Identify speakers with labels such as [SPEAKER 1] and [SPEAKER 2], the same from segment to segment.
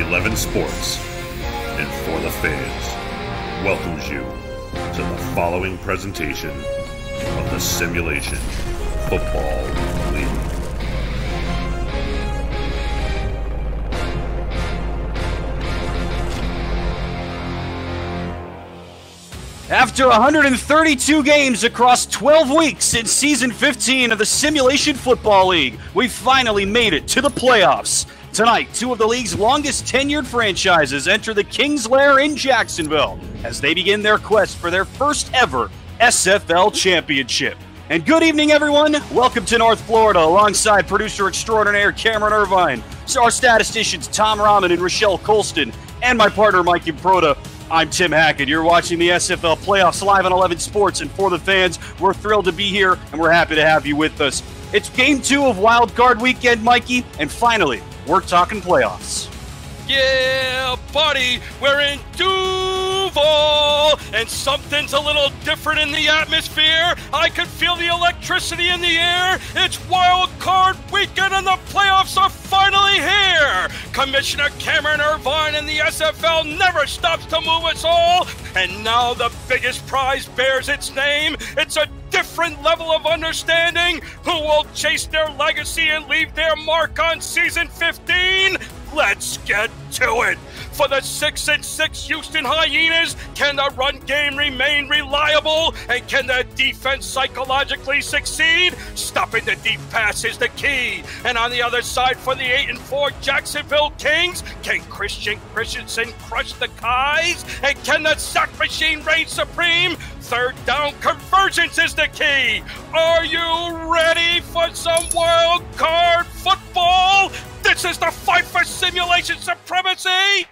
[SPEAKER 1] 11 Sports and For the Fans welcomes you to the following presentation of the Simulation Football League.
[SPEAKER 2] After 132 games across 12 weeks in season 15 of the Simulation Football League, we finally made it to the playoffs. Tonight, two of the league's longest tenured franchises enter the King's Lair in Jacksonville as they begin their quest for their first ever SFL championship. And good evening, everyone. Welcome to North Florida alongside producer extraordinaire Cameron Irvine, our statisticians Tom Rahman and Rochelle Colston, and my partner Mike Improda. I'm Tim Hackett. You're watching the SFL playoffs live on 11 Sports, and for the fans, we're thrilled to be here and we're happy to have you with us. It's game two of Wild Card Weekend, Mikey, and finally, we're talking playoffs.
[SPEAKER 3] Yeah, buddy, we're in Duval, and something's a little different in the atmosphere. I can feel the electricity in the air. It's wild card weekend, and the playoffs are finally here. Commissioner Cameron Irvine and the SFL never stops to move us all, and now the biggest prize bears its name. It's a different level of understanding. Who will chase their legacy and leave their mark on season 15? Let's get to it. For the 6 and 6 Houston Hyenas, can the run game remain reliable and can the defense psychologically succeed? Stopping the deep pass is the key. And on the other side for the 8 and 4 Jacksonville Kings, can Christian Christensen crush the Kais? And can the sack machine reign supreme? Third down convergence is the key. Are you ready for some wild card football? This is the fight for simulation supremacy.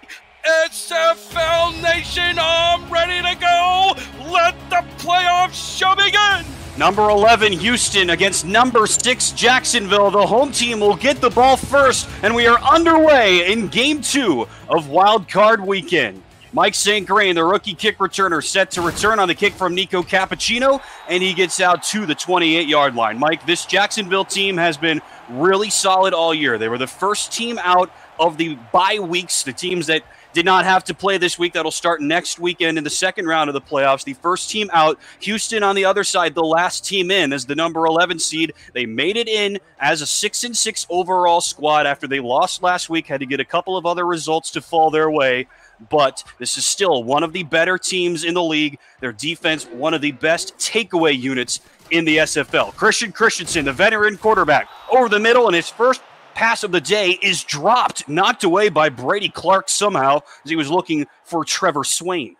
[SPEAKER 3] SFL Nation, I'm ready to go. Let the playoffs show begin.
[SPEAKER 2] Number 11, Houston against number 6, Jacksonville. The home team will get the ball first, and we are underway in game two of Wild Card Weekend. Mike St. Green, the rookie kick returner, set to return on the kick from Nico Cappuccino, and he gets out to the 28 yard line. Mike, this Jacksonville team has been really solid all year. They were the first team out of the bye weeks, the teams that did not have to play this week. That'll start next weekend in the second round of the playoffs. The first team out, Houston on the other side, the last team in as the number 11 seed. They made it in as a 6 and 6 overall squad after they lost last week, had to get a couple of other results to fall their way but this is still one of the better teams in the league. Their defense, one of the best takeaway units in the SFL. Christian Christensen, the veteran quarterback, over the middle, and his first pass of the day is dropped, knocked away by Brady Clark somehow as he was looking for Trevor Swain.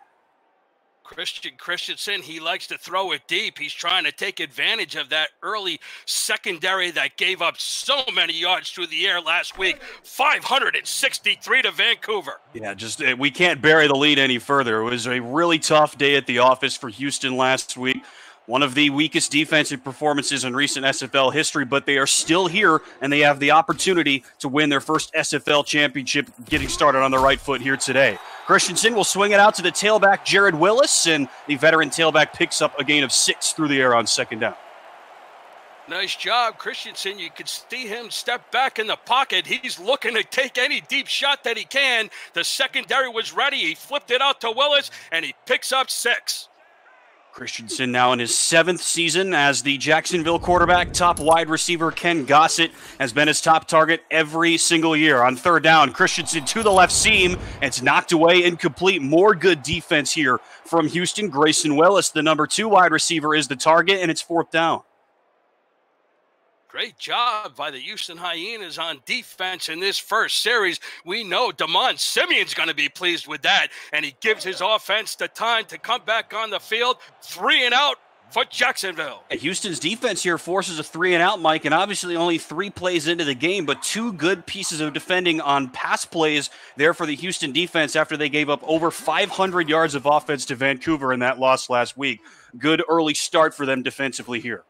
[SPEAKER 3] Christian Christensen, he likes to throw it deep. He's trying to take advantage of that early secondary that gave up so many yards through the air last week 563 to Vancouver.
[SPEAKER 2] Yeah, just uh, we can't bury the lead any further. It was a really tough day at the office for Houston last week one of the weakest defensive performances in recent SFL history, but they are still here and they have the opportunity to win their first SFL championship, getting started on the right foot here today. Christensen will swing it out to the tailback, Jared Willis, and the veteran tailback picks up a gain of six through the air on second down.
[SPEAKER 3] Nice job, Christensen. You could see him step back in the pocket. He's looking to take any deep shot that he can. The secondary was ready. He flipped it out to Willis, and he picks up six.
[SPEAKER 2] Christensen now in his seventh season as the Jacksonville quarterback. Top wide receiver Ken Gossett has been his top target every single year. On third down, Christensen to the left seam. It's knocked away, incomplete. More good defense here from Houston. Grayson Willis, the number two wide receiver, is the target, and it's fourth down.
[SPEAKER 3] Great job by the Houston Hyenas on defense in this first series. We know Damon Simeon's going to be pleased with that, and he gives his offense the time to come back on the field. Three and out for Jacksonville.
[SPEAKER 2] And Houston's defense here forces a three and out, Mike, and obviously only three plays into the game, but two good pieces of defending on pass plays there for the Houston defense after they gave up over 500 yards of offense to Vancouver in that loss last week. Good early start for them defensively here.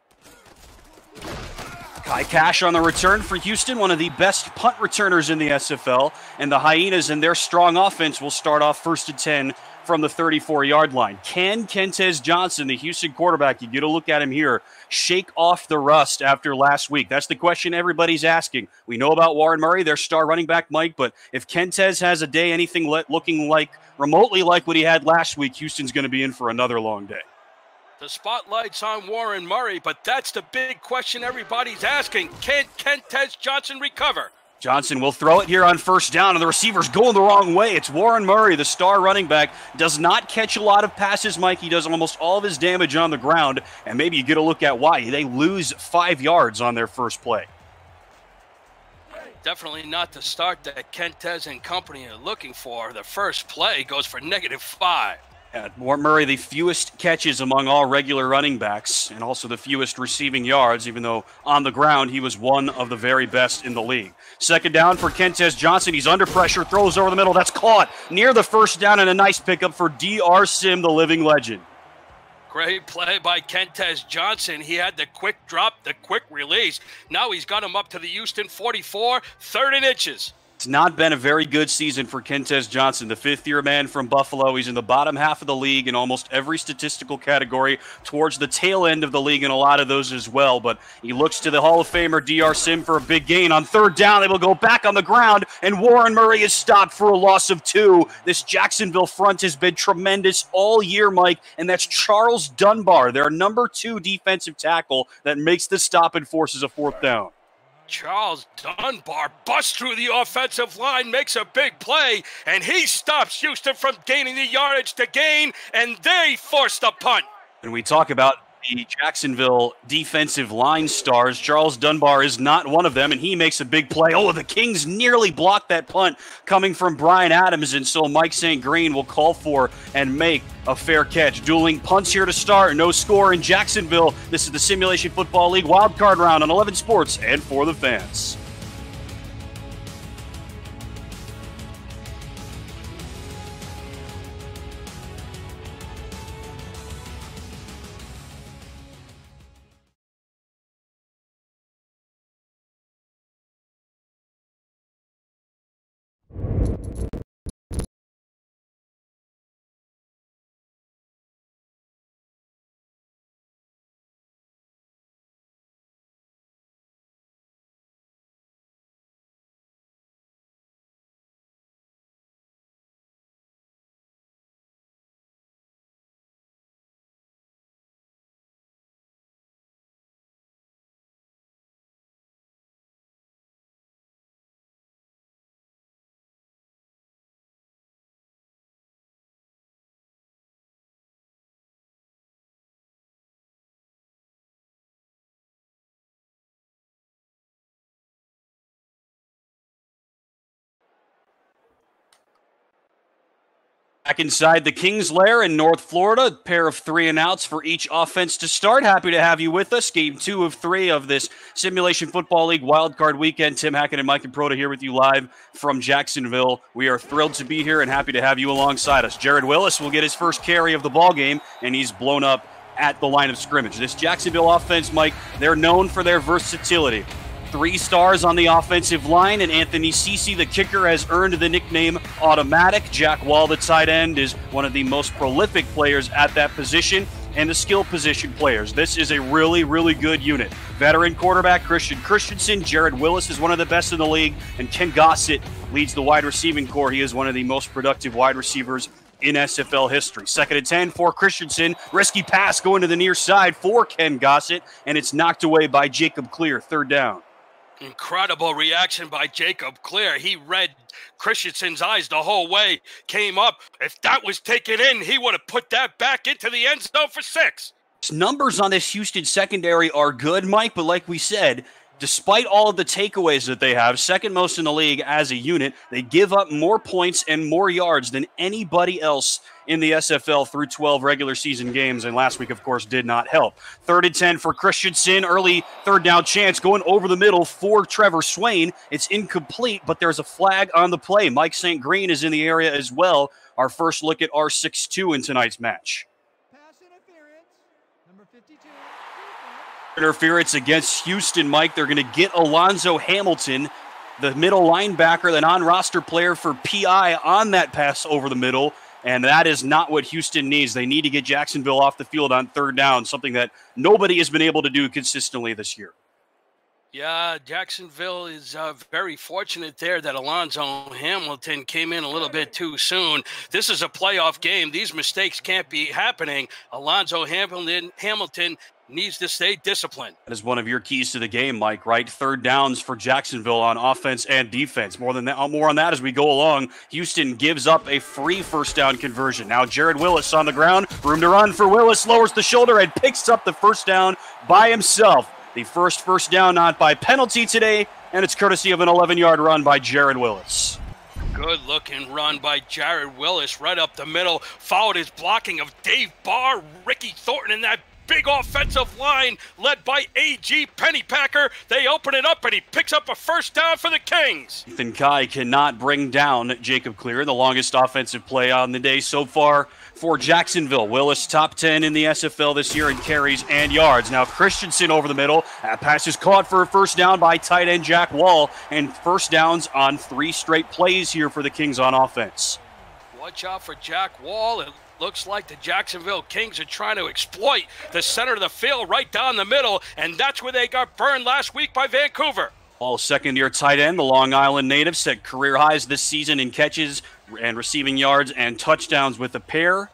[SPEAKER 2] Kai Cash on the return for Houston, one of the best punt returners in the SFL. And the Hyenas and their strong offense will start off first and 10 from the 34 yard line. Can Kentez Johnson, the Houston quarterback, you get a look at him here, shake off the rust after last week? That's the question everybody's asking. We know about Warren Murray, their star running back, Mike, but if Kentez has a day anything looking like remotely like what he had last week, Houston's going to be in for another long day.
[SPEAKER 3] The spotlight's on Warren Murray, but that's the big question everybody's asking. Can Kentez Johnson recover?
[SPEAKER 2] Johnson will throw it here on first down, and the receiver's going the wrong way. It's Warren Murray, the star running back. Does not catch a lot of passes, Mike. He does almost all of his damage on the ground, and maybe you get a look at why. They lose five yards on their first play.
[SPEAKER 3] Definitely not the start that Kentez and company are looking for. The first play goes for negative five.
[SPEAKER 2] Uh, Murray, the fewest catches among all regular running backs, and also the fewest receiving yards, even though on the ground he was one of the very best in the league. Second down for Kentez Johnson. He's under pressure, throws over the middle. That's caught near the first down, and a nice pickup for D.R. Sim, the living legend.
[SPEAKER 3] Great play by Kentez Johnson. He had the quick drop, the quick release. Now he's got him up to the Houston 44, third and inches.
[SPEAKER 2] It's not been a very good season for Kentez Johnson, the fifth year man from Buffalo. He's in the bottom half of the league in almost every statistical category, towards the tail end of the league in a lot of those as well. But he looks to the Hall of Famer DR Sim for a big gain. On third down, they will go back on the ground, and Warren Murray is stopped for a loss of two. This Jacksonville front has been tremendous all year, Mike, and that's Charles Dunbar, their number two defensive tackle, that makes the stop and forces a fourth down.
[SPEAKER 3] Charles Dunbar busts through the offensive line, makes a big play, and he stops Houston from gaining the yardage to gain, and they force the punt.
[SPEAKER 2] And we talk about the Jacksonville defensive line stars. Charles Dunbar is not one of them, and he makes a big play. Oh, the Kings nearly blocked that punt coming from Brian Adams, and so Mike St. Green will call for and make a fair catch. Dueling punts here to start. No score in Jacksonville. This is the Simulation Football League wild card round on 11 Sports and for the fans. Back inside the Kings Lair in North Florida, a pair of three and outs for each offense to start. Happy to have you with us. Game two of three of this Simulation Football League wildcard weekend. Tim Hackett and Mike Improda here with you live from Jacksonville. We are thrilled to be here and happy to have you alongside us. Jared Willis will get his first carry of the ball game, and he's blown up at the line of scrimmage. This Jacksonville offense, Mike, they're known for their versatility. Three stars on the offensive line, and Anthony Cece, the kicker, has earned the nickname Automatic. Jack Wall, the tight end, is one of the most prolific players at that position and the skill position players. This is a really, really good unit. Veteran quarterback Christian Christensen, Jared Willis is one of the best in the league, and Ken Gossett leads the wide receiving core. He is one of the most productive wide receivers in SFL history. Second and 10 for Christensen. Risky pass going to the near side for Ken Gossett, and it's knocked away by Jacob Clear. Third down.
[SPEAKER 3] Incredible reaction by Jacob Clear. He read Christensen's eyes the whole way, came up. If that was taken in, he would have put that back into the end zone for six.
[SPEAKER 2] Numbers on this Houston secondary are good, Mike, but like we said, despite all of the takeaways that they have, second most in the league as a unit, they give up more points and more yards than anybody else in the SFL through 12 regular season games. And last week, of course, did not help. Third and 10 for Christensen. Early third down chance going over the middle for Trevor Swain. It's incomplete, but there's a flag on the play. Mike St. Green is in the area as well. Our first look at R6-2 in tonight's match. interference against Houston, Mike. They're going to get Alonzo Hamilton, the middle linebacker, the non roster player for PI, on that pass over the middle. And that is not what Houston needs. They need to get Jacksonville off the field on third down, something that nobody has been able to do consistently this year.
[SPEAKER 3] Yeah, Jacksonville is uh, very fortunate there that Alonzo Hamilton came in a little bit too soon. This is a playoff game. These mistakes can't be happening. Alonzo Hamilton, Hamilton needs to stay disciplined.
[SPEAKER 2] That is one of your keys to the game, Mike. Right, third downs for Jacksonville on offense and defense. More than that, uh, more on that as we go along. Houston gives up a free first down conversion. Now Jared Willis on the ground, room to run for Willis. Lowers the shoulder and picks up the first down by himself. The first first down not by penalty today, and it's courtesy of an 11-yard run by Jared Willis.
[SPEAKER 3] Good looking run by Jared Willis right up the middle. Followed his blocking of Dave Barr, Ricky Thornton, and that big offensive line led by A.G. Pennypacker. They open it up and he picks up a first down for the Kings.
[SPEAKER 2] Ethan Kai cannot bring down Jacob Clear, in the longest offensive play on the day so far for Jacksonville. Willis top 10 in the SFL this year in carries and yards. Now Christensen over the middle. That pass is caught for a first down by tight end Jack Wall and first downs on three straight plays here for the Kings on offense.
[SPEAKER 3] Watch out for Jack Wall. It looks like the Jacksonville Kings are trying to exploit the center of the field right down the middle, and that's where they got burned last week by Vancouver.
[SPEAKER 2] All second year tight end, the Long Island native, set career highs this season in catches and receiving yards and touchdowns with a pair.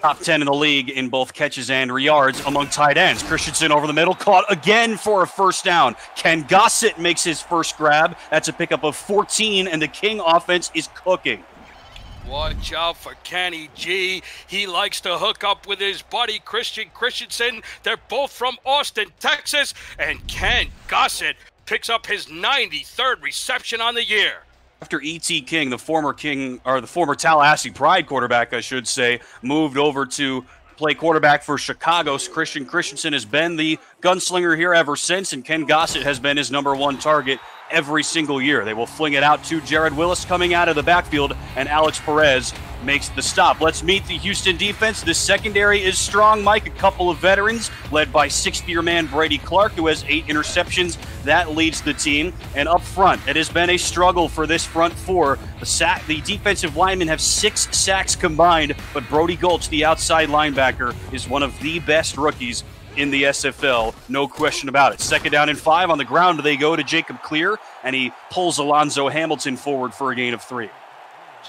[SPEAKER 2] Top 10 in the league in both catches and yards among tight ends. Christensen over the middle, caught again for a first down. Ken Gossett makes his first grab. That's a pickup of 14, and the King offense is cooking.
[SPEAKER 3] Watch out for Kenny G. He likes to hook up with his buddy Christian Christensen. They're both from Austin, Texas. And Ken Gossett picks up his 93rd reception on the year.
[SPEAKER 2] After E.T. King, the former King, or the former Tallahassee Pride quarterback, I should say, moved over to play quarterback for Chicago's Christian Christensen has been the gunslinger here ever since, and Ken Gossett has been his number one target every single year. They will fling it out to Jared Willis coming out of the backfield, and Alex Perez makes the stop. Let's meet the Houston defense. The secondary is strong, Mike. A couple of veterans, led by sixth year man Brady Clark, who has eight interceptions. That leads the team. And up front, it has been a struggle for this front four. The sack, the defensive linemen have six sacks combined, but Brody Gulch, the outside linebacker, is one of the best rookies in the SFL, no question about it. Second down and five on the ground, they go to Jacob Clear, and he pulls Alonzo Hamilton forward for a gain of three.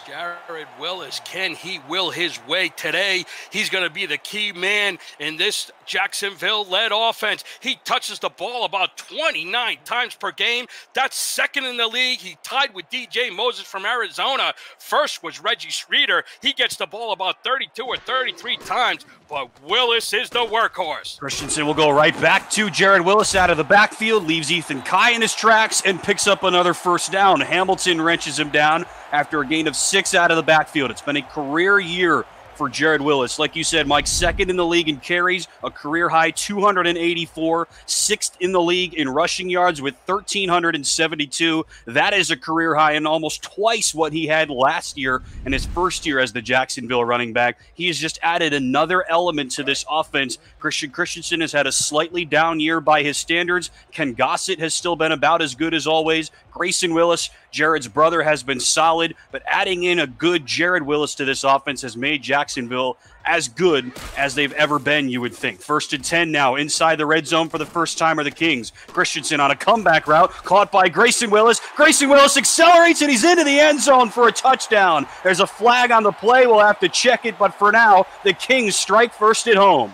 [SPEAKER 3] Jared Willis, can he will his way today? He's going to be the key man in this Jacksonville led offense. He touches the ball about 29 times per game. That's second in the league. He tied with DJ Moses from Arizona. First was Reggie Schreeder. He gets the ball about 32 or 33 times, but Willis is the workhorse.
[SPEAKER 2] Christensen will go right back to Jared Willis out of the backfield, leaves Ethan Kai in his tracks, and picks up another first down. Hamilton wrenches him down after a gain of six out of the backfield. It's been a career year for Jared Willis. Like you said, Mike, second in the league in carries, a career high 284, sixth in the league in rushing yards with 1,372. That is a career high and almost twice what he had last year in his first year as the Jacksonville running back. He has just added another element to this offense. Christian Christensen has had a slightly down year by his standards. Ken Gossett has still been about as good as always. Grayson Willis, Jared's brother, has been solid, but adding in a good Jared Willis to this offense has made Jacksonville as good as they've ever been, you would think. First and 10 now inside the red zone for the first time are the Kings. Christensen on a comeback route, caught by Grayson Willis. Grayson Willis accelerates and he's into the end zone for a touchdown. There's a flag on the play. We'll have to check it, but for now, the Kings strike first at home.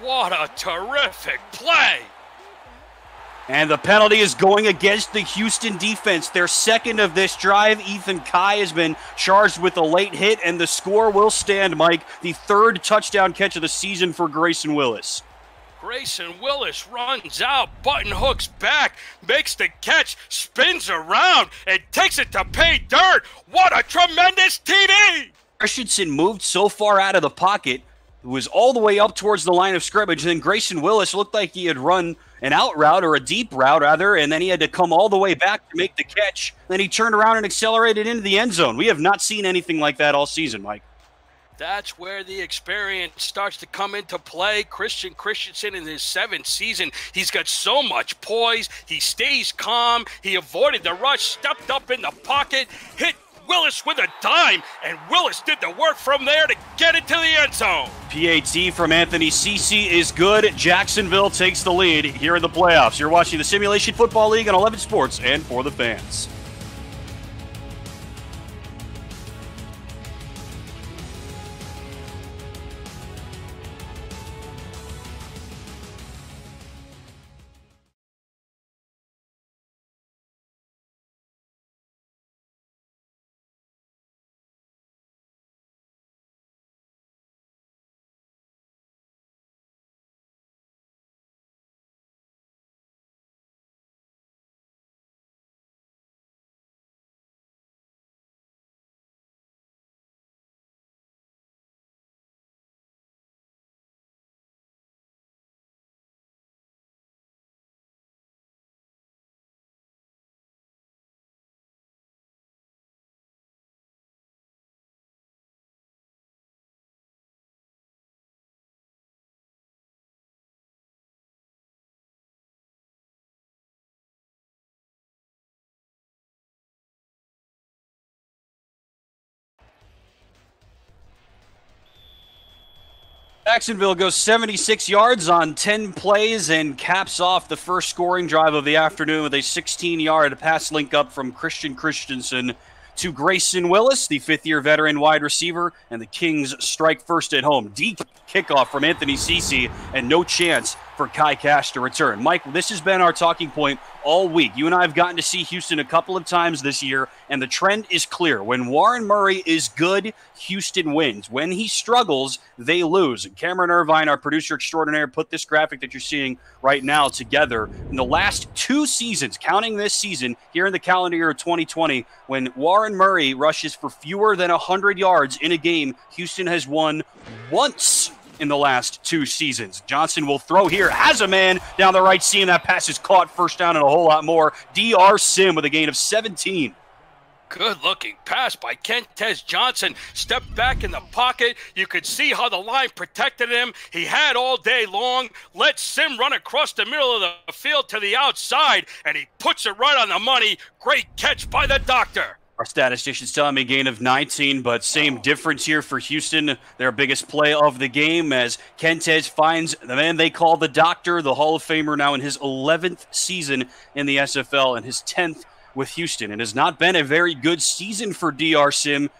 [SPEAKER 3] What a terrific play!
[SPEAKER 2] And the penalty is going against the Houston defense. Their second of this drive. Ethan Kai has been charged with a late hit, and the score will stand, Mike. The third touchdown catch of the season for Grayson Willis.
[SPEAKER 3] Grayson Willis runs out, button hooks back, makes the catch, spins around, and takes it to pay dirt. What a tremendous TD!
[SPEAKER 2] Christensen moved so far out of the pocket, was all the way up towards the line of scrimmage, and then Grayson Willis looked like he had run an out route or a deep route rather, and then he had to come all the way back to make the catch. Then he turned around and accelerated into the end zone. We have not seen anything like that all season, Mike.
[SPEAKER 3] That's where the experience starts to come into play. Christian Christensen in his seventh season, he's got so much poise. He stays calm. He avoided the rush, stepped up in the pocket, hit Willis with a dime, and Willis did the work from there to get into the end zone.
[SPEAKER 2] PAT from Anthony Cece is good. Jacksonville takes the lead here in the playoffs. You're watching the Simulation Football League on 11 Sports and for the fans. Jacksonville goes 76 yards on 10 plays and caps off the first scoring drive of the afternoon with a 16 yard pass link up from Christian Christensen to Grayson Willis, the fifth year veteran wide receiver, and the Kings strike first at home. Deep kickoff from Anthony Cece, and no chance for Kai Cash to return. Mike, this has been our talking point all week. You and I have gotten to see Houston a couple of times this year, and the trend is clear. When Warren Murray is good, Houston wins. When he struggles, they lose. And Cameron Irvine, our producer extraordinaire, put this graphic that you're seeing right now together. In the last two seasons, counting this season here in the calendar year of 2020, when Warren Murray rushes for fewer than 100 yards in a game, Houston has won once in the last two seasons. Johnson will throw here, has a man down the right seam. That pass is caught, first down, and a whole lot more. DR Sim with a gain of 17.
[SPEAKER 3] Good looking pass by Kentez Johnson. Stepped back in the pocket. You could see how the line protected him. He had all day long. Let Sim run across the middle of the field to the outside, and he puts it right on the money. Great catch by the doctor.
[SPEAKER 2] Our statisticians telling me gain of 19, but same difference here for Houston. Their biggest play of the game as Kentez finds the man they call the doctor, the Hall of Famer now in his 11th season in the SFL and his 10th with Houston. It has not been a very good season for DR Sim,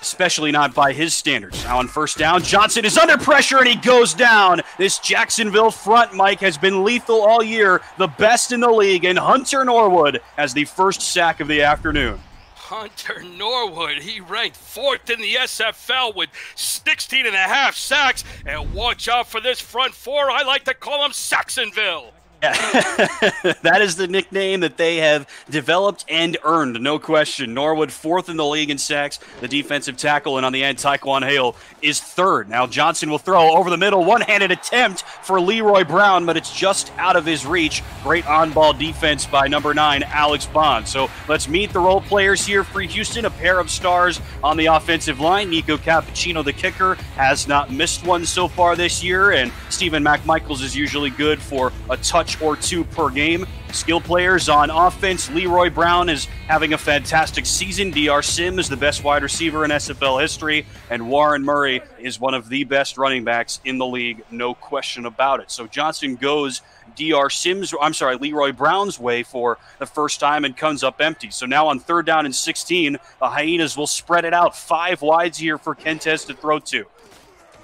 [SPEAKER 2] especially not by his standards. Now on first down, Johnson is under pressure and he goes down. This Jacksonville front, Mike, has been lethal all year, the best in the league, and Hunter Norwood has the first sack of the afternoon.
[SPEAKER 3] Hunter Norwood, he ranked fourth in the SFL with 16 and a half sacks. And watch out for this front four. I like to call them Saxonville.
[SPEAKER 2] that is the nickname that they have developed and earned, no question. Norwood fourth in the league in sacks, the defensive tackle, and on the end, Taekwon Hale is third. Now Johnson will throw over the middle, one-handed attempt for Leroy Brown, but it's just out of his reach. Great on-ball defense by number nine, Alex Bond. So let's meet the role players here for Houston. A pair of stars on the offensive line. Nico Cappuccino, the kicker, has not missed one so far this year, and Stephen McMichaels is usually good for a touch or two per game. Skill players on offense. Leroy Brown is having a fantastic season. DR Sim is the best wide receiver in SFL history. And Warren Murray is one of the best running backs in the league, no question about it. So Johnson goes DR Sims, I'm sorry, Leroy Brown's way for the first time and comes up empty. So now on third down and 16, the Hyenas will spread it out five wides here for Kentez to throw to.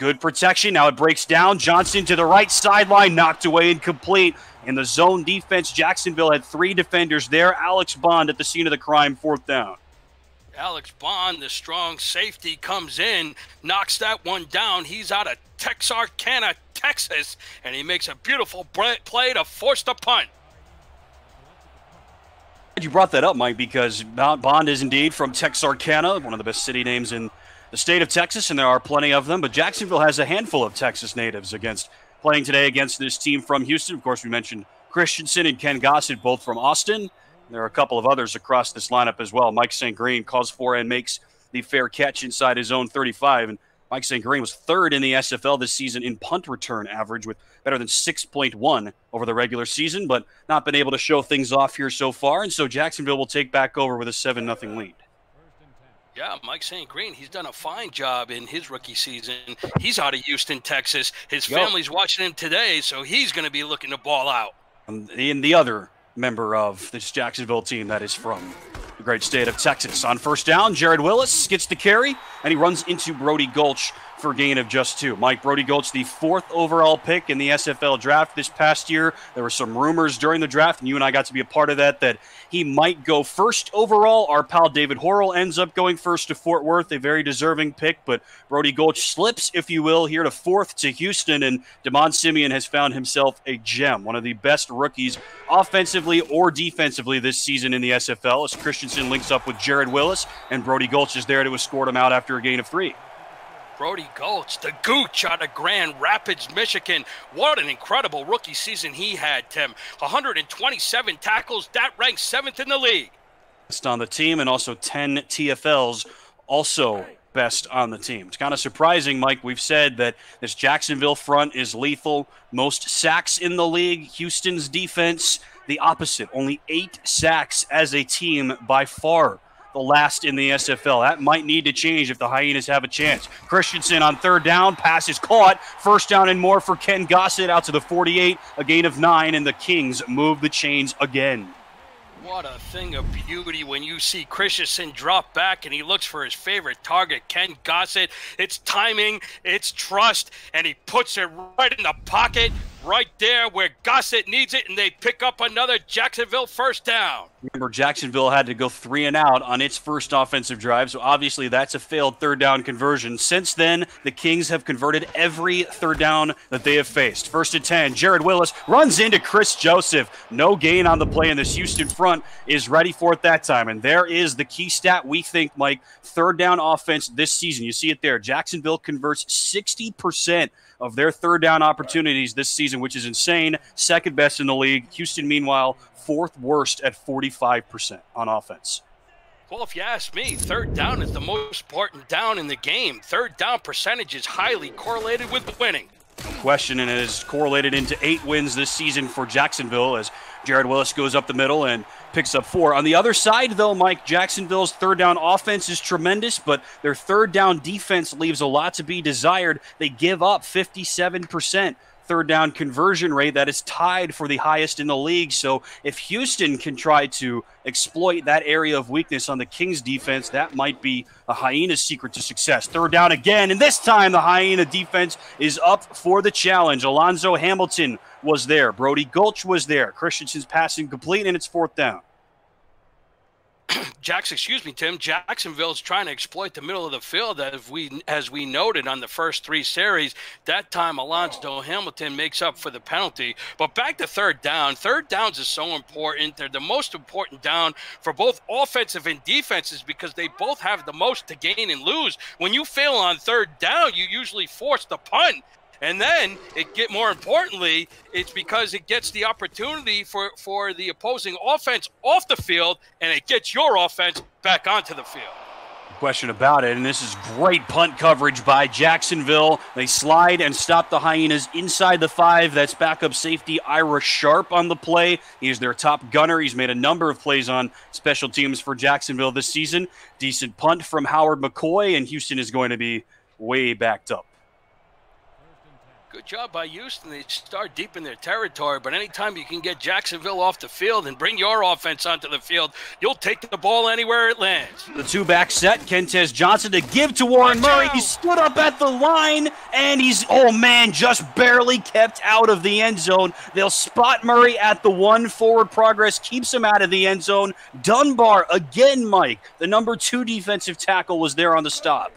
[SPEAKER 2] Good protection. Now it breaks down. Johnson to the right sideline, knocked away incomplete. In the zone defense, Jacksonville had three defenders there. Alex Bond at the scene of the crime, fourth down.
[SPEAKER 3] Alex Bond, the strong safety, comes in, knocks that one down. He's out of Texarkana, Texas, and he makes a beautiful play to force the punt.
[SPEAKER 2] You brought that up, Mike, because Bond is indeed from Texarkana, one of the best city names in the state of Texas, and there are plenty of them. But Jacksonville has a handful of Texas natives against playing today against this team from Houston. Of course, we mentioned Christensen and Ken Gossett, both from Austin. There are a couple of others across this lineup as well. Mike St. Green calls for and makes the fair catch inside his own 35. And Mike St. Green was third in the SFL this season in punt return average with better than 6.1 over the regular season, but not been able to show things off here so far. And so Jacksonville will take back over with a 7 0 lead.
[SPEAKER 3] Yeah, Mike St. Green, he's done a fine job in his rookie season. He's out of Houston, Texas. His yep. family's watching him today, so he's going to be looking to ball out.
[SPEAKER 2] And the other member of this Jacksonville team that is from the great state of Texas. On first down, Jared Willis gets the carry, and he runs into Brody Gulch for gain of just two. Mike Brody Gulch, the fourth overall pick in the SFL draft this past year. There were some rumors during the draft, and you and I got to be a part of that, that he might go first overall. Our pal David Horrell ends up going first to Fort Worth, a very deserving pick, but Brody Gulch slips, if you will, here to fourth to Houston, and Demond Simeon has found himself a gem, one of the best rookies offensively or defensively this season in the SFL as Links up with Jared Willis, and Brody Gulch is there to escort him out after a gain of three.
[SPEAKER 3] Brody Gulch, the Gooch out of Grand Rapids, Michigan. What an incredible rookie season he had, Tim. 127 tackles, that ranks seventh in the league.
[SPEAKER 2] Best on the team, and also 10 TFLs, also best on the team. It's kind of surprising, Mike. We've said that this Jacksonville front is lethal. Most sacks in the league. Houston's defense, the opposite. Only eight sacks as a team by far the last in the SFL. That might need to change if the Hyenas have a chance. Christensen on third down, pass is caught. First down and more for Ken Gossett out to the 48, a gain of nine, and the Kings move the chains again.
[SPEAKER 3] What a thing of beauty when you see Christensen drop back and he looks for his favorite target, Ken Gossett. It's timing, it's trust, and he puts it right in the pocket right there where Gossett needs it, and they pick up another Jacksonville first down.
[SPEAKER 2] Remember, Jacksonville had to go three and out on its first offensive drive, so obviously that's a failed third down conversion. Since then, the Kings have converted every third down that they have faced. First and 10, Jared Willis runs into Chris Joseph. No gain on the play, and this Houston front is ready for it that time. And there is the key stat we think, Mike, third down offense this season. You see it there. Jacksonville converts 60% of their third down opportunities this season, which is insane. Second best in the league. Houston, meanwhile, fourth worst at 45% on offense.
[SPEAKER 3] Well, if you ask me, third down is the most important down in the game. Third down percentage is highly correlated with the winning.
[SPEAKER 2] Question, and it is correlated into eight wins this season for Jacksonville as Jared Willis goes up the middle and picks up four. On the other side, though, Mike, Jacksonville's third down offense is tremendous, but their third down defense leaves a lot to be desired. They give up 57% third down conversion rate that is tied for the highest in the league. So if Houston can try to exploit that area of weakness on the Kings defense, that might be a Hyena's secret to success. Third down again, and this time the Hyena defense is up for the challenge. Alonzo Hamilton was there. Brody Gulch was there. Christensen's passing complete, and it's fourth down.
[SPEAKER 3] Jackson, excuse me, Tim. Jacksonville's trying to exploit the middle of the field as we as we noted on the first three series. That time, Alonzo Hamilton makes up for the penalty. But back to third down. Third downs is so important. They're the most important down for both offensive and defenses because they both have the most to gain and lose. When you fail on third down, you usually force the punt. And then it get more importantly, it's because it gets the opportunity for for the opposing offense off the field, and it gets your offense back onto the field
[SPEAKER 2] question about it. And this is great punt coverage by Jacksonville. They slide and stop the Hyenas inside the five. That's backup safety Ira Sharp on the play. He's their top gunner. He's made a number of plays on special teams for Jacksonville this season. Decent punt from Howard McCoy, and Houston is going to be way backed up.
[SPEAKER 3] Good job by Houston. They start deep in their territory, but anytime you can get Jacksonville off the field and bring your offense onto the field, you'll take the ball anywhere it lands.
[SPEAKER 2] The two back set, Kentez Johnson to give to Warren Murray. He stood up at the line, and he's, oh man, just barely kept out of the end zone. They'll spot Murray at the one. Forward progress keeps him out of the end zone. Dunbar, again, Mike, the number two defensive tackle, was there on the stop.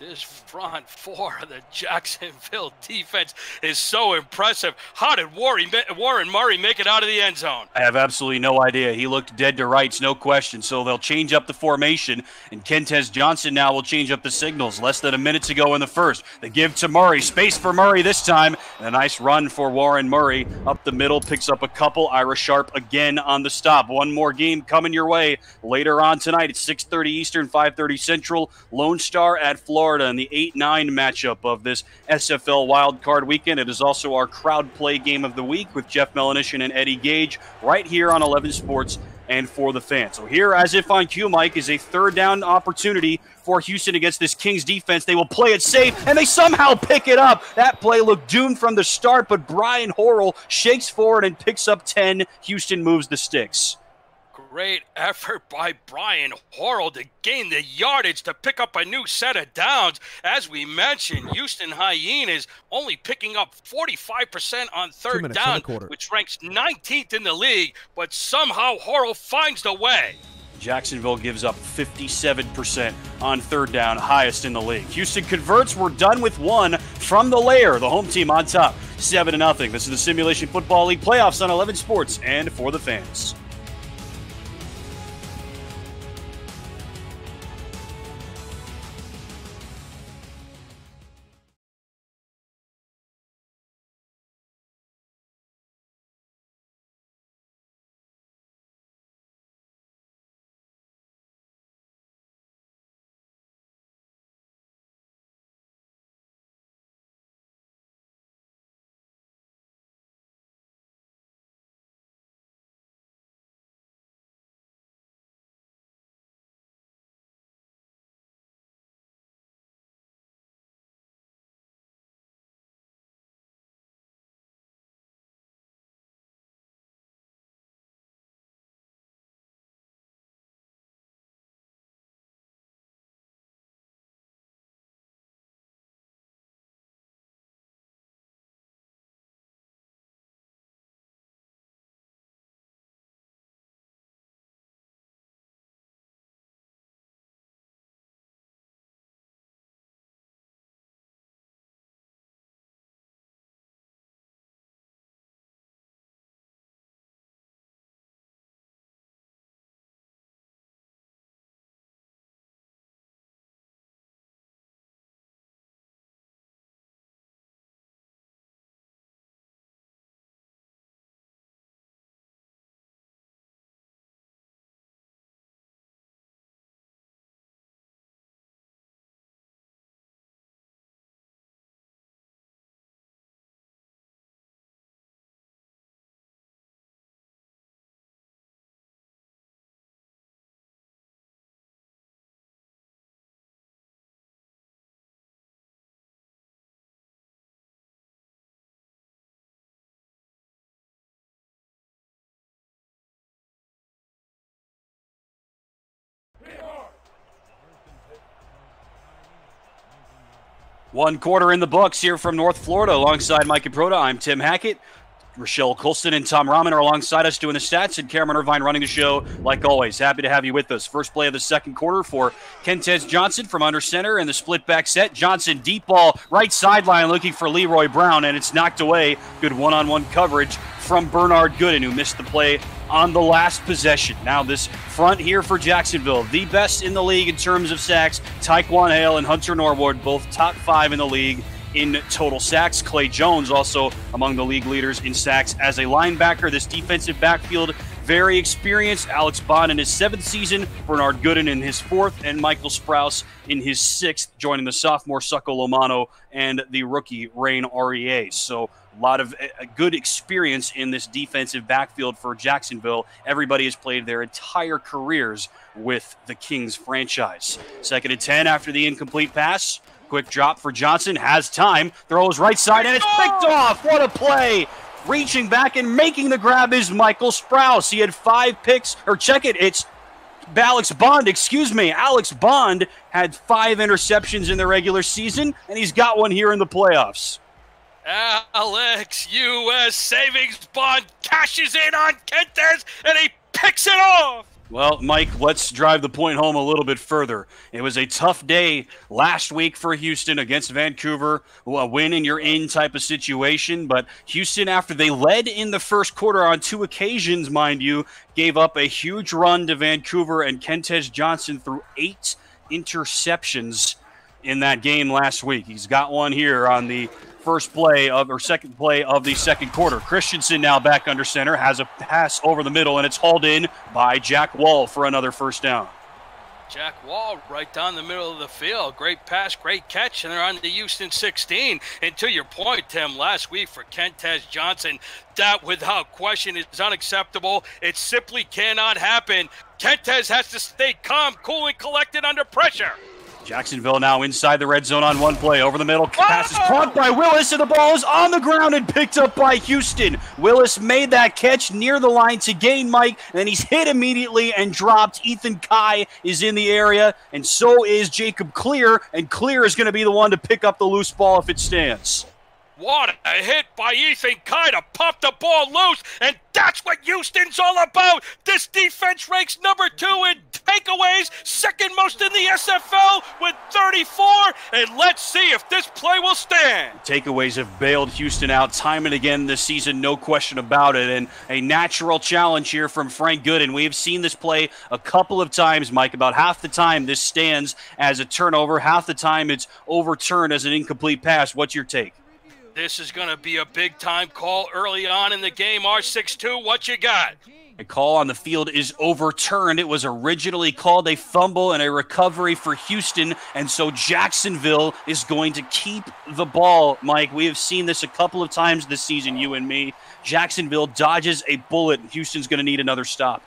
[SPEAKER 3] This front four of the Jacksonville defense is so impressive. How did Warren, Murray make it out of the end zone?
[SPEAKER 2] I have absolutely no idea. He looked dead to rights, no question. So they'll change up the formation, and Kentez Johnson now will change up the signals. Less than a minute to go in the first. They give to Murray. Space for Murray this time. And a nice run for Warren Murray up the middle. Picks up a couple. Ira Sharp again on the stop. One more game coming your way later on tonight at 6.30 Eastern, 5.30 Central. Lone Star at Florida. Florida in the 8 9 matchup of this SFL Wild Card weekend. It is also our crowd play game of the week with Jeff Melanishin and Eddie Gage right here on 11 Sports and for the fans. So here, as if on cue, Mike, is a third down opportunity for Houston against this Kings defense. They will play it safe, and they somehow pick it up. That play looked doomed from the start, but Brian Horrell shakes forward and picks up 10. Houston moves the sticks.
[SPEAKER 3] Great effort by Brian Horrell to gain the yardage to pick up a new set of downs. As we mentioned, Houston Hyenas only picking up 45% on third
[SPEAKER 4] minutes,
[SPEAKER 3] down,
[SPEAKER 4] quarter.
[SPEAKER 3] which ranks 19th in the league, but somehow Horrell finds the way.
[SPEAKER 2] Jacksonville gives up 57% on third down, highest in the league. Houston converts. We're done with one from the Lair. The home team on top, 7 to nothing. This is the Simulation Football League playoffs on 11 Sports and for the fans. One quarter in the books here from North Florida alongside Mike Improda. I'm Tim Hackett. Rochelle Colston and Tom Rahman are alongside us doing the stats, and Cameron Irvine running the show like always. Happy to have you with us. First play of the second quarter for Kentez Johnson from under center in the split back set. Johnson deep ball right sideline looking for Leroy Brown, and it's knocked away. Good one on one coverage from Bernard Gooden, who missed the play on the last possession. Now, this front here for Jacksonville, the best in the league in terms of sacks. Taekwon Hale and Hunter Norwood, both top five in the league in total sacks. Clay Jones also among the league leaders in sacks as a linebacker. This defensive backfield very experienced. Alex Bond in his seventh season, Bernard Gooden in his fourth, and Michael Sprouse in his sixth, joining the sophomore Succo Lomano and the rookie Rain REA. So a lot of a good experience in this defensive backfield for Jacksonville. Everybody has played their entire careers with the Kings franchise. Second and 10 after the incomplete pass. Quick drop for Johnson. Has time. Throws right side, and it's picked off. What a play! Reaching back and making the grab is Michael Sprouse. He had five picks, or check it, it's Alex Bond, excuse me. Alex Bond had five interceptions in the regular season, and he's got one here in the playoffs.
[SPEAKER 3] Alex U.S. Savings Bond cashes in on Kentez and he picks it off.
[SPEAKER 2] Well, Mike, let's drive the point home a little bit further. It was a tough day last week for Houston against Vancouver, a win and you're in type of situation. But Houston, after they led in the first quarter on two occasions, mind you, gave up a huge run to Vancouver, and Kentez Johnson threw eight interceptions in that game last week. He's got one here on the first play of or second play of the second quarter. Christensen now back under center has a pass over the middle and it's hauled in by Jack Wall for another first down.
[SPEAKER 3] Jack Wall right down the middle of the field. Great pass, great catch, and they're on the Houston 16. And to your point, Tim, last week for Kentez Johnson, that without question is unacceptable. It simply cannot happen. Kentez has to stay calm, cool, and collected under pressure.
[SPEAKER 2] Jacksonville now inside the red zone on one play. Over the middle, pass is ah! caught by Willis, and the ball is on the ground and picked up by Houston. Willis made that catch near the line to gain Mike, and then he's hit immediately and dropped. Ethan Kai is in the area, and so is Jacob Clear, and Clear is going to be the one to pick up the loose ball if it stands.
[SPEAKER 3] What a hit by Ethan Kai to pop the ball loose, and that's what Houston's all about. This defense ranks number two in takeaways, second most in the SFL with 34, and let's see if this play will stand.
[SPEAKER 2] Takeaways have bailed Houston out time and again this season, no question about it, and a natural challenge here from Frank Gooden. We have seen this play a couple of times, Mike. About half the time this stands as a turnover, half the time it's overturned as an incomplete pass. What's your take?
[SPEAKER 3] This is going to be a big time call early on in the game. R6-2, what you got?
[SPEAKER 2] A call on the field is overturned. It was originally called a fumble and a recovery for Houston, and so Jacksonville is going to keep the ball. Mike, we have seen this a couple of times this season, you and me. Jacksonville dodges a bullet. And Houston's going to need another stop.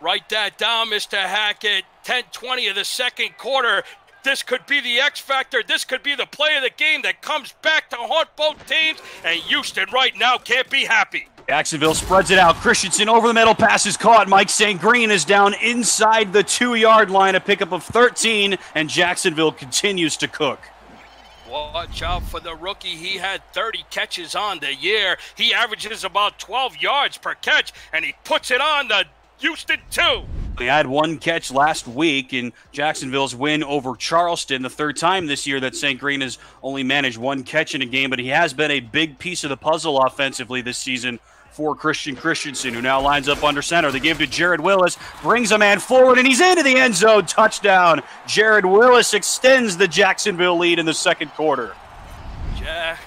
[SPEAKER 3] Write that down, Mr. Hackett. 10 20 of the second quarter. This could be the X factor. This could be the play of the game that comes back to haunt both teams. And Houston right now can't be happy.
[SPEAKER 2] Jacksonville spreads it out. Christensen over the middle, pass is caught. Mike St. Green is down inside the two yard line, a pickup of 13, and Jacksonville continues to cook.
[SPEAKER 3] Watch out for the rookie. He had 30 catches on the year. He averages about 12 yards per catch, and he puts it on the Houston 2.
[SPEAKER 2] He had one catch last week in Jacksonville's win over Charleston, the third time this year that St. Green has only managed one catch in a game, but he has been a big piece of the puzzle offensively this season for Christian Christensen, who now lines up under center. They give to Jared Willis, brings a man forward, and he's into the end zone. Touchdown. Jared Willis extends the Jacksonville lead in the second quarter.
[SPEAKER 3] Jack.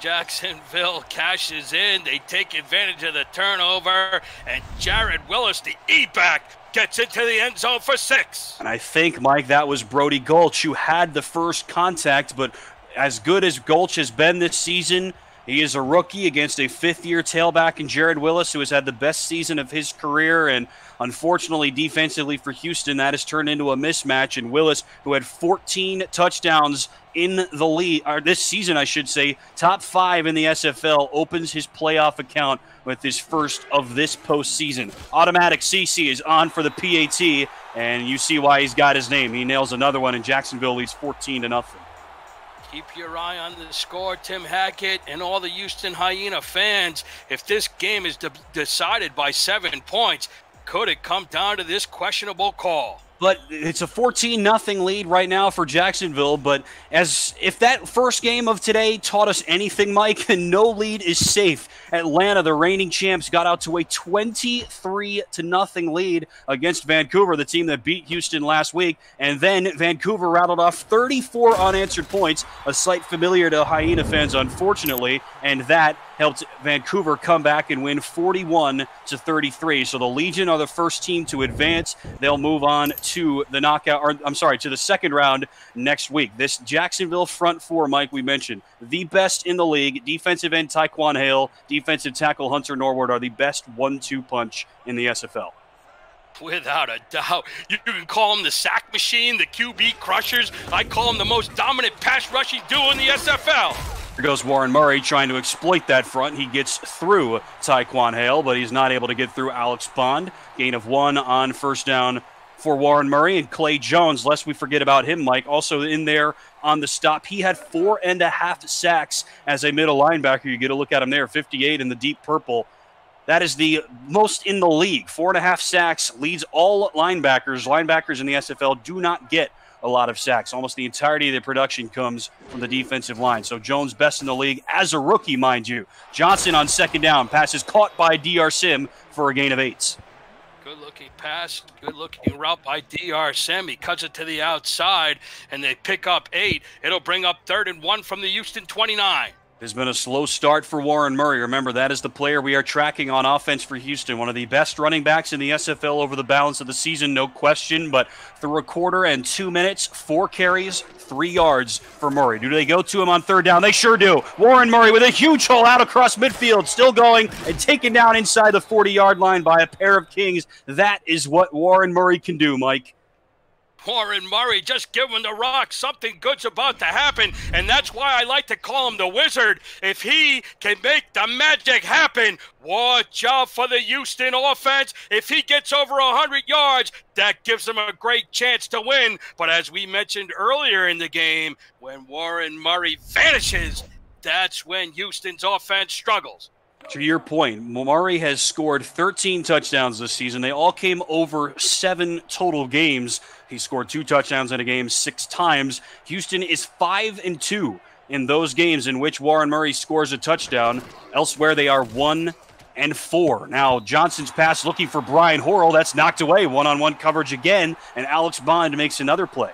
[SPEAKER 3] Jacksonville cashes in. They take advantage of the turnover, and Jared Willis, the E-back, gets into the end zone for six.
[SPEAKER 2] And I think, Mike, that was Brody Gulch who had the first contact, but as good as Gulch has been this season, he is a rookie against a fifth year tailback in Jared Willis, who has had the best season of his career. And unfortunately, defensively for Houston, that has turned into a mismatch. And Willis, who had 14 touchdowns in the league, or this season, I should say, top five in the SFL, opens his playoff account with his first of this postseason. Automatic Cece is on for the PAT, and you see why he's got his name. He nails another one, and Jacksonville leads 14 to nothing.
[SPEAKER 3] Keep your eye on the score, Tim Hackett, and all the Houston Hyena fans. If this game is de- decided by seven points, could it come down to this questionable call?
[SPEAKER 2] But it's a 14 nothing lead right now for Jacksonville. But as if that first game of today taught us anything, Mike, then no lead is safe. Atlanta, the reigning champs, got out to a 23 to nothing lead against Vancouver, the team that beat Houston last week. And then Vancouver rattled off 34 unanswered points, a sight familiar to Hyena fans, unfortunately. And that helped Vancouver come back and win 41 to 33. So the Legion are the first team to advance. They'll move on to the knockout, or I'm sorry, to the second round next week. This Jacksonville front four, Mike, we mentioned, the best in the league. Defensive end Taekwon Hale, defensive tackle Hunter Norwood are the best one-two punch in the SFL.
[SPEAKER 3] Without a doubt. You can call them the sack machine, the QB crushers. I call them the most dominant pass rushing duo in the SFL.
[SPEAKER 2] Here goes Warren Murray trying to exploit that front. He gets through Taekwon Hale, but he's not able to get through Alex Bond. Gain of one on first down for Warren Murray and Clay Jones. Lest we forget about him, Mike. Also in there on the stop. He had four and a half sacks as a middle linebacker. You get a look at him there, 58 in the deep purple. That is the most in the league. Four and a half sacks leads all linebackers. Linebackers in the SFL do not get a lot of sacks. Almost the entirety of the production comes from the defensive line. So Jones best in the league as a rookie, mind you. Johnson on second down. Passes caught by DR Sim for a gain of eight.
[SPEAKER 3] Good looking pass, good looking route by DR Sim. He cuts it to the outside, and they pick up eight. It'll bring up third and one from the Houston 29.
[SPEAKER 2] Has been a slow start for Warren Murray. Remember, that is the player we are tracking on offense for Houston. One of the best running backs in the SFL over the balance of the season, no question. But through a quarter and two minutes, four carries, three yards for Murray. Do they go to him on third down? They sure do. Warren Murray with a huge hole out across midfield, still going and taken down inside the 40 yard line by a pair of Kings. That is what Warren Murray can do, Mike.
[SPEAKER 3] Warren Murray, just give him the rock. Something good's about to happen, and that's why I like to call him the wizard. If he can make the magic happen, watch out for the Houston offense. If he gets over 100 yards, that gives them a great chance to win. But as we mentioned earlier in the game, when Warren Murray vanishes, that's when Houston's offense struggles.
[SPEAKER 2] To your point, Murray has scored 13 touchdowns this season. They all came over seven total games. He scored two touchdowns in a game six times. Houston is five and two in those games in which Warren Murray scores a touchdown. Elsewhere, they are one and four. Now, Johnson's pass looking for Brian Horrell. That's knocked away. One on one coverage again, and Alex Bond makes another play.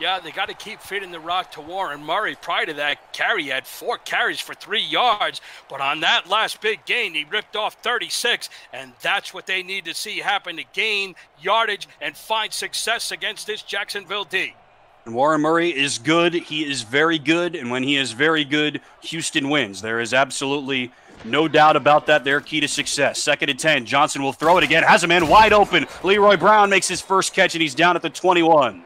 [SPEAKER 3] Yeah, they got to keep feeding the rock to Warren Murray. Prior to that carry, he had four carries for three yards. But on that last big gain, he ripped off 36. And that's what they need to see happen to gain yardage and find success against this Jacksonville D.
[SPEAKER 2] Warren Murray is good. He is very good. And when he is very good, Houston wins. There is absolutely no doubt about that. Their key to success. Second and 10. Johnson will throw it again. Has a man wide open. Leroy Brown makes his first catch, and he's down at the 21.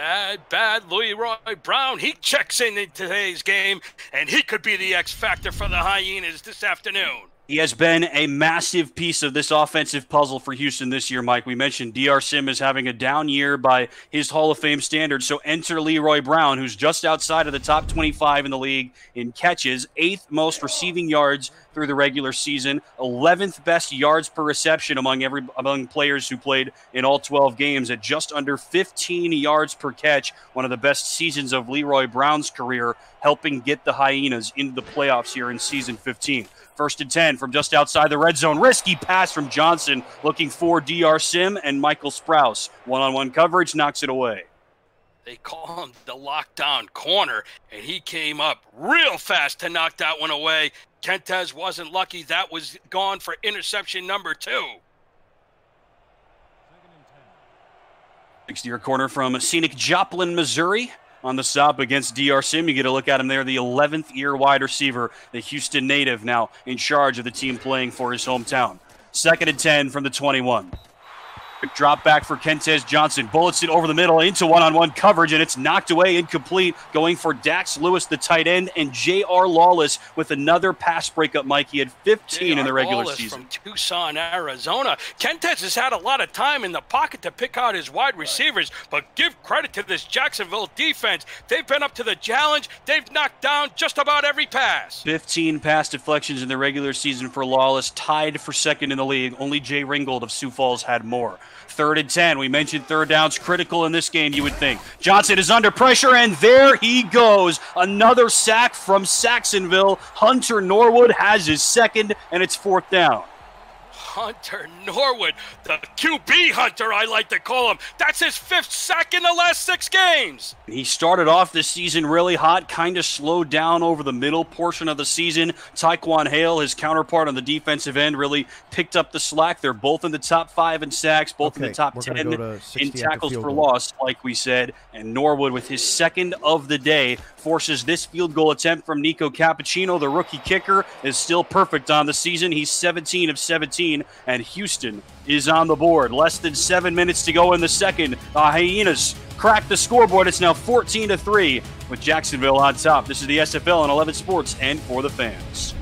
[SPEAKER 3] Bad, bad Leroy Brown. He checks in in today's game, and he could be the X factor for the Hyenas this afternoon.
[SPEAKER 2] He has been a massive piece of this offensive puzzle for Houston this year, Mike. We mentioned DR Sim is having a down year by his Hall of Fame standards. So enter Leroy Brown, who's just outside of the top 25 in the league in catches, eighth most receiving yards through the regular season, 11th best yards per reception among every among players who played in all 12 games at just under 15 yards per catch. One of the best seasons of Leroy Brown's career, helping get the Hyenas into the playoffs here in season 15. First and 10 from just outside the red zone. Risky pass from Johnson looking for DR Sim and Michael Sprouse. One on one coverage knocks it away.
[SPEAKER 3] They call him the lockdown corner, and he came up real fast to knock that one away. Kentez wasn't lucky. That was gone for interception number two.
[SPEAKER 2] 60 yard corner from scenic Joplin, Missouri on the stop against DR Sim. You get a look at him there, the 11th year wide receiver, the Houston native, now in charge of the team playing for his hometown. Second and 10 from the 21. Drop back for Kentez Johnson. Bullets it over the middle into one on one coverage, and it's knocked away incomplete. Going for Dax Lewis, the tight end, and J.R. Lawless with another pass breakup, Mike. He had 15 in the regular
[SPEAKER 3] Lawless
[SPEAKER 2] season.
[SPEAKER 3] From Tucson, Arizona. Kentez has had a lot of time in the pocket to pick out his wide receivers, but give credit to this Jacksonville defense. They've been up to the challenge. They've knocked down just about every pass.
[SPEAKER 2] 15 pass deflections in the regular season for Lawless, tied for second in the league. Only Jay Ringgold of Sioux Falls had more. Third and 10. We mentioned third downs critical in this game, you would think. Johnson is under pressure, and there he goes. Another sack from Saxonville. Hunter Norwood has his second, and it's fourth down.
[SPEAKER 3] Hunter Norwood, the QB hunter, I like to call him. That's his fifth sack in the last six games.
[SPEAKER 2] He started off this season really hot, kind of slowed down over the middle portion of the season. Taekwon Hale, his counterpart on the defensive end, really picked up the slack. They're both in the top five in sacks, both
[SPEAKER 4] Okay,
[SPEAKER 2] in the top 10
[SPEAKER 4] gonna go to
[SPEAKER 2] in tackles
[SPEAKER 4] field
[SPEAKER 2] for
[SPEAKER 4] goal.
[SPEAKER 2] loss, like we said. And Norwood, with his second of the day, forces this field goal attempt from Nico Cappuccino. The rookie kicker is still perfect on the season. He's 17 of 17, and Houston is on the board. Less than seven minutes to go in the second. The Hyenas crack the scoreboard. It's now 14 to 3 with Jacksonville on top. This is the SFL on 11 Sports and for the fans.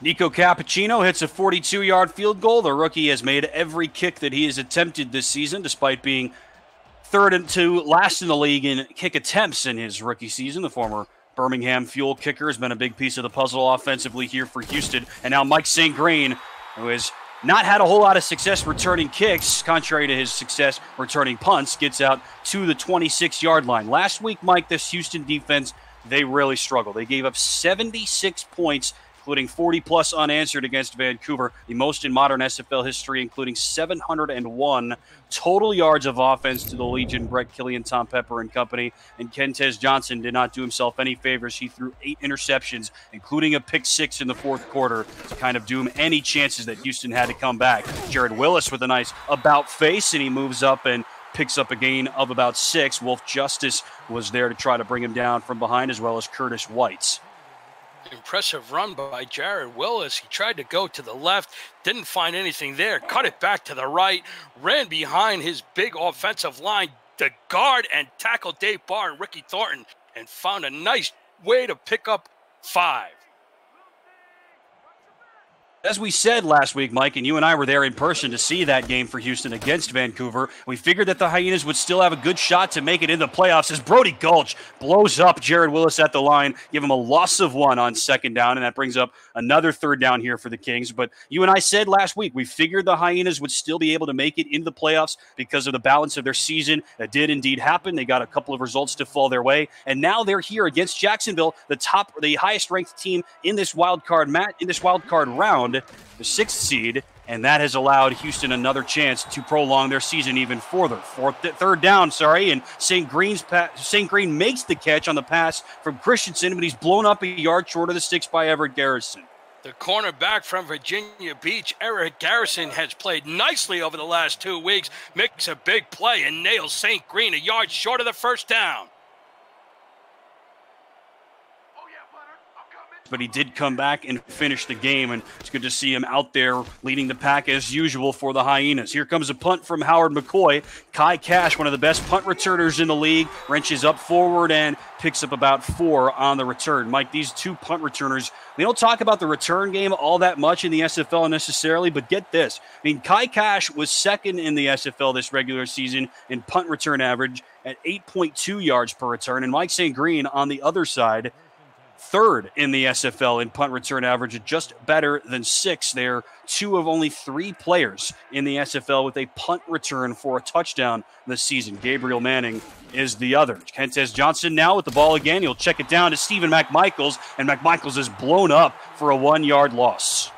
[SPEAKER 2] Nico Cappuccino hits a 42 yard field goal. The rookie has made every kick that he has attempted this season, despite being third and to last in the league in kick attempts in his rookie season. The former Birmingham Fuel kicker has been a big piece of the puzzle offensively here for Houston. And now Mike St. Green, who has not had a whole lot of success returning kicks, contrary to his success returning punts, gets out to the 26 yard line. Last week, Mike, this Houston defense, they really struggled. They gave up 76 points including 40 plus unanswered against Vancouver, the most in modern SFL history, including 701 total yards of offense to the Legion, Brett Killian, Tom Pepper, and company. And Kentez Johnson did not do himself any favors. He threw eight interceptions, including a pick six in the fourth quarter, to kind of doom any chances that Houston had to come back. Jared Willis with a nice about face, and he moves up and picks up a gain of about six. Wolf Justice was there to try to bring him down from behind, as well as Curtis Whites
[SPEAKER 3] impressive run by Jared Willis. He tried to go to the left, didn't find anything there, cut it back to the right, ran behind his big offensive line, the guard, and tackle Dave Barr and Ricky Thornton, and found a nice way to pick up five.
[SPEAKER 2] As we said last week, Mike, and you and I were there in person to see that game for Houston against Vancouver. We figured that the Hyenas would still have a good shot to make it in the playoffs as Brody Gulch blows up Jared Willis at the line, give him a loss of one on second down, and that brings up another third down here for the Kings. But you and I said last week we figured the Hyenas would still be able to make it into the playoffs because of the balance of their season. That did indeed happen. They got a couple of results to fall their way, and now they're here against Jacksonville, the top, the highest ranked team in this wild card mat in this wild card round the sixth seed, and that has allowed Houston another chance to prolong their season even further. Fourth, third down, sorry, and St. Green's St. Green makes the catch on the pass from Christensen, but he's blown up a yard short of the sticks by Everett Garrison.
[SPEAKER 3] The cornerback from Virginia Beach, Eric Garrison, has played nicely over the last two weeks, makes a big play, and nails St. Green a yard short of the first down.
[SPEAKER 2] But he did come back and finish the game. And it's good to see him out there leading the pack as usual for the Hyenas. Here comes a punt from Howard McCoy. Kai Cash, one of the best punt returners in the league, wrenches up forward and picks up about four on the return. Mike, these two punt returners, we don't talk about the return game all that much in the SFL necessarily, but get this. I mean, Kai Cash was second in the SFL this regular season in punt return average at 8.2 yards per return. And Mike St. Green on the other side third in the SFL in punt return average, just better than six. They're two of only three players in the SFL with a punt return for a touchdown this season. Gabriel Manning is the other. Kentez Johnson now with the ball again. He'll check it down to Stephen McMichaels, and McMichaels is blown up for a one yard loss.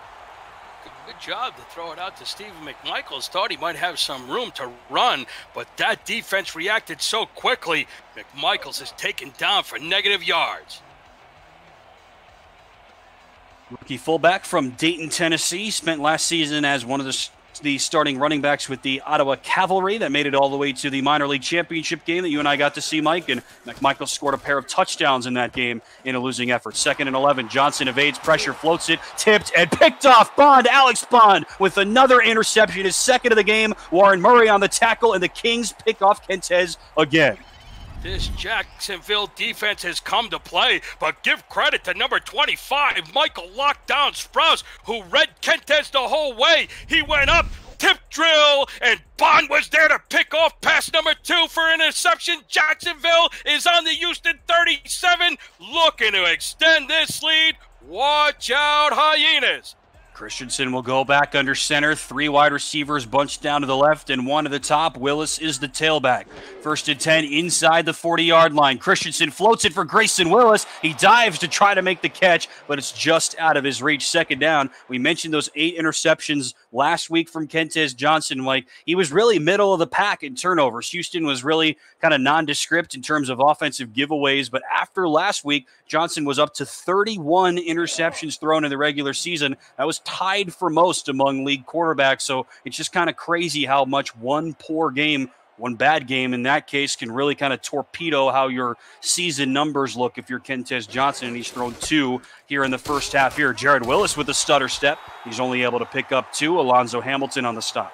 [SPEAKER 3] Good job to throw it out to Stephen McMichaels. Thought he might have some room to run, but that defense reacted so quickly. McMichaels is taken down for negative yards.
[SPEAKER 2] Rookie fullback from Dayton, Tennessee, spent last season as one of the, the starting running backs with the Ottawa Cavalry that made it all the way to the minor league championship game that you and I got to see, Mike. And McMichael scored a pair of touchdowns in that game in a losing effort. Second and 11, Johnson evades pressure, floats it, tipped, and picked off. Bond, Alex Bond, with another interception, his second of the game. Warren Murray on the tackle, and the Kings pick off Kentez again.
[SPEAKER 3] This Jacksonville defense has come to play, but give credit to number 25, Michael Lockdown Sprouse, who read Kentez the whole way. He went up, tip drill, and Bond was there to pick off pass number two for interception. Jacksonville is on the Houston 37, looking to extend this lead. Watch out, Hyenas.
[SPEAKER 2] Christensen will go back under center. Three wide receivers bunched down to the left and one to the top. Willis is the tailback. First and 10 inside the 40 yard line. Christensen floats it for Grayson Willis. He dives to try to make the catch, but it's just out of his reach. Second down. We mentioned those eight interceptions last week from Kentez Johnson. Like he was really middle of the pack in turnovers. Houston was really kind of nondescript in terms of offensive giveaways. But after last week, Johnson was up to 31 interceptions thrown in the regular season. That was tied for most among league quarterbacks. So it's just kind of crazy how much one poor game, one bad game in that case can really kind of torpedo how your season numbers look if you're Kentez Johnson and he's thrown two here in the first half here. Jared Willis with a stutter step. He's only able to pick up two. Alonzo Hamilton on the stop.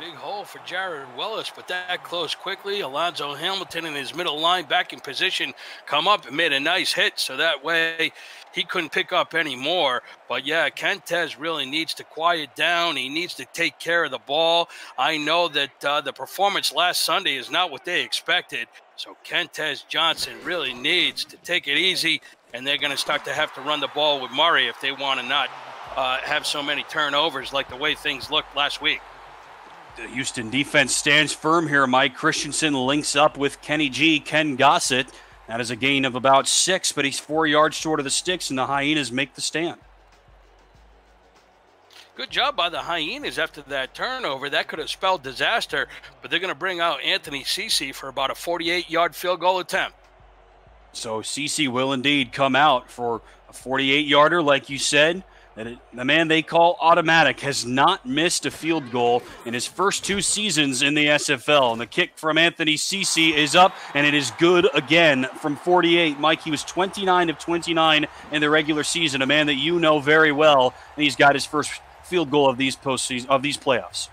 [SPEAKER 3] Big hole for Jared Willis, but that closed quickly. Alonzo Hamilton in his middle line back in position, come up and made a nice hit. So that way he couldn't pick up any more. But yeah, Kentez really needs to quiet down. He needs to take care of the ball. I know that uh, the performance last Sunday is not what they expected. So Kentez Johnson really needs to take it easy, and they're going to start to have to run the ball with Murray if they want to not uh, have so many turnovers like the way things looked last week.
[SPEAKER 2] The Houston defense stands firm here. Mike Christensen links up with Kenny G. Ken Gossett. That is a gain of about six, but he's four yards short of the sticks, and the Hyenas make the stand.
[SPEAKER 3] Good job by the Hyenas after that turnover. That could have spelled disaster, but they're going to bring out Anthony Cece for about a 48 yard field goal attempt.
[SPEAKER 2] So Cece will indeed come out for a 48 yarder, like you said that the man they call automatic has not missed a field goal in his first two seasons in the SFL. And the kick from Anthony Cece is up, and it is good again from 48. Mike, he was 29 of 29 in the regular season, a man that you know very well, and he's got his first field goal of these postseason of these playoffs.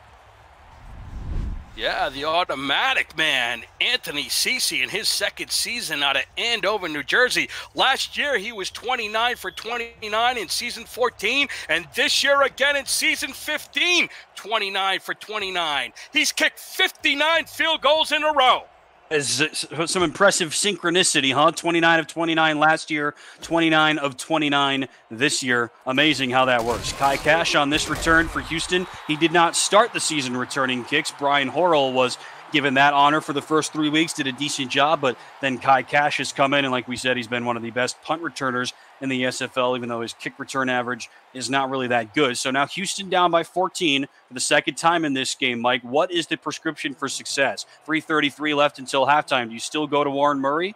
[SPEAKER 3] Yeah, the automatic man, Anthony Cece, in his second season out of Andover, New Jersey. Last year, he was 29 for 29 in season 14, and this year again in season 15, 29 for 29. He's kicked 59 field goals in a row.
[SPEAKER 2] As uh, some impressive synchronicity, huh? 29 of 29 last year, 29 of 29 this year. Amazing how that works. Kai Cash on this return for Houston. He did not start the season returning kicks. Brian Horrell was given that honor for the first three weeks, did a decent job, but then Kai Cash has come in, and like we said, he's been one of the best punt returners in the SFL, even though his kick return average is not really that good. So now Houston down by 14 for the second time in this game. Mike, what is the prescription for success? 333 left until halftime. Do you still go to Warren Murray?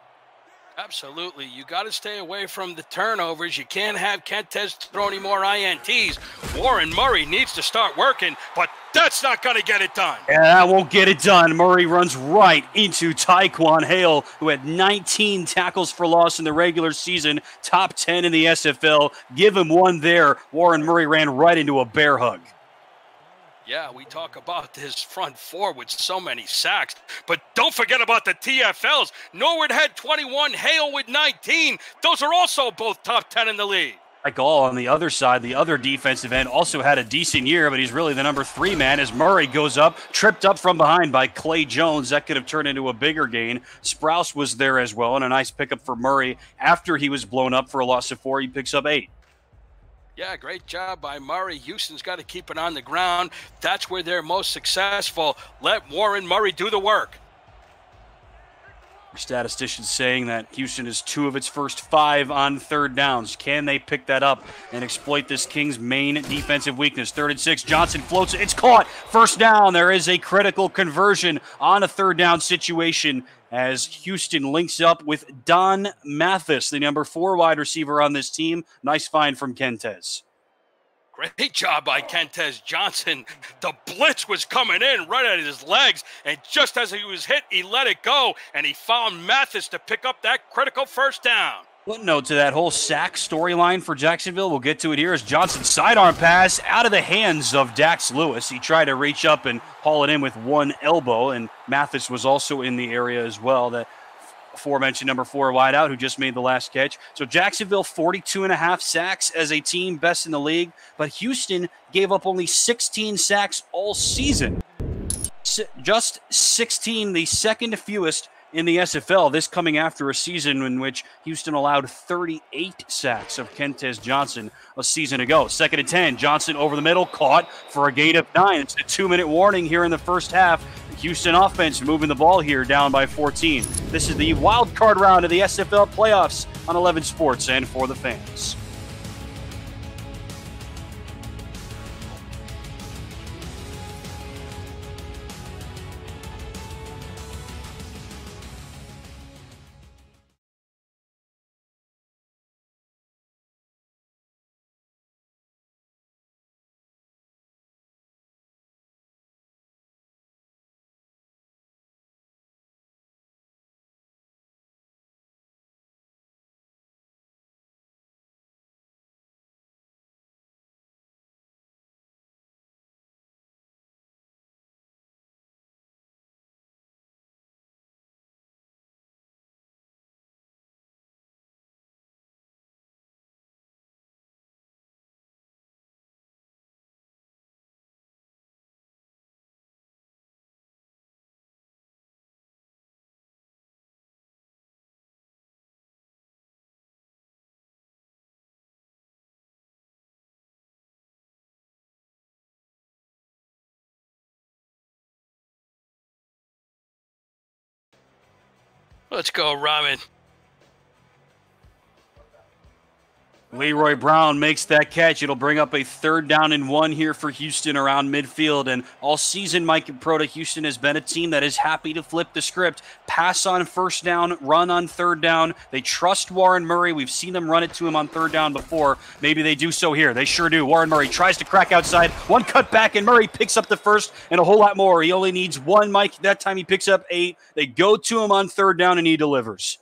[SPEAKER 3] Absolutely. You got to stay away from the turnovers. You can't have Kentez throw any more INTs. Warren Murray needs to start working, but that's not going to get it done.
[SPEAKER 2] Yeah, that won't get it done. Murray runs right into Taekwon Hale, who had 19 tackles for loss in the regular season, top 10 in the SFL. Give him one there. Warren Murray ran right into a bear hug.
[SPEAKER 3] Yeah, we talk about his front four with so many sacks, but don't forget about the TFLs. Norwood had 21, Hale with 19. Those are also both top 10 in the league.
[SPEAKER 2] Like all on the other side, the other defensive end also had a decent year, but he's really the number three man as Murray goes up, tripped up from behind by Clay Jones. That could have turned into a bigger gain. Sprouse was there as well, and a nice pickup for Murray after he was blown up for a loss of four. He picks up eight.
[SPEAKER 3] Yeah, great job by Murray. Houston's got to keep it on the ground. That's where they're most successful. Let Warren Murray do the work.
[SPEAKER 2] Statisticians saying that Houston is two of its first five on third downs. Can they pick that up and exploit this Kings' main defensive weakness? Third and six. Johnson floats it. It's caught. First down. There is a critical conversion on a third down situation as Houston links up with Don Mathis, the number four wide receiver on this team. Nice find from Kentez.
[SPEAKER 3] Great job by Kentez Johnson. The blitz was coming in right at his legs, and just as he was hit, he let it go, and he found Mathis to pick up that critical first down.
[SPEAKER 2] Footnote to that whole sack storyline for Jacksonville. We'll get to it here as Johnson sidearm pass out of the hands of Dax Lewis. He tried to reach up and haul it in with one elbow, and Mathis was also in the area as well. That aforementioned number four wideout who just made the last catch. So Jacksonville 42 and a half sacks as a team, best in the league, but Houston gave up only 16 sacks all season. Just 16, the second fewest in the SFL. This coming after a season in which Houston allowed 38 sacks of Kentez Johnson a season ago. Second and 10, Johnson over the middle, caught for a gain of nine. It's a two minute warning here in the first half. Houston offense moving the ball here down by 14. This is the wild card round of the SFL playoffs on 11 Sports and for the fans.
[SPEAKER 3] Let's go, Ramen.
[SPEAKER 2] Leroy Brown makes that catch. It'll bring up a third down and one here for Houston around midfield. And all season, Mike Prota, Houston has been a team that is happy to flip the script, pass on first down, run on third down. They trust Warren Murray. We've seen them run it to him on third down before. Maybe they do so here. They sure do. Warren Murray tries to crack outside. One cut back, and Murray picks up the first and a whole lot more. He only needs one, Mike. That time he picks up eight. They go to him on third down, and he delivers.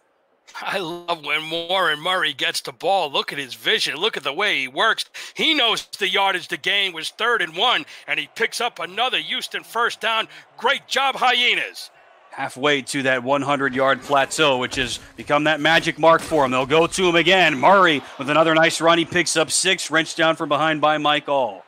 [SPEAKER 3] I love when Warren Murray gets the ball. Look at his vision. Look at the way he works. He knows the yardage to gain was third and one, and he picks up another Houston first down. Great job, Hyenas.
[SPEAKER 2] Halfway to that 100 yard plateau, which has become that magic mark for him. They'll go to him again. Murray with another nice run. He picks up six, wrenched down from behind by Mike All.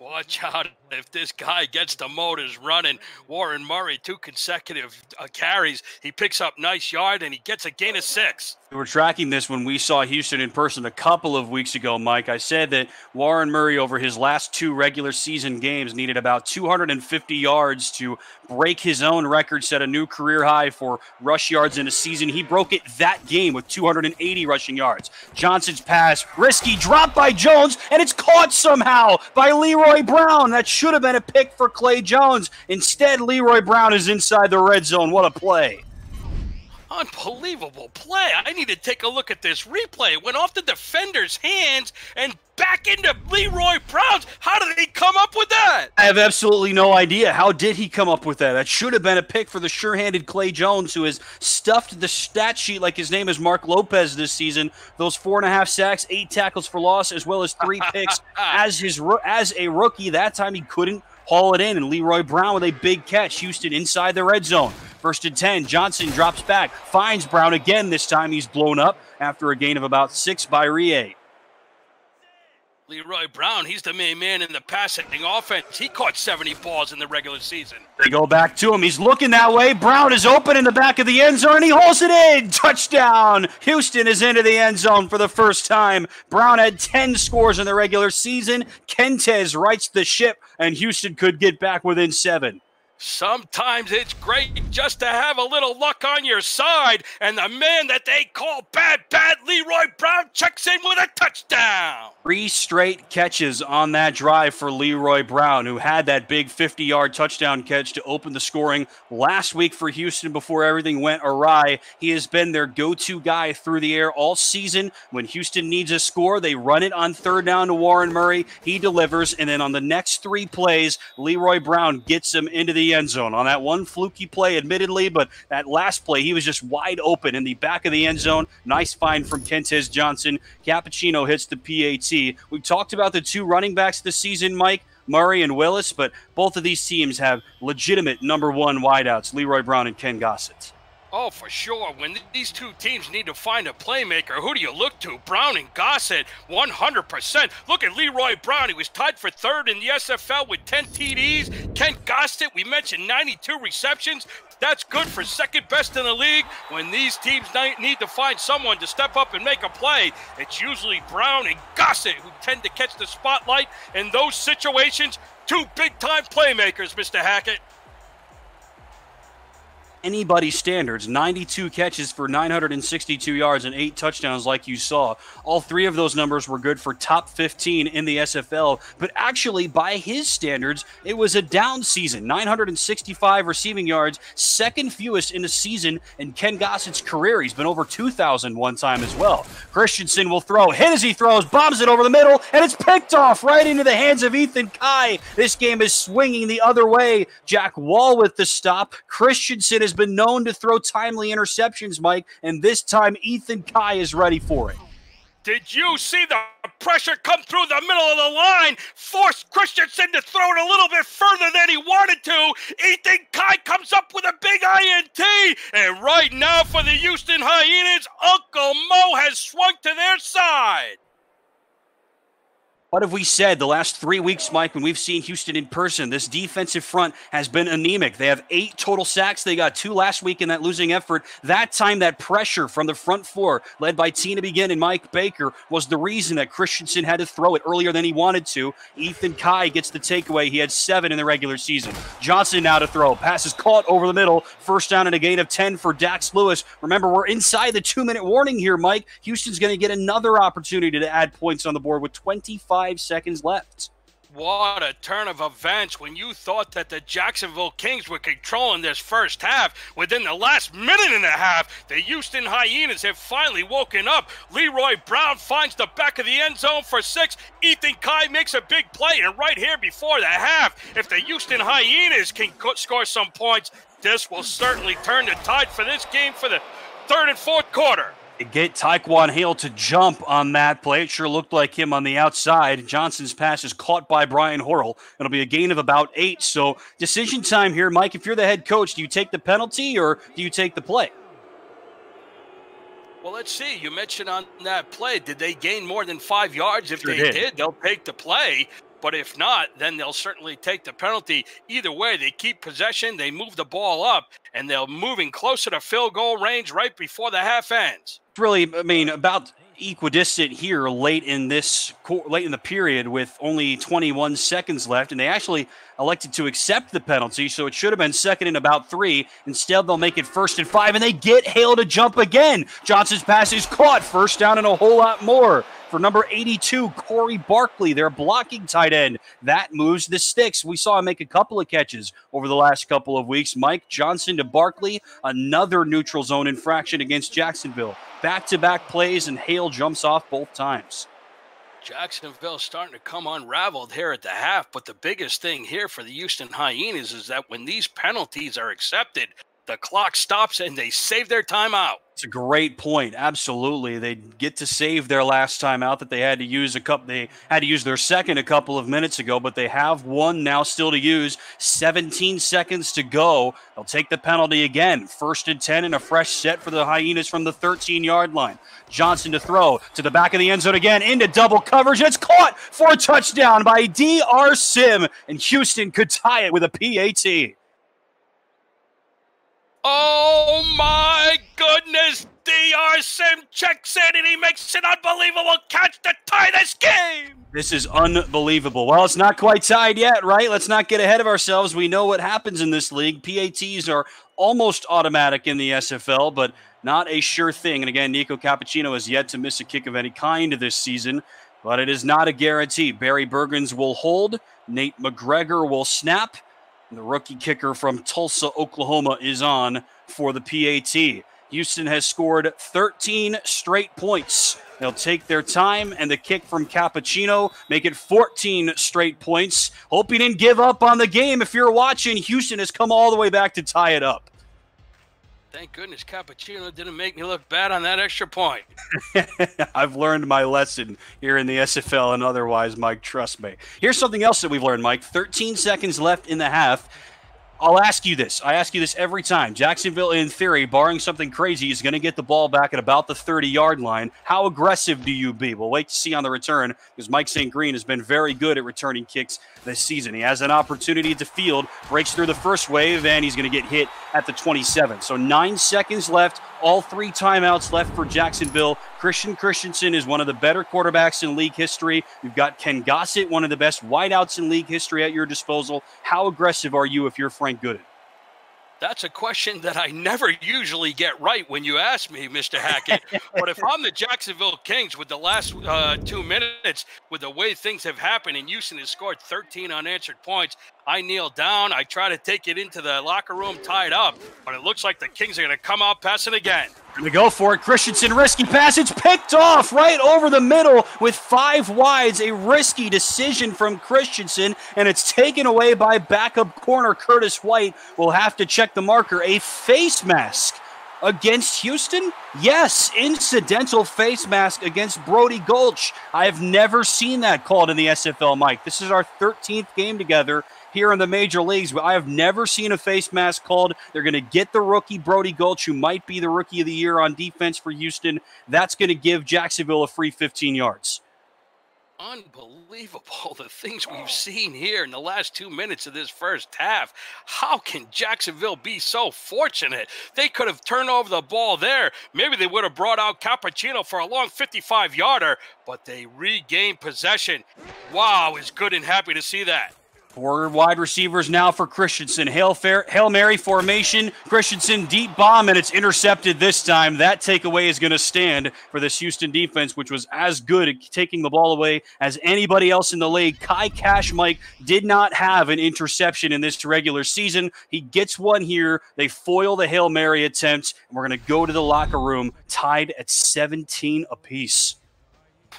[SPEAKER 3] Watch out if this guy gets the motors running. Warren Murray, two consecutive uh, carries. He picks up nice yard and he gets a gain of six.
[SPEAKER 2] We were tracking this when we saw Houston in person a couple of weeks ago, Mike. I said that Warren Murray, over his last two regular season games, needed about 250 yards to break his own record, set a new career high for rush yards in a season. He broke it that game with 280 rushing yards. Johnson's pass, risky, dropped by Jones, and it's caught somehow by Leroy Brown. That should have been a pick for Clay Jones. Instead, Leroy Brown is inside the red zone. What a play!
[SPEAKER 3] Unbelievable play. I need to take a look at this replay. It went off the defender's hands and back into Leroy Brown's. How did he come up with that?
[SPEAKER 2] I have absolutely no idea. How did he come up with that? That should have been a pick for the sure handed Clay Jones, who has stuffed the stat sheet like his name is Mark Lopez this season. Those four and a half sacks, eight tackles for loss, as well as three picks as his as a rookie. That time he couldn't haul it in, and Leroy Brown with a big catch. Houston inside the red zone. First and 10. Johnson drops back, finds Brown again. This time he's blown up after a gain of about six by Rie.
[SPEAKER 3] Leroy Brown, he's the main man in the passing offense. He caught 70 balls in the regular season.
[SPEAKER 2] They go back to him. He's looking that way. Brown is open in the back of the end zone, and he holds it in. Touchdown. Houston is into the end zone for the first time. Brown had 10 scores in the regular season. Kentez rights the ship, and Houston could get back within seven.
[SPEAKER 3] Sometimes it's great just to have a little luck on your side, and the man that they call Bad Bad Leroy Brown checks in with a touchdown.
[SPEAKER 2] Three straight catches on that drive for Leroy Brown, who had that big 50 yard touchdown catch to open the scoring last week for Houston before everything went awry. He has been their go to guy through the air all season. When Houston needs a score, they run it on third down to Warren Murray. He delivers, and then on the next three plays, Leroy Brown gets him into the end zone on that one fluky play, admittedly, but that last play, he was just wide open in the back of the end zone. Nice find from Kentez Johnson. Cappuccino hits the PAT. We've talked about the two running backs this season, Mike. Murray and Willis, but both of these teams have legitimate number one wideouts, Leroy Brown and Ken Gossett.
[SPEAKER 3] Oh, for sure. When these two teams need to find a playmaker, who do you look to? Brown and Gossett, 100%. Look at Leroy Brown. He was tied for third in the SFL with 10 TDs. Kent Gossett, we mentioned 92 receptions. That's good for second best in the league. When these teams need to find someone to step up and make a play, it's usually Brown and Gossett who tend to catch the spotlight in those situations. Two big time playmakers, Mr. Hackett
[SPEAKER 2] anybody's standards 92 catches for 962 yards and eight touchdowns, like you saw. All three of those numbers were good for top 15 in the SFL, but actually, by his standards, it was a down season 965 receiving yards, second fewest in a season in Ken Gossett's career. He's been over 2,000 one time as well. Christensen will throw, hit as he throws, bombs it over the middle, and it's picked off right into the hands of Ethan Kai. This game is swinging the other way. Jack Wall with the stop. Christensen is been known to throw timely interceptions, Mike, and this time Ethan Kai is ready for it.
[SPEAKER 3] Did you see the pressure come through the middle of the line? Forced Christensen to throw it a little bit further than he wanted to. Ethan Kai comes up with a big INT. And right now for the Houston Hyenas, Uncle Mo has swung to their side.
[SPEAKER 2] What have we said the last three weeks, Mike, when we've seen Houston in person? This defensive front has been anemic. They have eight total sacks. They got two last week in that losing effort. That time, that pressure from the front four, led by Tina Begin and Mike Baker, was the reason that Christensen had to throw it earlier than he wanted to. Ethan Kai gets the takeaway. He had seven in the regular season. Johnson now to throw. Pass is caught over the middle. First down and a gain of 10 for Dax Lewis. Remember, we're inside the two minute warning here, Mike. Houston's going to get another opportunity to add points on the board with 25 five seconds left.
[SPEAKER 3] What a turn of events when you thought that the Jacksonville Kings were controlling this first half. Within the last minute and a half, the Houston Hyenas have finally woken up. Leroy Brown finds the back of the end zone for six. Ethan Kai makes a big play, and right here before the half, if the Houston Hyenas can score some points, this will certainly turn the tide for this game for the third and fourth quarter
[SPEAKER 2] get Taekwon Hale to jump on that play. It sure looked like him on the outside. Johnson's pass is caught by Brian Horrell. It'll be a gain of about eight. So decision time here, Mike. If you're the head coach, do you take the penalty or do you take the play?
[SPEAKER 3] Well, let's see. You mentioned on that play, did they gain more than five yards? If
[SPEAKER 2] sure
[SPEAKER 3] they did. did, they'll take the play. But if not, then they'll certainly take the penalty. Either way, they keep possession, they move the ball up, and they're moving closer to field goal range right before the half ends.
[SPEAKER 2] Really, I mean, about equidistant here late in this late in the period with only 21 seconds left and they actually elected to accept the penalty so it should have been second and about three instead they'll make it first and five and they get hale to jump again johnson's pass is caught first down and a whole lot more for number 82, Corey Barkley, their blocking tight end. That moves the sticks. We saw him make a couple of catches over the last couple of weeks. Mike Johnson to Barkley, another neutral zone infraction against Jacksonville. Back to back plays, and Hale jumps off both times.
[SPEAKER 3] Jacksonville starting to come unraveled here at the half, but the biggest thing here for the Houston Hyenas is that when these penalties are accepted, the clock stops and they save their timeout.
[SPEAKER 2] A great point. Absolutely, they get to save their last time out that they had to use a couple. They had to use their second a couple of minutes ago, but they have one now still to use. 17 seconds to go. They'll take the penalty again. First and 10 and a fresh set for the Hyenas from the 13 yard line. Johnson to throw to the back of the end zone again into double coverage. It's caught for a touchdown by D.R. Sim, and Houston could tie it with a PAT.
[SPEAKER 3] Oh my goodness! DR Sim checks in and he makes an unbelievable catch to tie this game.
[SPEAKER 2] This is unbelievable. Well, it's not quite tied yet, right? Let's not get ahead of ourselves. We know what happens in this league. PATs are almost automatic in the SFL, but not a sure thing. And again, Nico Cappuccino has yet to miss a kick of any kind this season, but it is not a guarantee. Barry Bergens will hold, Nate McGregor will snap. The rookie kicker from Tulsa, Oklahoma is on for the PAT. Houston has scored 13 straight points. They'll take their time and the kick from Cappuccino, make it 14 straight points. Hope you didn't give up on the game. If you're watching, Houston has come all the way back to tie it up.
[SPEAKER 3] Thank goodness Cappuccino didn't make me look bad on that extra point.
[SPEAKER 2] I've learned my lesson here in the SFL and otherwise, Mike. Trust me. Here's something else that we've learned, Mike. 13 seconds left in the half. I'll ask you this. I ask you this every time. Jacksonville, in theory, barring something crazy, is going to get the ball back at about the 30 yard line. How aggressive do you be? We'll wait to see on the return because Mike St. Green has been very good at returning kicks this season. He has an opportunity to field, breaks through the first wave, and he's going to get hit at the 27. So nine seconds left. All three timeouts left for Jacksonville. Christian Christensen is one of the better quarterbacks in league history. You've got Ken Gossett, one of the best wideouts in league history at your disposal. How aggressive are you if you're Frank Gooden?
[SPEAKER 3] That's a question that I never usually get right when you ask me, Mr. Hackett. but if I'm the Jacksonville Kings with the last uh, two minutes, with the way things have happened, and Houston has scored 13 unanswered points, I kneel down. I try to take it into the locker room tied up, but it looks like the Kings are going to come out passing again.
[SPEAKER 2] Going to go for it. Christensen, risky pass. It's picked off right over the middle with five wides. A risky decision from Christensen, and it's taken away by backup corner Curtis White. We'll have to check the marker. A face mask against Houston? Yes, incidental face mask against Brody Gulch. I have never seen that called in the SFL, Mike. This is our 13th game together, here in the major leagues. I have never seen a face mask called. They're going to get the rookie Brody Gulch, who might be the rookie of the year on defense for Houston. That's going to give Jacksonville a free 15 yards.
[SPEAKER 3] Unbelievable the things we've seen here in the last two minutes of this first half. How can Jacksonville be so fortunate? They could have turned over the ball there. Maybe they would have brought out Cappuccino for a long 55 yarder, but they regained possession. Wow, is good and happy to see that.
[SPEAKER 2] Four wide receivers now for Christensen. Hail, Fair, Hail Mary formation. Christensen deep bomb, and it's intercepted this time. That takeaway is going to stand for this Houston defense, which was as good at taking the ball away as anybody else in the league. Kai Cash Mike did not have an interception in this regular season. He gets one here. They foil the Hail Mary attempt, and we're going to go to the locker room tied at 17 apiece.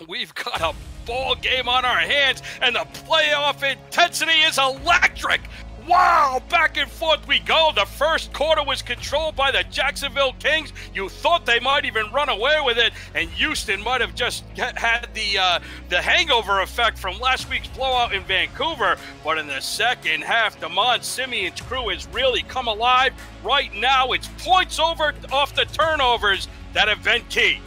[SPEAKER 3] We've got a ball game on our hands, and the playoff intensity is electric. Wow, back and forth we go. The first quarter was controlled by the Jacksonville Kings. You thought they might even run away with it, and Houston might have just had the uh, the hangover effect from last week's blowout in Vancouver. But in the second half, the Demond Simeon's crew has really come alive. Right now, it's points over off the turnovers that have been key.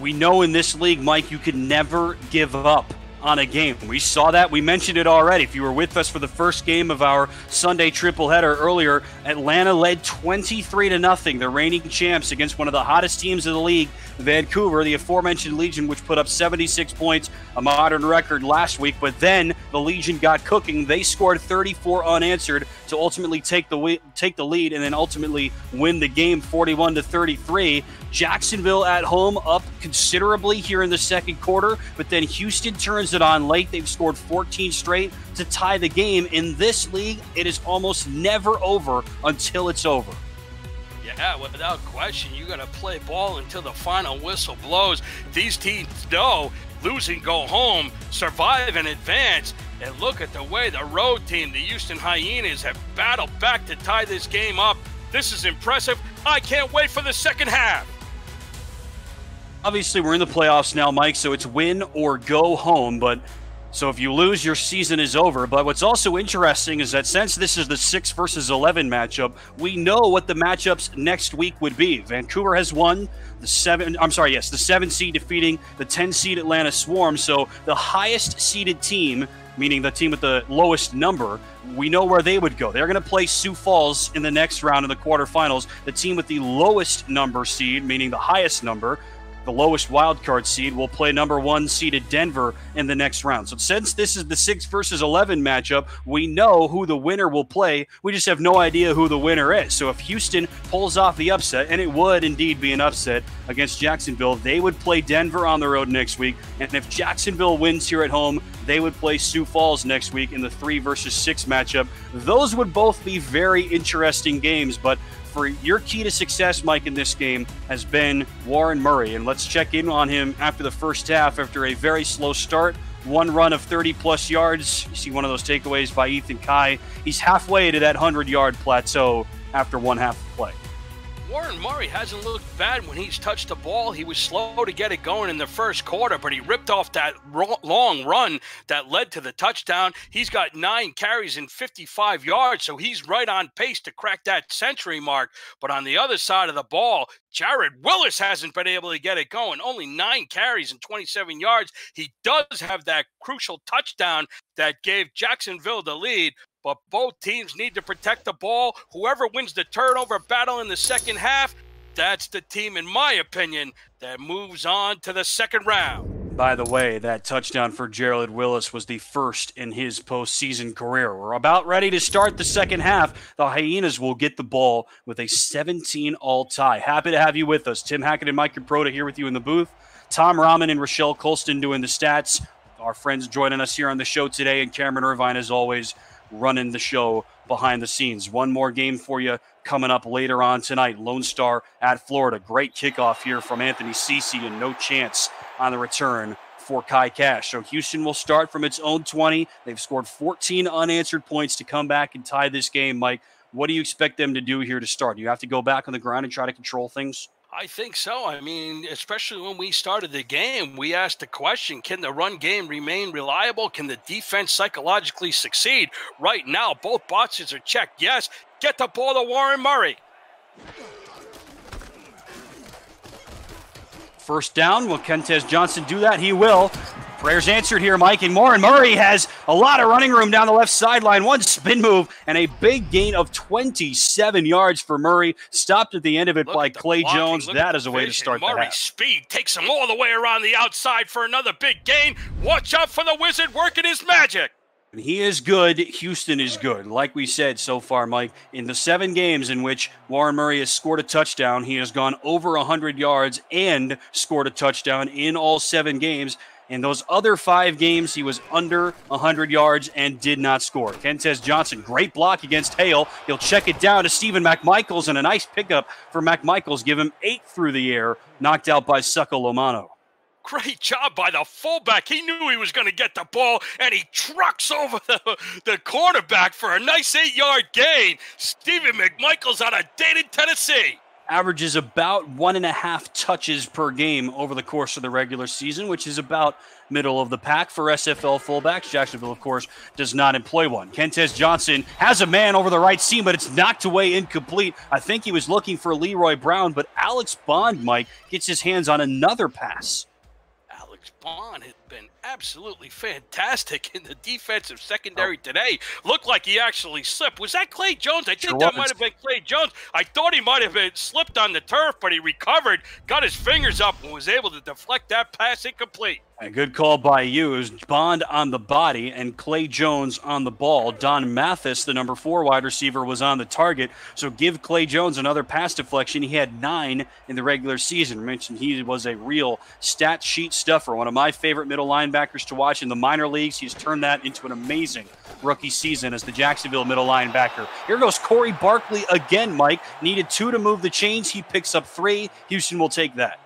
[SPEAKER 2] We know in this league, Mike, you can never give up on a game. We saw that. We mentioned it already. If you were with us for the first game of our Sunday triple header earlier, Atlanta led 23 to nothing, the reigning champs against one of the hottest teams in the league, Vancouver, the aforementioned Legion, which put up 76 points, a modern record last week. But then the Legion got cooking. They scored 34 unanswered to ultimately take the take the lead and then ultimately win the game 41 to 33. Jacksonville at home up considerably here in the second quarter, but then Houston turns it on late. They've scored 14 straight to tie the game. In this league, it is almost never over until it's over.
[SPEAKER 3] Yeah, without question, you got to play ball until the final whistle blows. These teams know losing, go home, survive, and advance. And look at the way the road team, the Houston Hyenas, have battled back to tie this game up. This is impressive. I can't wait for the second half.
[SPEAKER 2] Obviously, we're in the playoffs now, Mike, so it's win or go home. But so if you lose, your season is over. But what's also interesting is that since this is the 6 versus 11 matchup, we know what the matchups next week would be. Vancouver has won the 7 I'm sorry, yes, the 7 seed defeating the 10 seed Atlanta Swarm. So the highest seeded team, meaning the team with the lowest number, we know where they would go. They're going to play Sioux Falls in the next round in the quarterfinals. The team with the lowest number seed, meaning the highest number, the lowest wildcard seed, will play number one seeded Denver in the next round. So since this is the six versus 11 matchup, we know who the winner will play. We just have no idea who the winner is. So if Houston pulls off the upset, and it would indeed be an upset against Jacksonville, they would play Denver on the road next week. And if Jacksonville wins here at home, they would play Sioux Falls next week in the three versus six matchup. Those would both be very interesting games, but your key to success, Mike, in this game has been Warren Murray. And let's check in on him after the first half after a very slow start. One run of 30 plus yards. You see one of those takeaways by Ethan Kai. He's halfway to that 100 yard plateau after one half of play.
[SPEAKER 3] Warren Murray hasn't looked bad when he's touched the ball. He was slow to get it going in the first quarter, but he ripped off that long run that led to the touchdown. He's got nine carries and 55 yards, so he's right on pace to crack that century mark. But on the other side of the ball, Jared Willis hasn't been able to get it going. Only nine carries and 27 yards. He does have that crucial touchdown that gave Jacksonville the lead, but both teams need to protect the ball. Whoever wins the turnover battle in the second half, that's the team, in my opinion, that moves on to the second round.
[SPEAKER 2] By the way, that touchdown for Jared Willis was the first in his postseason career. We're about ready to start the second half. The Hyenas will get the ball with a 17 all tie. Happy to have you with us. Tim Hackett and Mike Caprota here with you in the booth. Tom Rahman and Rochelle Colston doing the stats. Our friends joining us here on the show today, and Cameron Irvine, as always, running the show behind the scenes. One more game for you coming up later on tonight. Lone Star at Florida. Great kickoff here from Anthony Cece and no chance on the return for Kai Cash. So Houston will start from its own 20. They've scored 14 unanswered points to come back and tie this game. Mike, what do you expect them to do here to start? Do you have to go back on the ground and try to control things?
[SPEAKER 3] I think so. I mean, especially when we started the game, we asked the question can the run game remain reliable? Can the defense psychologically succeed? Right now, both boxes are checked. Yes, get the ball to Warren Murray.
[SPEAKER 2] First down. Will Kentez Johnson do that? He will. Prayers answered here, Mike. And Warren Murray has a lot of running room down the left sideline. One spin move and a big gain of 27 yards for Murray. Stopped at the end of it
[SPEAKER 3] Look
[SPEAKER 2] by Clay
[SPEAKER 3] blocking.
[SPEAKER 2] Jones.
[SPEAKER 3] Look
[SPEAKER 2] That
[SPEAKER 3] at
[SPEAKER 2] is
[SPEAKER 3] the
[SPEAKER 2] a way to start the
[SPEAKER 3] Murray's speed takes him all the way around the outside for another big gain. Watch out for the wizard working his magic.
[SPEAKER 2] And he is good. Houston is good. Like we said so far, Mike, in the seven games in which Warren Murray has scored a touchdown, he has gone over 100 yards and scored a touchdown in all seven games. In those other five games, he was under 100 yards and did not score. Kentez Johnson, great block against Hale. He'll check it down to Stephen McMichaels, and a nice pickup for McMichaels. Give him eight through the air, knocked out by Succo Lomano.
[SPEAKER 3] Great job by the fullback. He knew he was going to get the ball, and he trucks over the, the quarterback for a nice eight yard gain. Stephen McMichaels out of Dayton, Tennessee.
[SPEAKER 2] Averages about one and a half touches per game over the course of the regular season, which is about middle of the pack for SFL fullbacks. Jacksonville, of course, does not employ one. Kentez Johnson has a man over the right seam, but it's knocked away incomplete. I think he was looking for Leroy Brown, but Alex Bond, Mike, gets his hands on another pass.
[SPEAKER 3] Alex Bond absolutely fantastic in the defensive oh. secondary today. Looked like he actually slipped. Was that Clay Jones? I think
[SPEAKER 2] Sure
[SPEAKER 3] that might have been Clay Jones. I thought he might have been slipped on the turf, but he recovered, got his fingers up, and was able to deflect that pass incomplete.
[SPEAKER 2] A good call by you. Bond on the body and Clay Jones on the ball. Don Mathis, the number four wide receiver, was on the target. So give Clay Jones another pass deflection. He had nine in the regular season. I mentioned he was a real stat sheet stuffer. One of my favorite middle linebackers to watch in the minor leagues. He's turned that into an amazing rookie season as the Jacksonville middle linebacker. Here goes Corey Barkley again, Mike. Needed two to move the chains. He picks up three. Houston will take that.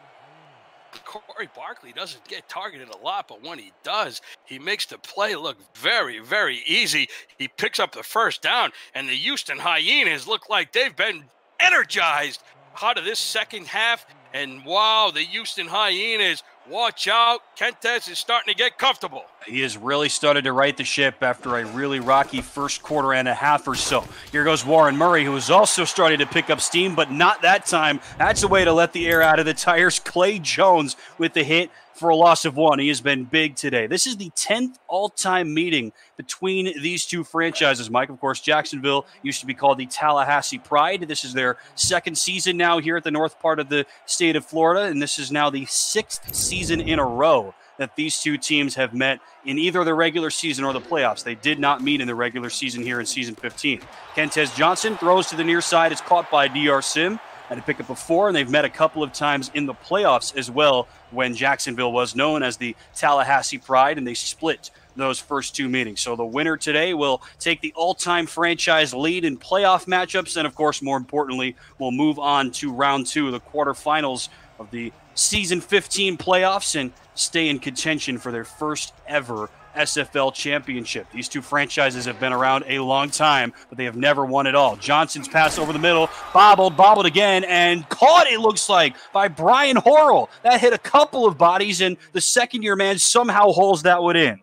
[SPEAKER 3] Corey Barkley doesn't get targeted a lot, but when he does, he makes the play look very, very easy. He picks up the first down, and the Houston Hyenas look like they've been energized out of this second half. And wow, the Houston Hyenas, watch out. Kentez is starting to get comfortable.
[SPEAKER 2] He has really started to right the ship after a really rocky first quarter and a half or so. Here goes Warren Murray, who is also starting to pick up steam, but not that time. That's a way to let the air out of the tires. Clay Jones with the hit for a loss of one. He has been big today. This is the 10th all time meeting between these two franchises, Mike. Of course, Jacksonville used to be called the Tallahassee Pride. This is their second season now here at the north part of the state of Florida, and this is now the sixth season in a row that these two teams have met in either the regular season or the playoffs. They did not meet in the regular season here in season 15. Kentez Johnson throws to the near side. It's caught by DR Sim. Had to pick up a four, and they've met a couple of times in the playoffs as well when Jacksonville was known as the Tallahassee Pride, and they split those first two meetings. So the winner today will take the all-time franchise lead in playoff matchups, and of course, more importantly, will move on to round two, the quarterfinals of the season 15 playoffs, and stay in contention for their first ever SFL championship. These two franchises have been around a long time, but they have never won it all. Johnson's pass over the middle, bobbled, bobbled again, and caught, it looks like, by Brian Horrell. That hit a couple of bodies, and the second year man somehow holds that one in.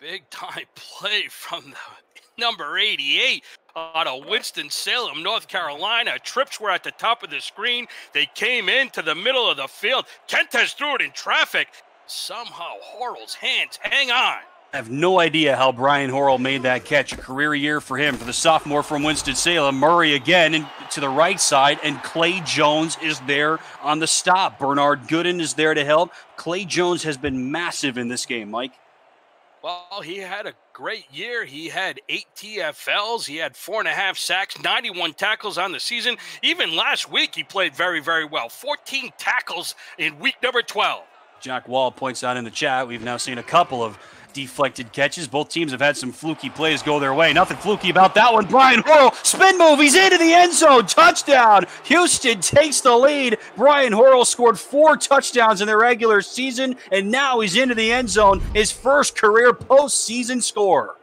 [SPEAKER 3] Big time play from the number 88 out of Winston-Salem, North Carolina. Trips were at the top of the screen. They came into the middle of the field. Kentez threw it in traffic. Somehow Horrell's hands hang on.
[SPEAKER 2] I have no idea how Brian Horrell made that catch. A career year for him. For the sophomore from Winston-Salem, Murray again and to the right side, and Clay Jones is there on the stop. Bernard Gooden is there to help. Clay Jones has been massive in this game, Mike.
[SPEAKER 3] Well, he had a great year. He had eight TFLs. He had four and a half sacks, 91 tackles on the season. Even last week, he played very, very well. 14 tackles in week number 12.
[SPEAKER 2] Jack Wall points out in the chat, we've now seen a couple of deflected catches. Both teams have had some fluky plays go their way. Nothing fluky about that one. Brian Horrell, spin move. He's into the end zone. Touchdown. Houston takes the lead. Brian Horrell scored four touchdowns in the regular season, and now he's into the end zone. His first career postseason score.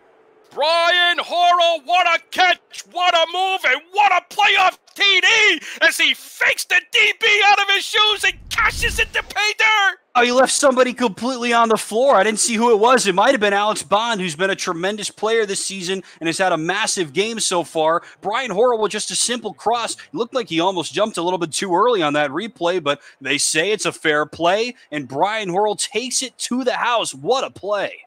[SPEAKER 3] Brian Horrell, what a catch, what a move, and what a playoff TD as he fakes the DB out of his shoes and cashes it to pay dirt.
[SPEAKER 2] Oh, he left somebody completely on the floor. I didn't see who it was. It might have been Alex Bond, who's been a tremendous player this season and has had a massive game so far. Brian Horrell, just a simple cross. It looked like he almost jumped a little bit too early on that replay, but they say it's a fair play, and Brian Horrell takes it to the house. What a play!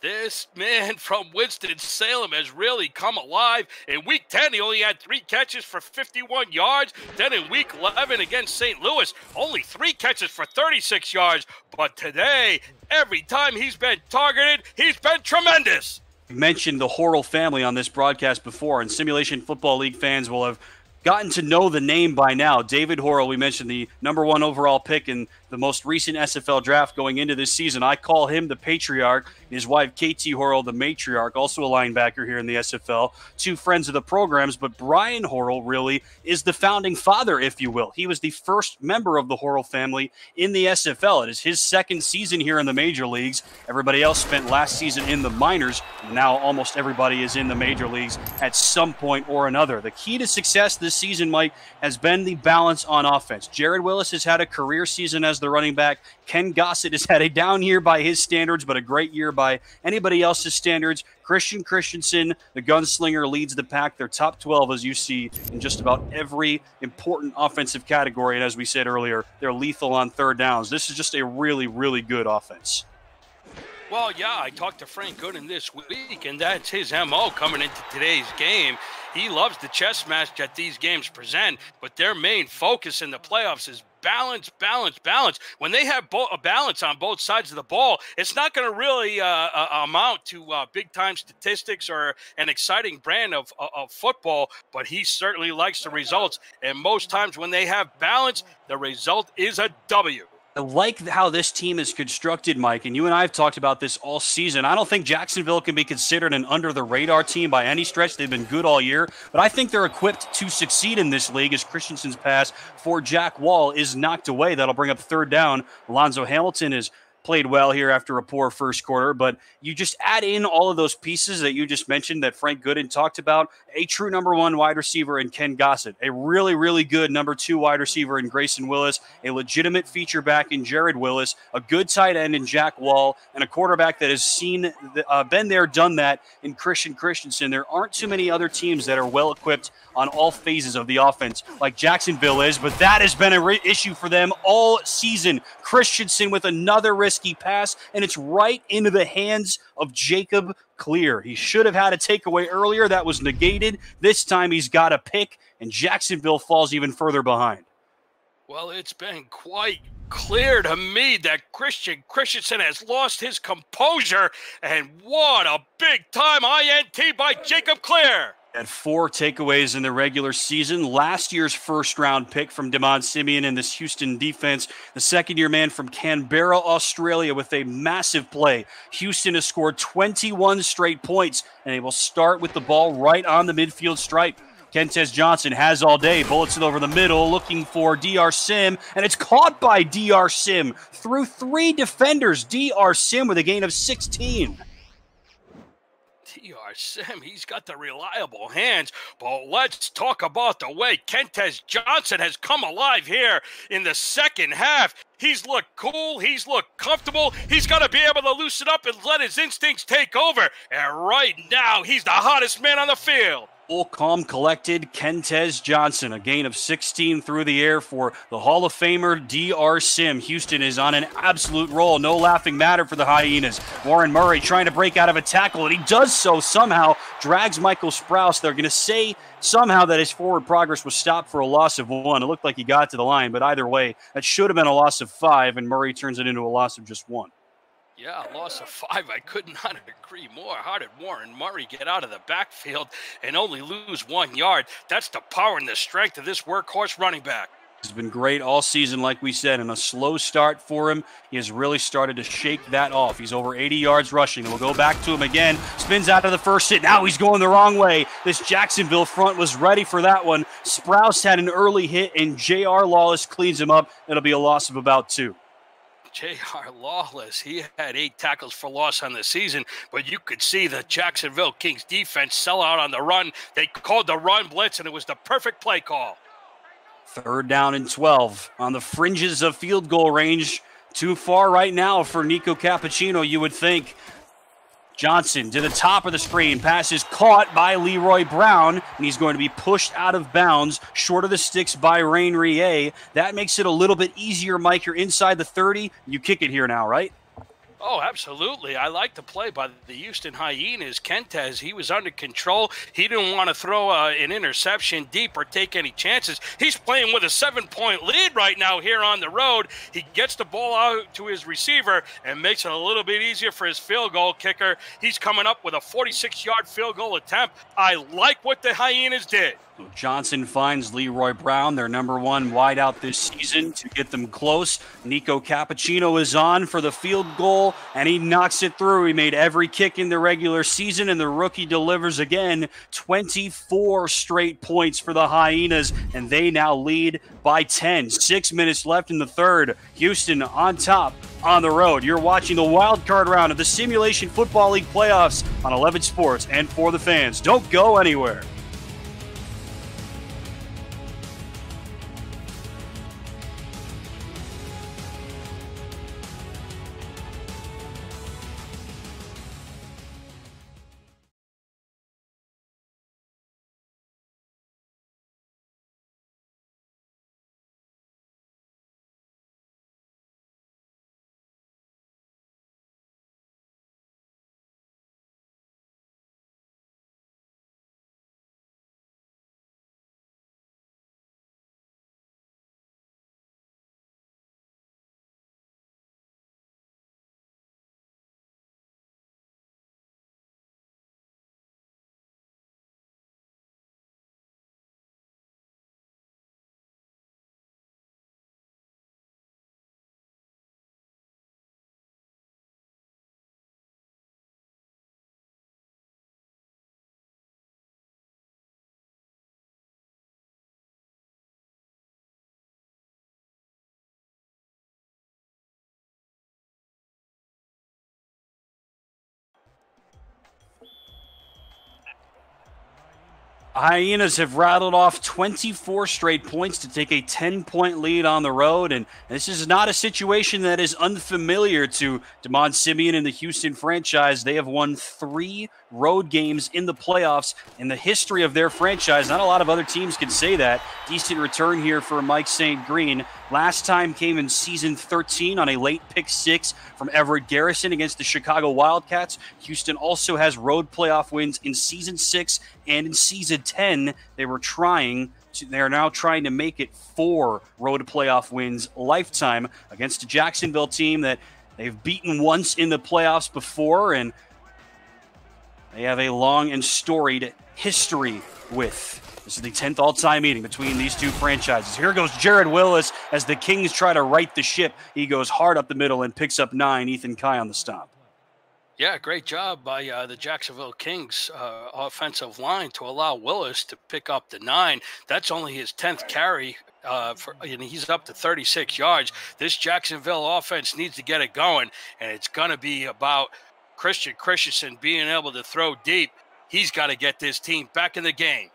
[SPEAKER 3] This man from Winston-Salem has really come alive. In week 10, he only had three catches for 51 yards. Then in week 11 against St. Louis, only three catches for 36 yards. But today, every time he's been targeted, he's been tremendous.
[SPEAKER 2] Mentioned the Horrell family on this broadcast before, and Simulation Football League fans will have gotten to know the name by now. David Horrell, we mentioned the number one overall pick in the most recent SFL draft going into this season. I call him the patriarch. and His wife, KT Horrell, the matriarch, also a linebacker here in the SFL. Two friends of the programs, but Brian Horrell really is the founding father, if you will. He was the first member of the Horrell family in the SFL. It is his second season here in the major leagues. Everybody else spent last season in the minors. Now almost everybody is in the major leagues at some point or another. The key to success this season, Mike, has been the balance on offense. Jared Willis has had a career season as the running back. Ken Gossett has had a down year by his standards, but a great year by anybody else's standards. Christian Christensen, the gunslinger, leads the pack. They're top 12, as you see, in just about every important offensive category. And as we said earlier, they're lethal on third downs. This is just a really, really good offense.
[SPEAKER 3] Well, yeah, I talked to Frank Gooden this week, and that's his MO coming into today's game. He loves the chess match that these games present, but their main focus in the playoffs is balance, balance, balance. When they have bo- a balance on both sides of the ball, it's not going to really uh, uh, amount to uh, big time statistics or an exciting brand of, of football, but he certainly likes the results. And most times when they have balance, the result is a W.
[SPEAKER 2] I like how this team is constructed, Mike, and you and I have talked about this all season. I don't think Jacksonville can be considered an under the radar team by any stretch. They've been good all year, but I think they're equipped to succeed in this league as Christensen's pass for Jack Wall is knocked away. That'll bring up third down. Alonzo Hamilton is played well here after a poor first quarter, but you just add in all of those pieces that you just mentioned that Frank Gooden talked about. A true number one wide receiver in Ken Gossett, a really, really good number two wide receiver in Grayson Willis, a legitimate feature back in Jared Willis, a good tight end in Jack Wall, and a quarterback that has seen uh, been there, done that in Christian Christensen. There aren't too many other teams that are well equipped on all phases of the offense like Jacksonville is, but that has been a re- issue for them all season. Christensen with another risky pass, and it's right into the hands of Jacob Clear. He should have had a takeaway earlier. That was negated. This time he's got a pick, and Jacksonville falls even further behind.
[SPEAKER 3] Well, it's been quite clear to me that Christian Christensen has lost his composure, and what a big time INT by Jacob Clear.
[SPEAKER 2] Had four takeaways in the regular season. Last year's first round pick from Demond Simeon in this Houston defense. The second year man from Canberra, Australia, with a massive play. Houston has scored 21 straight points, and they will start with the ball right on the midfield stripe. Kentez Johnson has all day, bullets it over the middle, looking for DR Sim, and it's caught by DR Sim through three defenders. DR Sim with a gain of 16.
[SPEAKER 3] DR Sim, he's got the reliable hands. But let's talk about the way Kentez Johnson has come alive here in the second half. He's looked cool. He's looked comfortable. He's got to be able to loosen up and let his instincts take over. And right now, he's the hottest man on the field.
[SPEAKER 2] Full, calm, collected Kentez Johnson, a gain of 16 through the air for the Hall of Famer DR Sim. Houston is on an absolute roll. No laughing matter for the Hyenas. Warren Murray trying to break out of a tackle, and he does so somehow, drags Michael Sprouse. They're going to say somehow that his forward progress was stopped for a loss of one. It looked like he got to the line, but either way, that should have been a loss of five, and Murray turns it into a loss of just one.
[SPEAKER 3] Yeah, loss of five. I could not agree more. How did Warren Murray get out of the backfield and only lose one yard? That's the power and the strength of this workhorse running back.
[SPEAKER 2] He's been great all season, like we said, and a slow start for him. He has really started to shake that off. He's over 80 yards rushing. We'll go back to him again. Spins out of the first hit. Now he's going the wrong way. This Jacksonville front was ready for that one. Sprouse had an early hit, and J.R. Lawless cleans him up. It'll be a loss of about two.
[SPEAKER 3] J.R. Lawless, he had eight tackles for loss on the season, but you could see the Jacksonville Kings defense sell out on the run. They called the run blitz, and it was the perfect play call.
[SPEAKER 2] Third down and 12 on the fringes of field goal range. Too far right now for Nico Cappuccino, you would think. Johnson to the top of the screen. Pass is caught by Leroy Brown, and he's going to be pushed out of bounds, short of the sticks by Rain Rie. That makes it a little bit easier, Mike. You're inside the 30. You kick it here now, right?
[SPEAKER 3] Oh, absolutely. I like the play by the Houston Hyenas. Kentez, he was under control. He didn't want to throw uh, an interception deep or take any chances. He's playing with a seven point lead right now here on the road. He gets the ball out to his receiver and makes it a little bit easier for his field goal kicker. He's coming up with a 46 yard field goal attempt. I like what the Hyenas did.
[SPEAKER 2] Johnson finds Leroy Brown, their number one wideout this season, to get them close. Nico Cappuccino is on for the field goal, and he knocks it through. He made every kick in the regular season, and the rookie delivers again 24 straight points for the Hyenas, and they now lead by 10. Six minutes left in the third. Houston on top on the road. You're watching the wild card round of the Simulation Football League playoffs on 11 Sports and for the fans. Don't go anywhere. Hyenas have rattled off 24 straight points to take a 10 point lead on the road. And this is not a situation that is unfamiliar to Demond Simeon and the Houston franchise. They have won three road games in the playoffs in the history of their franchise. Not a lot of other teams can say that. Decent return here for Mike St. Green. Last time came in season 13 on a late pick six from Everett Garrison against the Chicago Wildcats. Houston also has road playoff wins in season six and in season 10. They were trying to they are now trying to make it four road playoff wins lifetime against a Jacksonville team that they've beaten once in the playoffs before and they have a long and storied history with. This is the 10th all time meeting between these two franchises. Here goes Jared Willis as the Kings try to right the ship. He goes hard up the middle and picks up nine. Ethan Kai on the stop.
[SPEAKER 3] Yeah, great job by uh, the Jacksonville Kings uh, offensive line to allow Willis to pick up the nine. That's only his 10th carry. Uh, for, and he's up to 36 yards. This Jacksonville offense needs to get it going, and it's going to be about Christian Christensen being able to throw deep. He's got to get this team back in the game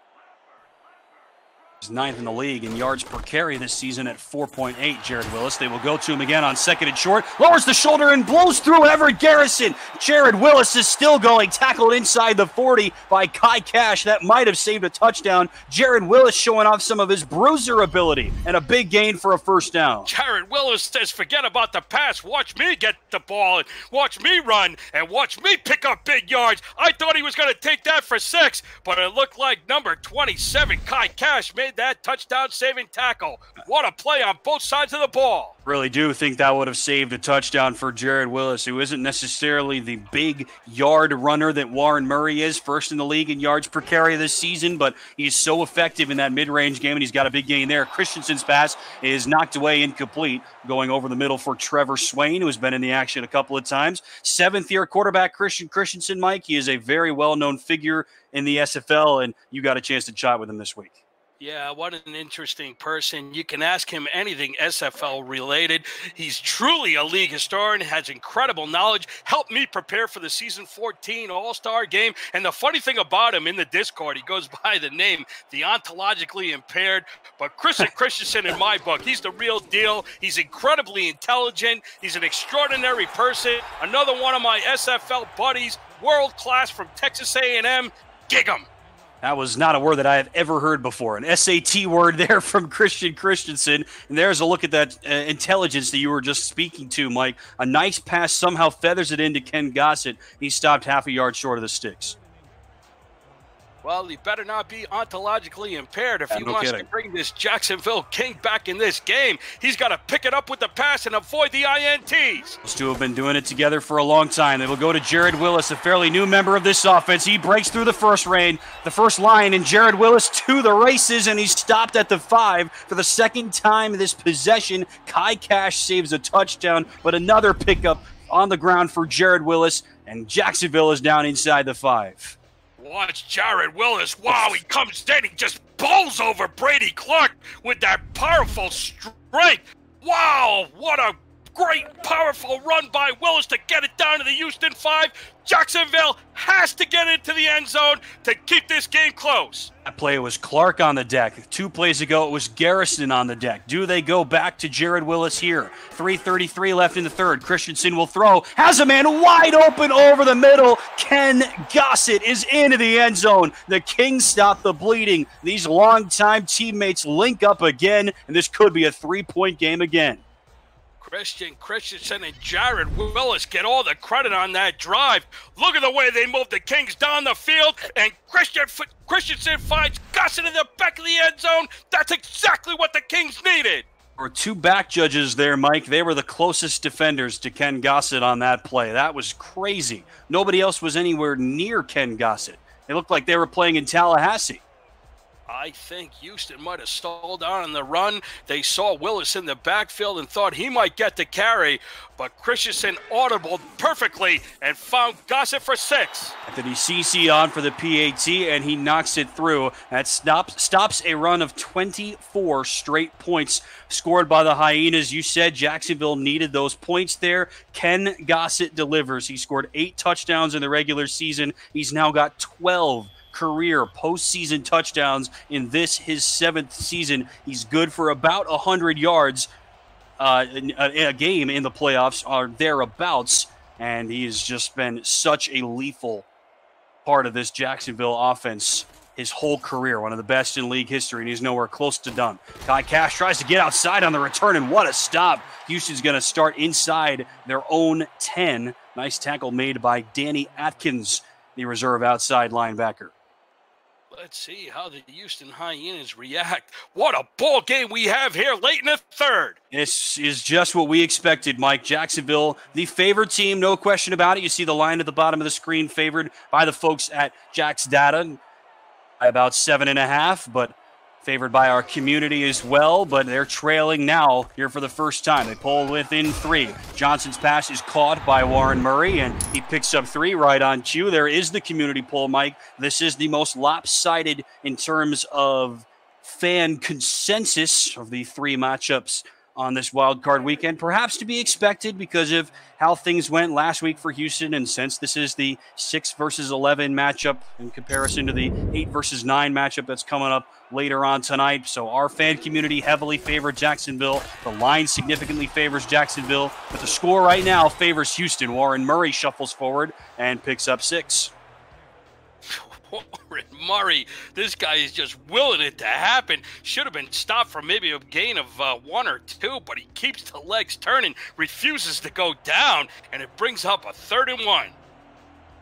[SPEAKER 2] ninth in the league in yards per carry this season at 4.8. Jared Willis. They will go to him again on second and short. Lowers the shoulder and blows through Everett Garrison. Jared Willis is still going. Tackled inside the 40 by Kai Cash. That might have saved a touchdown. Jared Willis showing off some of his bruiser ability and a big gain for a first down.
[SPEAKER 3] Jared Willis says, forget about the pass. Watch me get the ball and watch me run and watch me pick up big yards. I thought he was going to take that for six, but it looked like number 27, Kai Cash, made that touchdown saving tackle. What a play on both sides of the ball.
[SPEAKER 2] Really do think that would have saved a touchdown for Jared Willis, who isn't necessarily the big yard runner that Warren Murray is, first in the league in yards per carry this season, but he's so effective in that mid range game, and he's got a big gain there. Christensen's pass is knocked away incomplete, going over the middle for Trevor Swain, who has been in the action a couple of times. Seventh year quarterback Christian Christensen, Mike. He is a very well known figure in the SFL, and you got a chance to chat with him this week.
[SPEAKER 3] Yeah, what an interesting person. You can ask him anything SFL related. He's truly a league historian, has incredible knowledge, helped me prepare for the season 14 All Star game. And the funny thing about him in the Discord, he goes by the name the ontologically impaired. But Christian Christensen, in my book, he's the real deal. He's incredibly intelligent, he's an extraordinary person. Another one of my SFL buddies, world class from Texas A&M. Gig him.
[SPEAKER 2] That was not a word that I have ever heard before. An SAT word there from Christian Christensen. And there's a look at that uh, intelligence that you were just speaking to, Mike. A nice pass somehow feathers it into Ken Gossett. He stopped half a yard short of the sticks.
[SPEAKER 3] Well, he better not be ontologically impaired if
[SPEAKER 2] Yeah,
[SPEAKER 3] he
[SPEAKER 2] no
[SPEAKER 3] wants
[SPEAKER 2] kidding.
[SPEAKER 3] to bring this Jacksonville King back in this game. He's got to pick it up with the pass and avoid the INTs.
[SPEAKER 2] Those two have been doing it together for a long time. They will go to Jared Willis, a fairly new member of this offense. He breaks through the first rain, the first line, and Jared Willis to the races, and he's stopped at the five for the second time this possession. Kai Cash saves a touchdown, but another pickup on the ground for Jared Willis, and Jacksonville is down inside the five.
[SPEAKER 3] Watch Jared Willis. Wow, he comes in. He just bowls over Brady Clark with that powerful strength. Wow, what a great, powerful run by Willis to get it down to the Houston 5. Jacksonville has to get into the end zone to keep this game close.
[SPEAKER 2] That play was Clark on the deck. Two plays ago, it was Garrison on the deck. Do they go back to Jared Willis here? 3.33 left in the third. Christensen will throw. Has a man wide open over the middle. Ken Gossett is into the end zone. The Kings stop the bleeding. These longtime teammates link up again, and this could be a three point game again.
[SPEAKER 3] Christian Christensen and Jared Willis get all the credit on that drive. Look at the way they moved the Kings down the field, and Christian Christensen finds Gossett in the back of the end zone. That's exactly what the Kings needed.
[SPEAKER 2] Were two back judges there, Mike. They were the closest defenders to Ken Gossett on that play. That was crazy. Nobody else was anywhere near Ken Gossett. It looked like they were playing in Tallahassee.
[SPEAKER 3] I think Houston might have stalled on the run. They saw Willis in the backfield and thought he might get the carry, but Christensen audibled perfectly and found Gossett for six.
[SPEAKER 2] He Cece on for the PAT and he knocks it through. That stops stops a run of 24 straight points scored by the Hyenas. You said Jacksonville needed those points there. Ken Gossett delivers. He scored eight touchdowns in the regular season. He's now got 12 career postseason touchdowns in this his seventh season. He's good for about 100 yards uh, a, a game in the playoffs or thereabouts, and he has just been such a lethal part of this Jacksonville offense his whole career, one of the best in league history, and he's nowhere close to done. Kai Cash tries to get outside on the return, and what a stop! Houston's going to start inside their own 10. Nice tackle made by Danny Atkins, the reserve outside linebacker.
[SPEAKER 3] Let's see how the Houston Hyenas react. What a ball game we have here late in the third.
[SPEAKER 2] This is just what we expected, Mike. Jacksonville, the favored team, no question about it. You see the line at the bottom of the screen, favored by the folks at Jack's Data by about seven and a half, but favored by our community as well. But they're trailing now here for the first time. They pull within three. Johnson's pass is caught by Warren Murray, and he picks up three right on cue. There is the community poll, Mike. This is the most lopsided in terms of fan consensus of the three matchups on this wild card weekend. Perhaps to be expected because of how things went last week for Houston, and since this is the six versus eleven matchup in comparison to the eight versus nine matchup that's coming up later on tonight. So our fan community heavily favored Jacksonville. The line significantly favors Jacksonville, but the score right now favors Houston. Warren Murray shuffles forward and picks up six.
[SPEAKER 3] Warren Murray, this guy is just willing it to happen. Should have been stopped for maybe a gain of uh, one or two, but he keeps the legs turning, refuses to go down, and it brings up a third and one.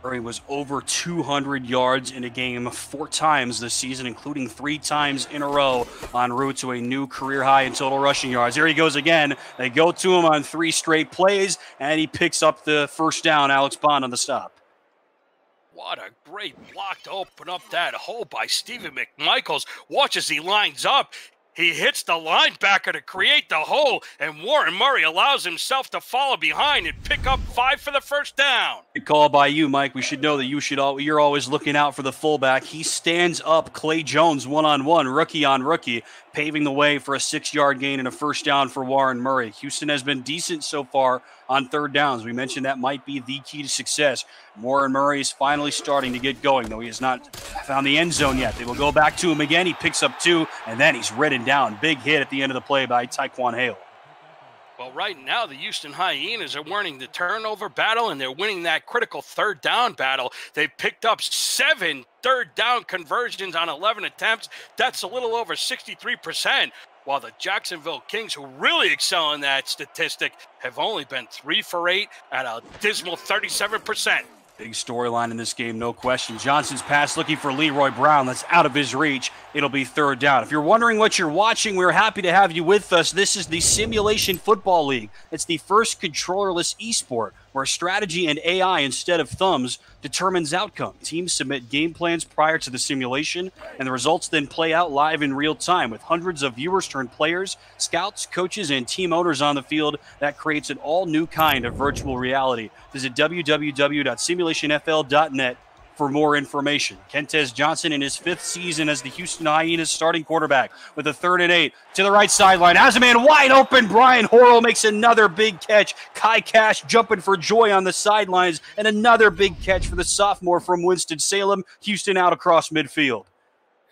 [SPEAKER 2] Murray was over 200 yards in a game four times this season, including three times in a row en route to a new career high in total rushing yards. Here he goes again. They go to him on three straight plays, and he picks up the first down. Alex Bond on the stop.
[SPEAKER 3] What a great block to open up that hole by Stephen McMichaels. Watch as he lines up. He hits the linebacker to create the hole, and Warren Murray allows himself to follow behind and pick up five for the first down.
[SPEAKER 2] Good call by you, Mike. We should know that you should all, you're always looking out for the fullback. He stands up Clay Jones one on one, rookie on rookie, paving the way for a six yard gain and a first down for Warren Murray. Houston has been decent so far on third downs. We mentioned that might be the key to success. Warren Murray is finally starting to get going, though he has not found the end zone yet. They will go back to him again. He picks up two, and then he's ridden down. Big hit at the end of the play by Taekwon Hale.
[SPEAKER 3] Well, right now, the Houston Hyenas are winning the turnover battle and they're winning that critical third down battle. They've picked up seven third down conversions on 11 attempts. That's a little over 63%. While the Jacksonville Kings, who really excel in that statistic, have only been three for eight at a dismal 37%.
[SPEAKER 2] Big storyline in this game, no question. Johnson's pass looking for Leroy Brown. That's out of his reach. It'll be third down. If you're wondering what you're watching, we're happy to have you with us. This is the Simulation Football League. It's the first controllerless esport where strategy and AI instead of thumbs determines outcome. Teams submit game plans prior to the simulation, and the results then play out live in real time with hundreds of viewers turned players, scouts, coaches, and team owners on the field. That creates an all new kind of virtual reality. Visit www.simulationfl.net for more information. Kentez Johnson in his fifth season as the Houston Hyenas starting quarterback with a third and eight to the right sideline. As a man wide open, Brian Horrell makes another big catch. Kai Cash jumping for joy on the sidelines, and another big catch for the sophomore from Winston-Salem. Houston out across midfield.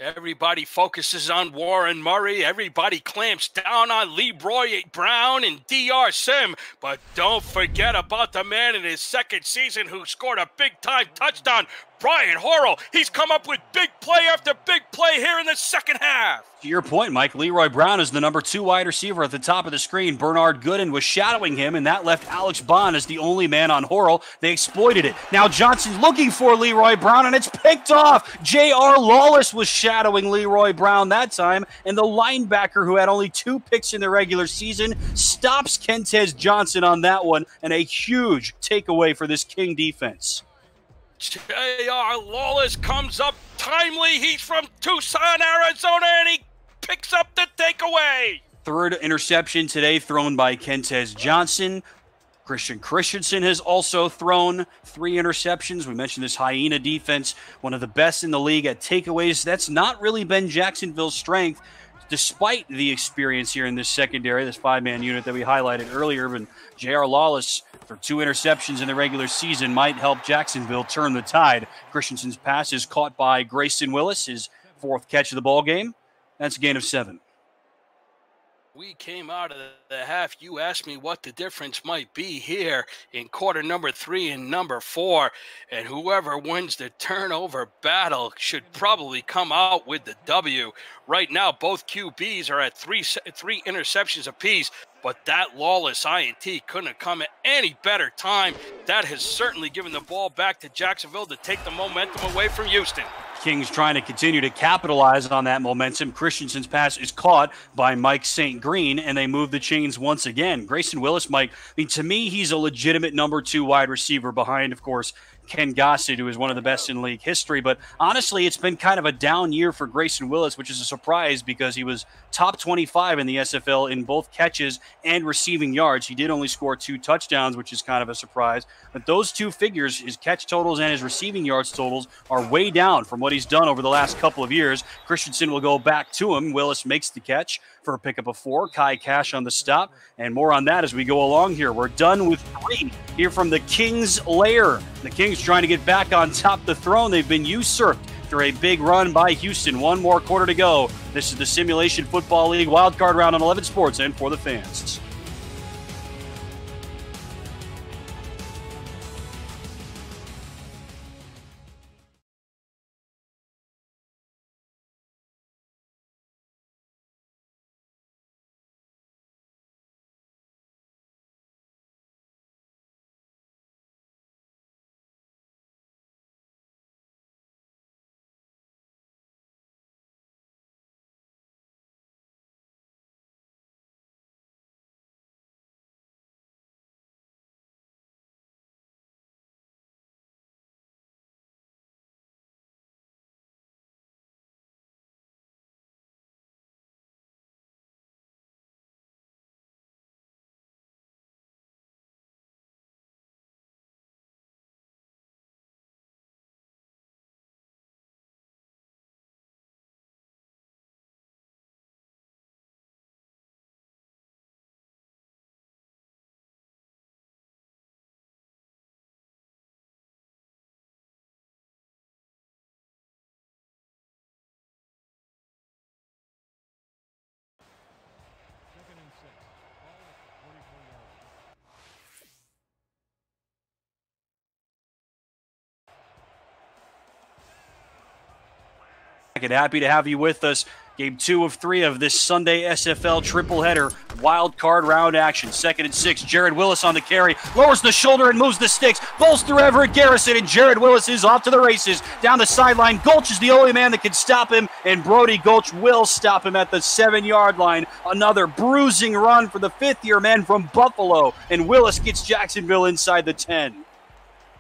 [SPEAKER 3] Everybody focuses on Warren Murray. Everybody clamps down on Leroy Brown and DR Sim. But don't forget about the man in his second season who scored a big time touchdown Brian Horrell, he's come up with big play after big play here in the second half.
[SPEAKER 2] To your point, Mike, Leroy Brown is the number two wide receiver at the top of the screen. Bernard Gooden was shadowing him, and that left Alex Bond as the only man on Horrell. They exploited it. Now Johnson's looking for Leroy Brown, and it's picked off. J.R. Lawless was shadowing Leroy Brown that time, and the linebacker, who had only two picks in the regular season, stops Kentez Johnson on that one, and a huge takeaway for this King defense.
[SPEAKER 3] J.R. Lawless comes up timely. He's from Tucson, Arizona, and he picks up the takeaway.
[SPEAKER 2] Third interception today thrown by Kentez Johnson. Christian Christensen has also thrown three interceptions. We mentioned this Hyena defense, one of the best in the league at takeaways. That's not really been Jacksonville's strength, despite the experience here in this secondary, this five man unit that we highlighted earlier. But J.R. Lawless for two interceptions in the regular season might help Jacksonville turn the tide. Christensen's pass is caught by Grayson Willis, his fourth catch of the ball game. That's a gain of seven
[SPEAKER 3] we came out of the half, you asked me what the difference might be here in quarter number three and number four. And whoever wins the turnover battle should probably come out with the W. Right now, both QBs are at three three interceptions apiece. But that lawless INT couldn't have come at any better time. That has certainly given the ball back to Jacksonville to take the momentum away from Houston.
[SPEAKER 2] Kings trying to continue to capitalize on that momentum. Christensen's pass is caught by Mike St. Green, and they move the chains once again. Grayson Willis, Mike, I mean, to me, he's a legitimate number two wide receiver behind, of course, Ken Gossett, who is one of the best in league history. But honestly, it's been kind of a down year for Grayson Willis, which is a surprise because he was top 25 in the SFL in both catches and receiving yards. He did only score two touchdowns, which is kind of a surprise. But those two figures, his catch totals and his receiving yards totals, are way down from what he's done over the last couple of years. Christensen will go back to him. Willis makes the catch for a pickup of four. Kai Cash on the stop. And more on that as we go along here. We're done with three here from the King's Lair. The Kings trying to get back on top the throne. They've been usurped after a big run by Houston. One more quarter to go. This is the Simulation Football League wildcard round on 11 Sports and for the fans. And happy to have you with us. Game two of three of this Sunday SFL triple header wild card round action. Second and six. Jared Willis on the carry. Lowers the shoulder and moves the sticks. Bowls through Everett Garrison, and Jared Willis is off to the races. Down the sideline. Gulch is the only man that can stop him, and Brody Gulch will stop him at the seven yard line. Another bruising run for the fifth year man from Buffalo, and Willis gets Jacksonville inside the 10.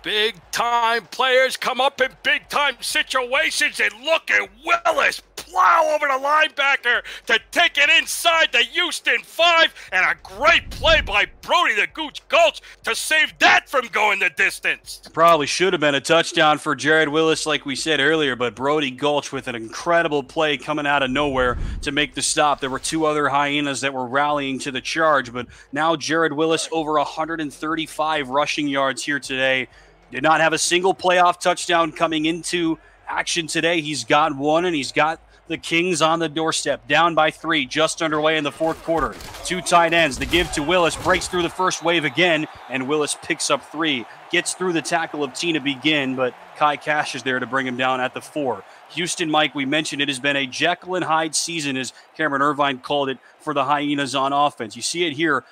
[SPEAKER 3] Big time players come up in big time situations, and look at Willis plow over the linebacker to take it inside the Houston five, and a great play by Brody the Gooch Gulch to save that from going the distance.
[SPEAKER 2] Probably should have been a touchdown for Jared Willis, like we said earlier, but Brody Gulch with an incredible play coming out of nowhere to make the stop. There were two other hyenas that were rallying to the charge, but now Jared Willis over 135 rushing yards here today. Did not have a single playoff touchdown coming into action today. He's got one, and he's got the Kings on the doorstep, down by three, just underway in the fourth quarter. Two tight ends. The give to Willis breaks through the first wave again, and Willis picks up three. Gets through the tackle of Tina Begin, but Kai Cash is there to bring him down at the four. Houston, Mike, we mentioned it has been a Jekyll and Hyde season, as Cameron Irvine called it, for the Hyenas on offense. You see it here.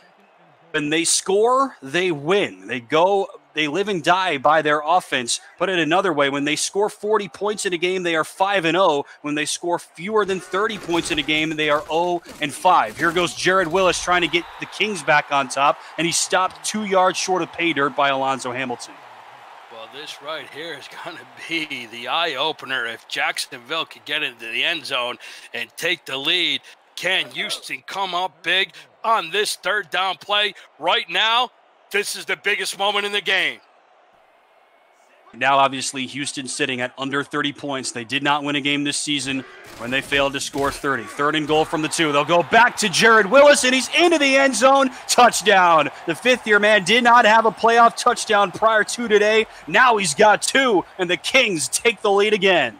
[SPEAKER 2] When they score, they win. They go they live and die by their offense. Put it another way, when they score 40 points in a game, they are 5 and 0. When they score fewer than 30 points in a game, they are 0 and 5. Here goes Jared Willis trying to get the Kings back on top, and he stopped 2 yards short of pay dirt by Alonzo Hamilton.
[SPEAKER 3] Well, this right here is going to be the eye opener if Jacksonville could get into the end zone and take the lead. Can Houston come up big on this third down play right now? This is the biggest moment in the game.
[SPEAKER 2] Now, obviously, Houston sitting at under 30 points. They did not win a game this season when they failed to score 30. Third and goal from the two. They'll go back to Jared Willis, and he's into the end zone. Touchdown. The fifth year man did not have a playoff touchdown prior to today. Now he's got two, and the Kings take the lead again.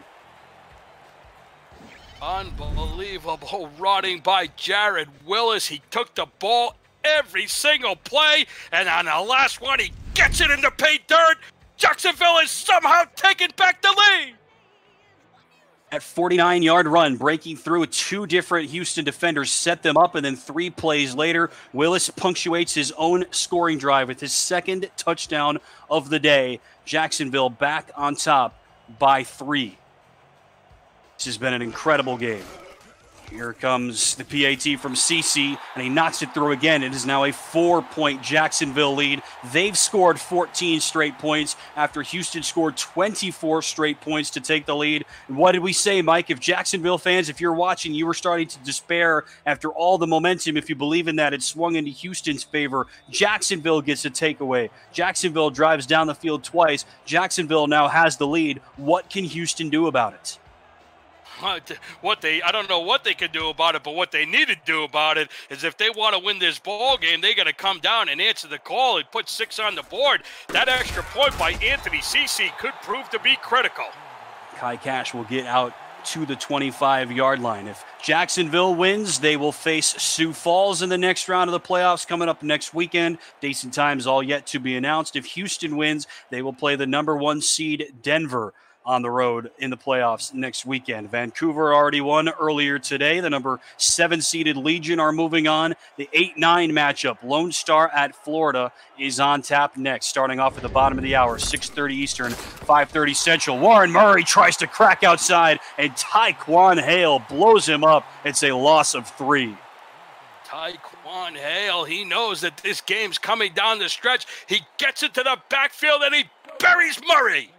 [SPEAKER 3] Unbelievable running by Jared Willis. He took the ball every single play. And on the last one, he gets it into pay dirt. Jacksonville is somehow taking back the lead.
[SPEAKER 2] At 49 yard run, breaking through two different Houston defenders, set them up, and then three plays later, Willis punctuates his own scoring drive with his second touchdown of the day. Jacksonville back on top by three. This has been an incredible game. Here comes the PAT from Cece, and he knocks it through again. It is now a four point Jacksonville lead. They've scored 14 straight points after Houston scored 24 straight points to take the lead. And what did we say, Mike? If Jacksonville fans, if you're watching, you were starting to despair after all the momentum, if you believe in that, it swung into Houston's favor. Jacksonville gets a takeaway. Jacksonville drives down the field twice. Jacksonville now has the lead. What can Houston do about it?
[SPEAKER 3] What they I don't know what they could do about it, but what they need to do about it is if they want to win this ball game, they got to come down and answer the call and put six on the board. That extra point by Anthony Cece could prove to be critical.
[SPEAKER 2] Kai Cash will get out to the 25 yard line. If Jacksonville wins, they will face Sioux Falls in the next round of the playoffs coming up next weekend. Dates and times all yet to be announced. If Houston wins, they will play the number one seed Denver on the road in the playoffs next weekend. Vancouver already won earlier today. The number seven seeded Legion are moving on. The 8 9 matchup, Lone Star at Florida, is on tap next, starting off at the bottom of the hour, 6.30 Eastern, 5.30 Central. Warren Murray tries to crack outside, and Taekwon Hale blows him up. It's a loss of three.
[SPEAKER 3] Taekwon Hale, he knows that this game's coming down the stretch. He gets it to the backfield and he buries Murray.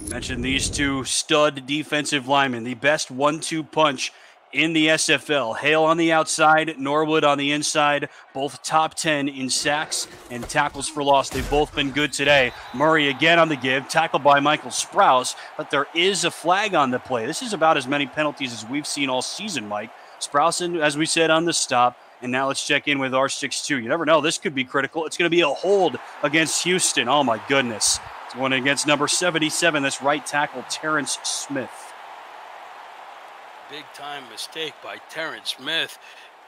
[SPEAKER 2] You mentioned these two stud defensive linemen, the best one two punch in the SFL. Hale on the outside, Norwood on the inside, both top 10 in sacks and tackles for loss. They've both been good today. Murray again on the give, tackled by Michael Sprouse, but there is a flag on the play. This is about as many penalties as we've seen all season, Mike. Sprouse, as we said, on the stop. And now let's check in with R62. You never know. This could be critical. It's going to be a hold against Houston. Oh, my goodness. Going against number 77, this right tackle, Terrence Smith.
[SPEAKER 3] Big time mistake by Terrence Smith.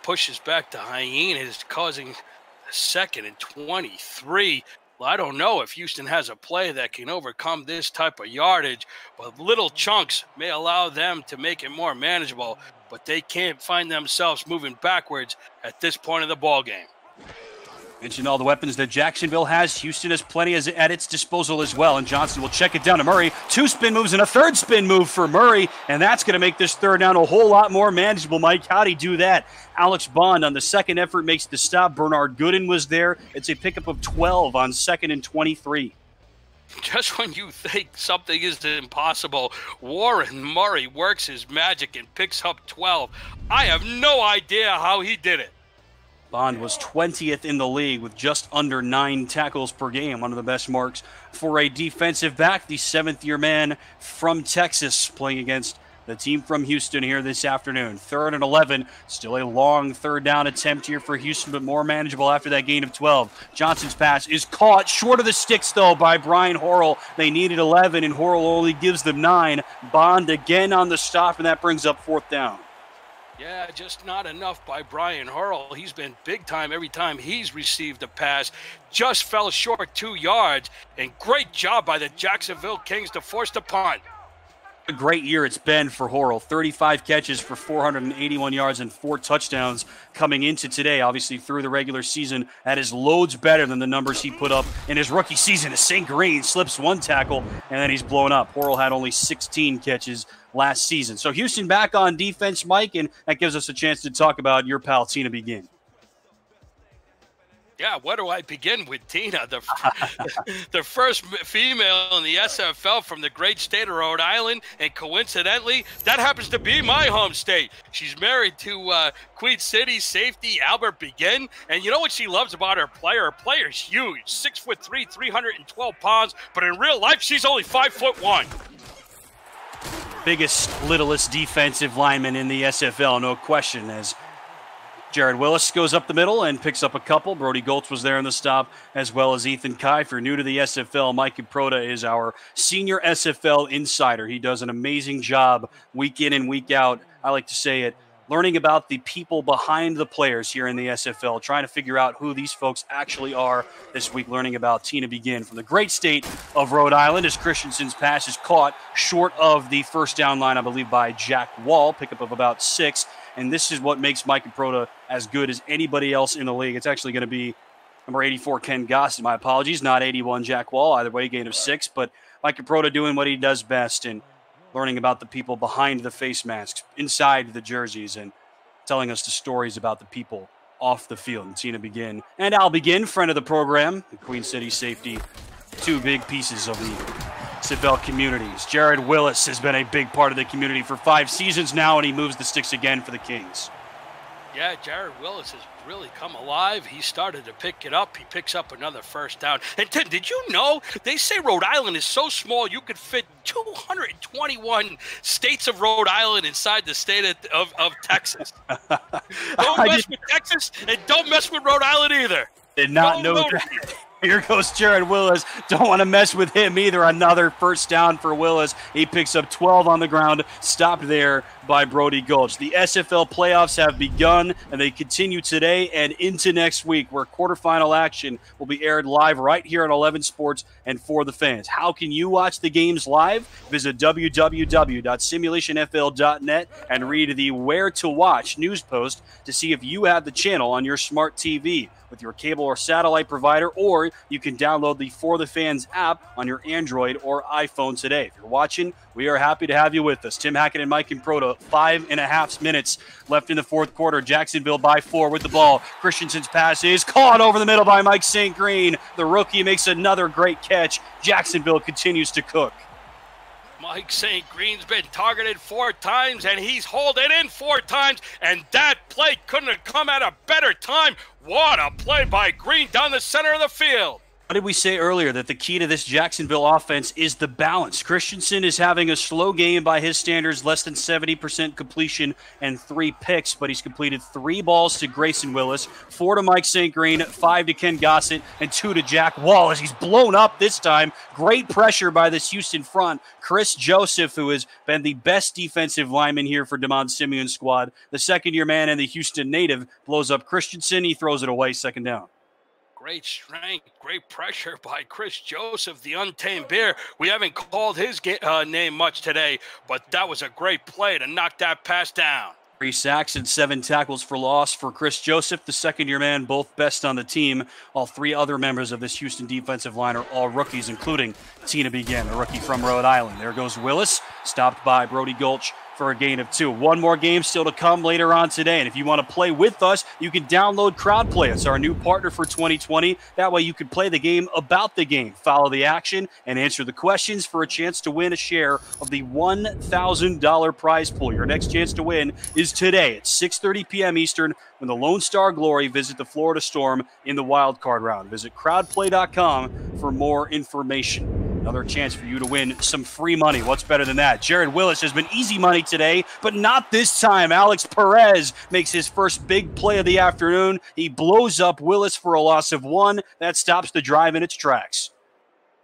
[SPEAKER 3] Pushes back to Hyenas, causing a second and 23. Well, I don't know if Houston has a play that can overcome this type of yardage, but little chunks may allow them to make it more manageable, but they can't find themselves moving backwards at this point of the ball game.
[SPEAKER 2] Mentioned all the weapons that Jacksonville has. Houston has plenty at its disposal as well. And Johnson will check it down to Murray. Two spin moves and a third spin move for Murray. And that's going to make this third down a whole lot more manageable, Mike. How'd he do that? Alex Bond on the second effort makes the stop. Bernard Gooden was there. It's a pickup of 12 on second and 23
[SPEAKER 3] just when you think something is impossible, Warren Murray works his magic and picks up 12. I have no idea how he did it.
[SPEAKER 2] Bond was 20th in the league with just under nine tackles per game, one of the best marks for a defensive back. The seventh year man from Texas playing against the team from Houston here this afternoon. Third and 11. Still a long third down attempt here for Houston, but more manageable after that gain of 12. Johnson's pass is caught short of the sticks, though, by Brian Horrell. They needed 11, and Horrell only gives them nine. Bond again on the stop, and that brings up fourth down.
[SPEAKER 3] Yeah, just not enough by Brian Horrell. He's been big time every time he's received a pass. Just fell short two yards. And great job by the Jacksonville Kings to force the punt.
[SPEAKER 2] A great year it's been for Horrell. 35 catches for 481 yards and four touchdowns coming into today. Obviously, through the regular season, that is loads better than the numbers he put up in his rookie season. As St. Green slips one tackle and then he's blown up. Horrell had only 16 catches last season. So Houston back on defense, Mike, and that gives us a chance to talk about your pal Tina Begin.
[SPEAKER 3] Yeah, where do I begin with Tina, the the first female in the SFL from the great state of Rhode Island, and coincidentally, that happens to be my home state. She's married to uh, Queen City safety Albert Begin, and you know what she loves about her player? Her player's huge, six foot three, three hundred and twelve pounds, but in real life, she's only five foot one
[SPEAKER 2] biggest, littlest defensive lineman in the SFL, no question. As Jared Willis goes up the middle and picks up a couple. Brody Gulch was there in the stop, as well as Ethan Kai. If you're new to the SFL, Mike Improda is our senior SFL insider. He does an amazing job week in and week out. I like to say it learning about the people behind the players here in the SFL, trying to figure out who these folks actually are this week, learning about Tina Begin from the great state of Rhode Island as Christensen's pass is caught short of the first down line, I believe, by Jack Wall, pickup of about six. And this is what makes Mike Improda as good as anybody else in the league. It's actually going to be number 84, Ken Goss. My apologies, not 81, Jack Wall. Either way, gain of six. But Mike Improda doing what he does best and learning about the people behind the face masks, inside the jerseys, and telling us the stories about the people off the field. And Tina Begin and Al Begin, friend of the program, the Queen City Safety, two big pieces of the SFL communities. Jared Willis has been a big part of the community for five seasons now, and he moves the sticks again for the Kings.
[SPEAKER 3] Yeah, Jared Willis has really come alive. He started to pick it up. He picks up another first down. And Tim, did you know they say Rhode Island is so small you could fit 221 states of Rhode Island inside the state of, of, of Texas? don't mess with Texas and don't mess with Rhode Island either.
[SPEAKER 2] Did not know that. Here goes Jared Willis. Don't want to mess with him either. Another first down for Willis. He picks up 12 on the ground, stopped there by Brody Gulch. The SFL playoffs have begun, and they continue today and into next week, where quarterfinal action will be aired live right here on 11 Sports and for the fans. How can you watch the games live? Visit www.simulationfl.net and read the Where to Watch news post to see if you have the channel on your smart TV with your cable or satellite provider, or you can download the For the Fans app on your Android or iPhone today. If you're watching, we are happy to have you with us. Tim Hackett and Mike Improda, five and a half minutes left in the fourth quarter. Jacksonville by four with the ball. Christensen's pass is caught over the middle by Mike St. Green. The rookie makes another great catch. Jacksonville continues to cook.
[SPEAKER 3] Mike St. Green's been targeted four times and he's it in four times, and that play couldn't have come at a better time. What a play by Green down the center of the field.
[SPEAKER 2] Did we say earlier that the key to this Jacksonville offense is the balance? Christensen is having a slow game by his standards, less than 70% completion and three picks, but he's completed three balls to Grayson Willis, four to Mike St. Green, five to Ken Gossett, and two to Jack Wallace. He's blown up this time. Great pressure by this Houston front. Chris Joseph, who has been the best defensive lineman here for Demond Simeon's squad, the second year man and the Houston native, blows up Christensen. He throws it away, second down
[SPEAKER 3] Great strength, great pressure by Chris Joseph, the untamed bear. We haven't called his uh, name much today, but that was a great play to knock that pass down.
[SPEAKER 2] Three sacks and seven tackles for loss for Chris Joseph, the second year man, both best on the team. All three other members of this Houston defensive line are all rookies, including Tina Begin, a rookie from Rhode Island. There goes Willis, stopped by Brody Gulch for a gain of two. One more game still to come later on today. And if you want to play with us, you can download CrowdPlay. It's our new partner for 2020. That way you can play the game about the game, follow the action, and answer the questions for a chance to win a share of the $1,000 prize pool. Your next chance to win is today at 6.30 p.m. Eastern when the Lone Star Glory visit the Florida Storm in the wild card round. Visit crowdplay.com for more information. Another chance for you to win some free money. What's better than that? Jared Willis has been easy money today, but not this time. Alex Perez makes his first big play of the afternoon. He blows up Willis for a loss of one. That stops the drive in its tracks.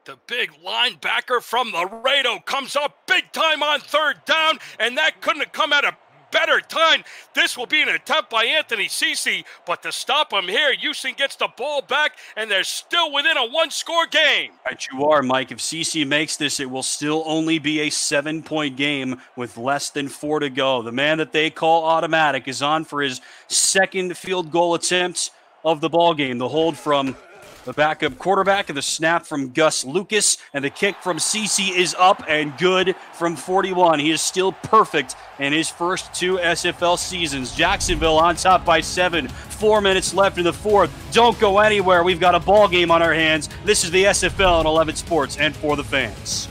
[SPEAKER 3] The big linebacker from Laredo comes up big time on third down, and that couldn't have come at a better time. This will be an attempt by Anthony Cece, but to stop him here, Houston gets the ball back, and they're still within a one score game.
[SPEAKER 2] Right, you are, Mike. If Cece makes this, it will still only be a seven point game with less than four to go. The man that they call automatic is on for his second field goal attempt of the ball game. The hold from the backup quarterback and the snap from Gus Lucas and the kick from Cece is up and good from 41. He is still perfect in his first two SFL seasons. Jacksonville on top by seven. Four minutes left in the fourth. Don't go anywhere. We've got a ball game on our hands. This is the SFL on 11 Sports and for the fans.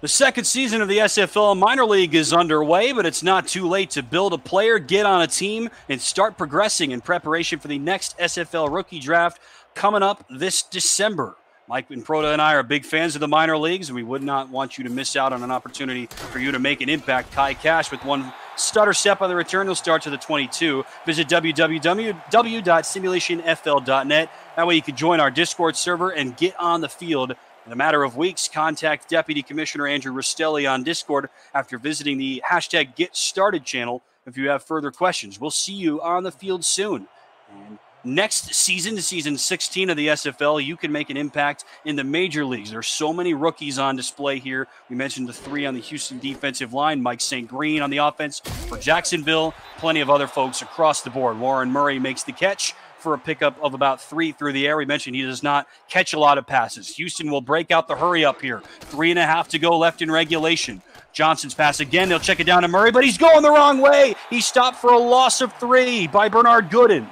[SPEAKER 2] The second season of the SFL minor league is underway, but it's not too late to build a player, get on a team, and start progressing in preparation for the next SFL rookie draft coming up this December. Mike Improda and I are big fans of the minor leagues, and we would not want you to miss out on an opportunity for you to make an impact. Kai Cash with one stutter step on the return. He'll start to the 22. Visit www.simulationfl.net. That way you can join our Discord server and get on the field in a matter of weeks, contact Deputy Commissioner Andrew Rostelli on Discord after visiting the hashtag Get Started channel if you have further questions. We'll see you on the field soon. And next season, season 16 of the SFL, you can make an impact in the major leagues. There's so many rookies on display here. We mentioned the three on the Houston defensive line, Mike St. Green on the offense for Jacksonville, plenty of other folks across the board. Warren Murray makes the catch for a pickup of about three through the air. We mentioned he does not catch a lot of passes. Houston will break out the hurry up here. Three and a half to go left in regulation. Johnson's pass again. They'll check it down to Murray, but he's going the wrong way. He stopped for a loss of three by Bernard Gooden.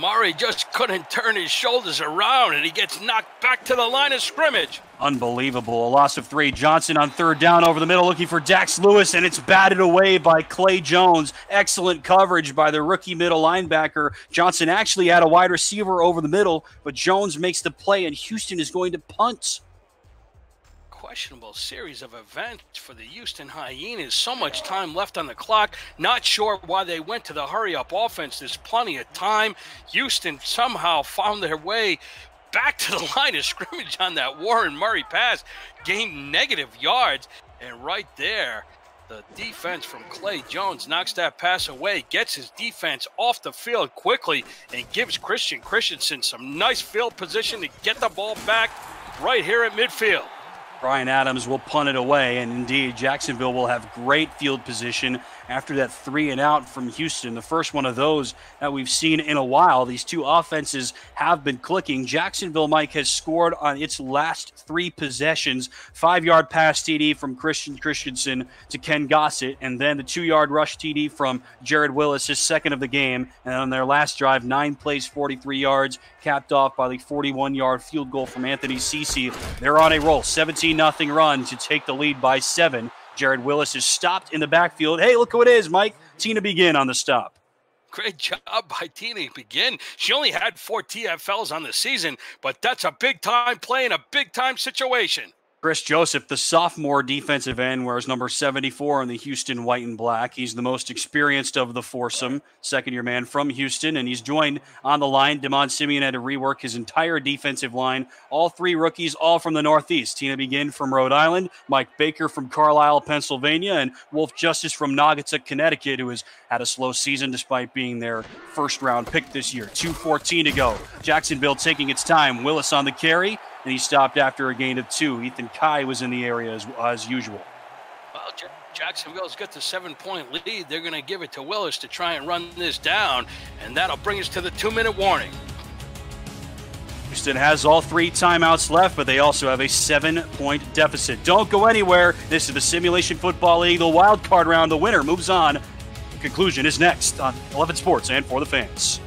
[SPEAKER 3] Murray just couldn't turn his shoulders around and he gets knocked back to the line of scrimmage.
[SPEAKER 2] Unbelievable. A loss of three. Johnson on third down over the middle looking for Dax Lewis, and it's batted away by Clay Jones. Excellent coverage by the rookie middle linebacker. Johnson actually had a wide receiver over the middle, but Jones makes the play, and Houston is going to punt
[SPEAKER 3] questionable series of events for the Houston Hyenas. So much time left on the clock. Not sure why they went to the hurry up offense. There's plenty of time. Houston somehow found their way back to the line of scrimmage on that Warren Murray pass, gained negative yards. And right there, the defense from Clay Jones knocks that pass away, gets his defense off the field quickly, and gives Christian Christensen some nice field position to get the ball back right here at midfield.
[SPEAKER 2] Brian Adams will punt it away, and indeed, Jacksonville will have great field position after that three and out from Houston. The first one of those that we've seen in a while. These two offenses have been clicking. Jacksonville, Mike, has scored on its last three possessions five yard pass TD from Christian Christensen to Ken Gossett, and then the two yard rush TD from Jared Willis, his second of the game. And on their last drive, nine plays, 43 yards, capped off by the 41 yard field goal from Anthony Cece. They're on a roll, 17 0 run to take the lead by seven. Jared Willis is stopped in the backfield. Hey, look who it is, Mike. Tina Begin on the stop.
[SPEAKER 3] Great job by Tina Begin. She only had four TFLs on the season, but that's a big time play in a big time situation.
[SPEAKER 2] Chris Joseph, the sophomore defensive end, wears number 74 in the Houston white and black. He's the most experienced of the foursome, second year man from Houston, and he's joined on the line. Demond Simeon had to rework his entire defensive line. All three rookies, all from the Northeast. Tina Begin from Rhode Island, Mike Baker from Carlisle, Pennsylvania, and Wolf Justice from Naugatuck, Connecticut, who has had a slow season despite being their first round pick this year. 2.14 to go. Jacksonville taking its time. Willis on the carry and he stopped after a gain of two. Ethan Kai was in the area as, as usual.
[SPEAKER 3] Well, Jacksonville's got the seven point lead. They're going to give it to Willis to try and run this down, and that'll bring us to the two minute warning.
[SPEAKER 2] Houston has all three timeouts left, but they also have a seven point deficit. Don't go anywhere. This is the Simulation Football League, the wild card round. The winner moves on. The conclusion is next on 11 Sports and for the fans.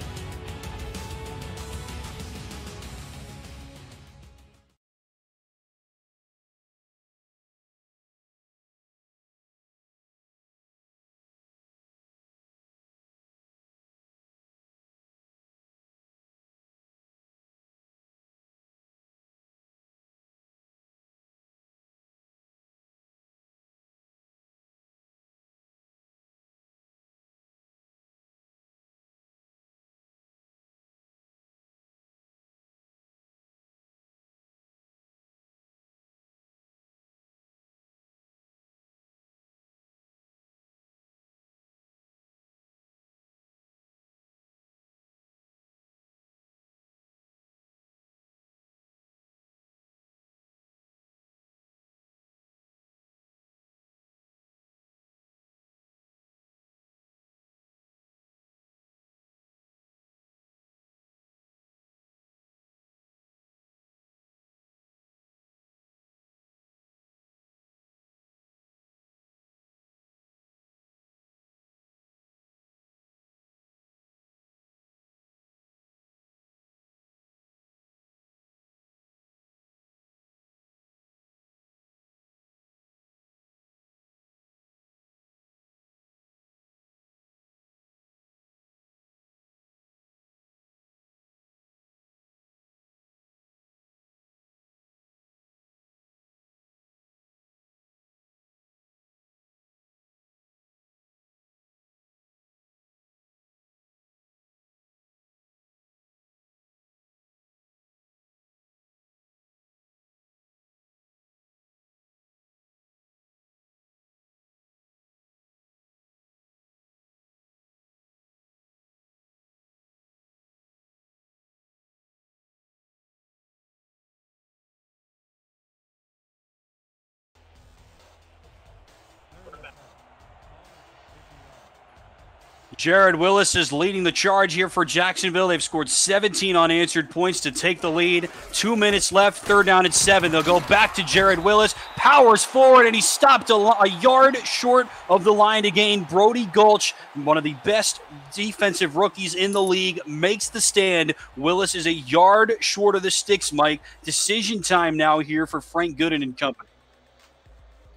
[SPEAKER 2] Jared Willis is leading the charge here for Jacksonville. They've scored 17 unanswered points to take the lead. Two minutes left, third down at seven. They'll go back to Jared Willis, powers forward, and he stopped a, a yard short of the line to gain. Brody Gulch, one of the best defensive rookies in the league, makes the stand. Willis is a yard short of the sticks, Mike. Decision time now here for Frank Gooden and company.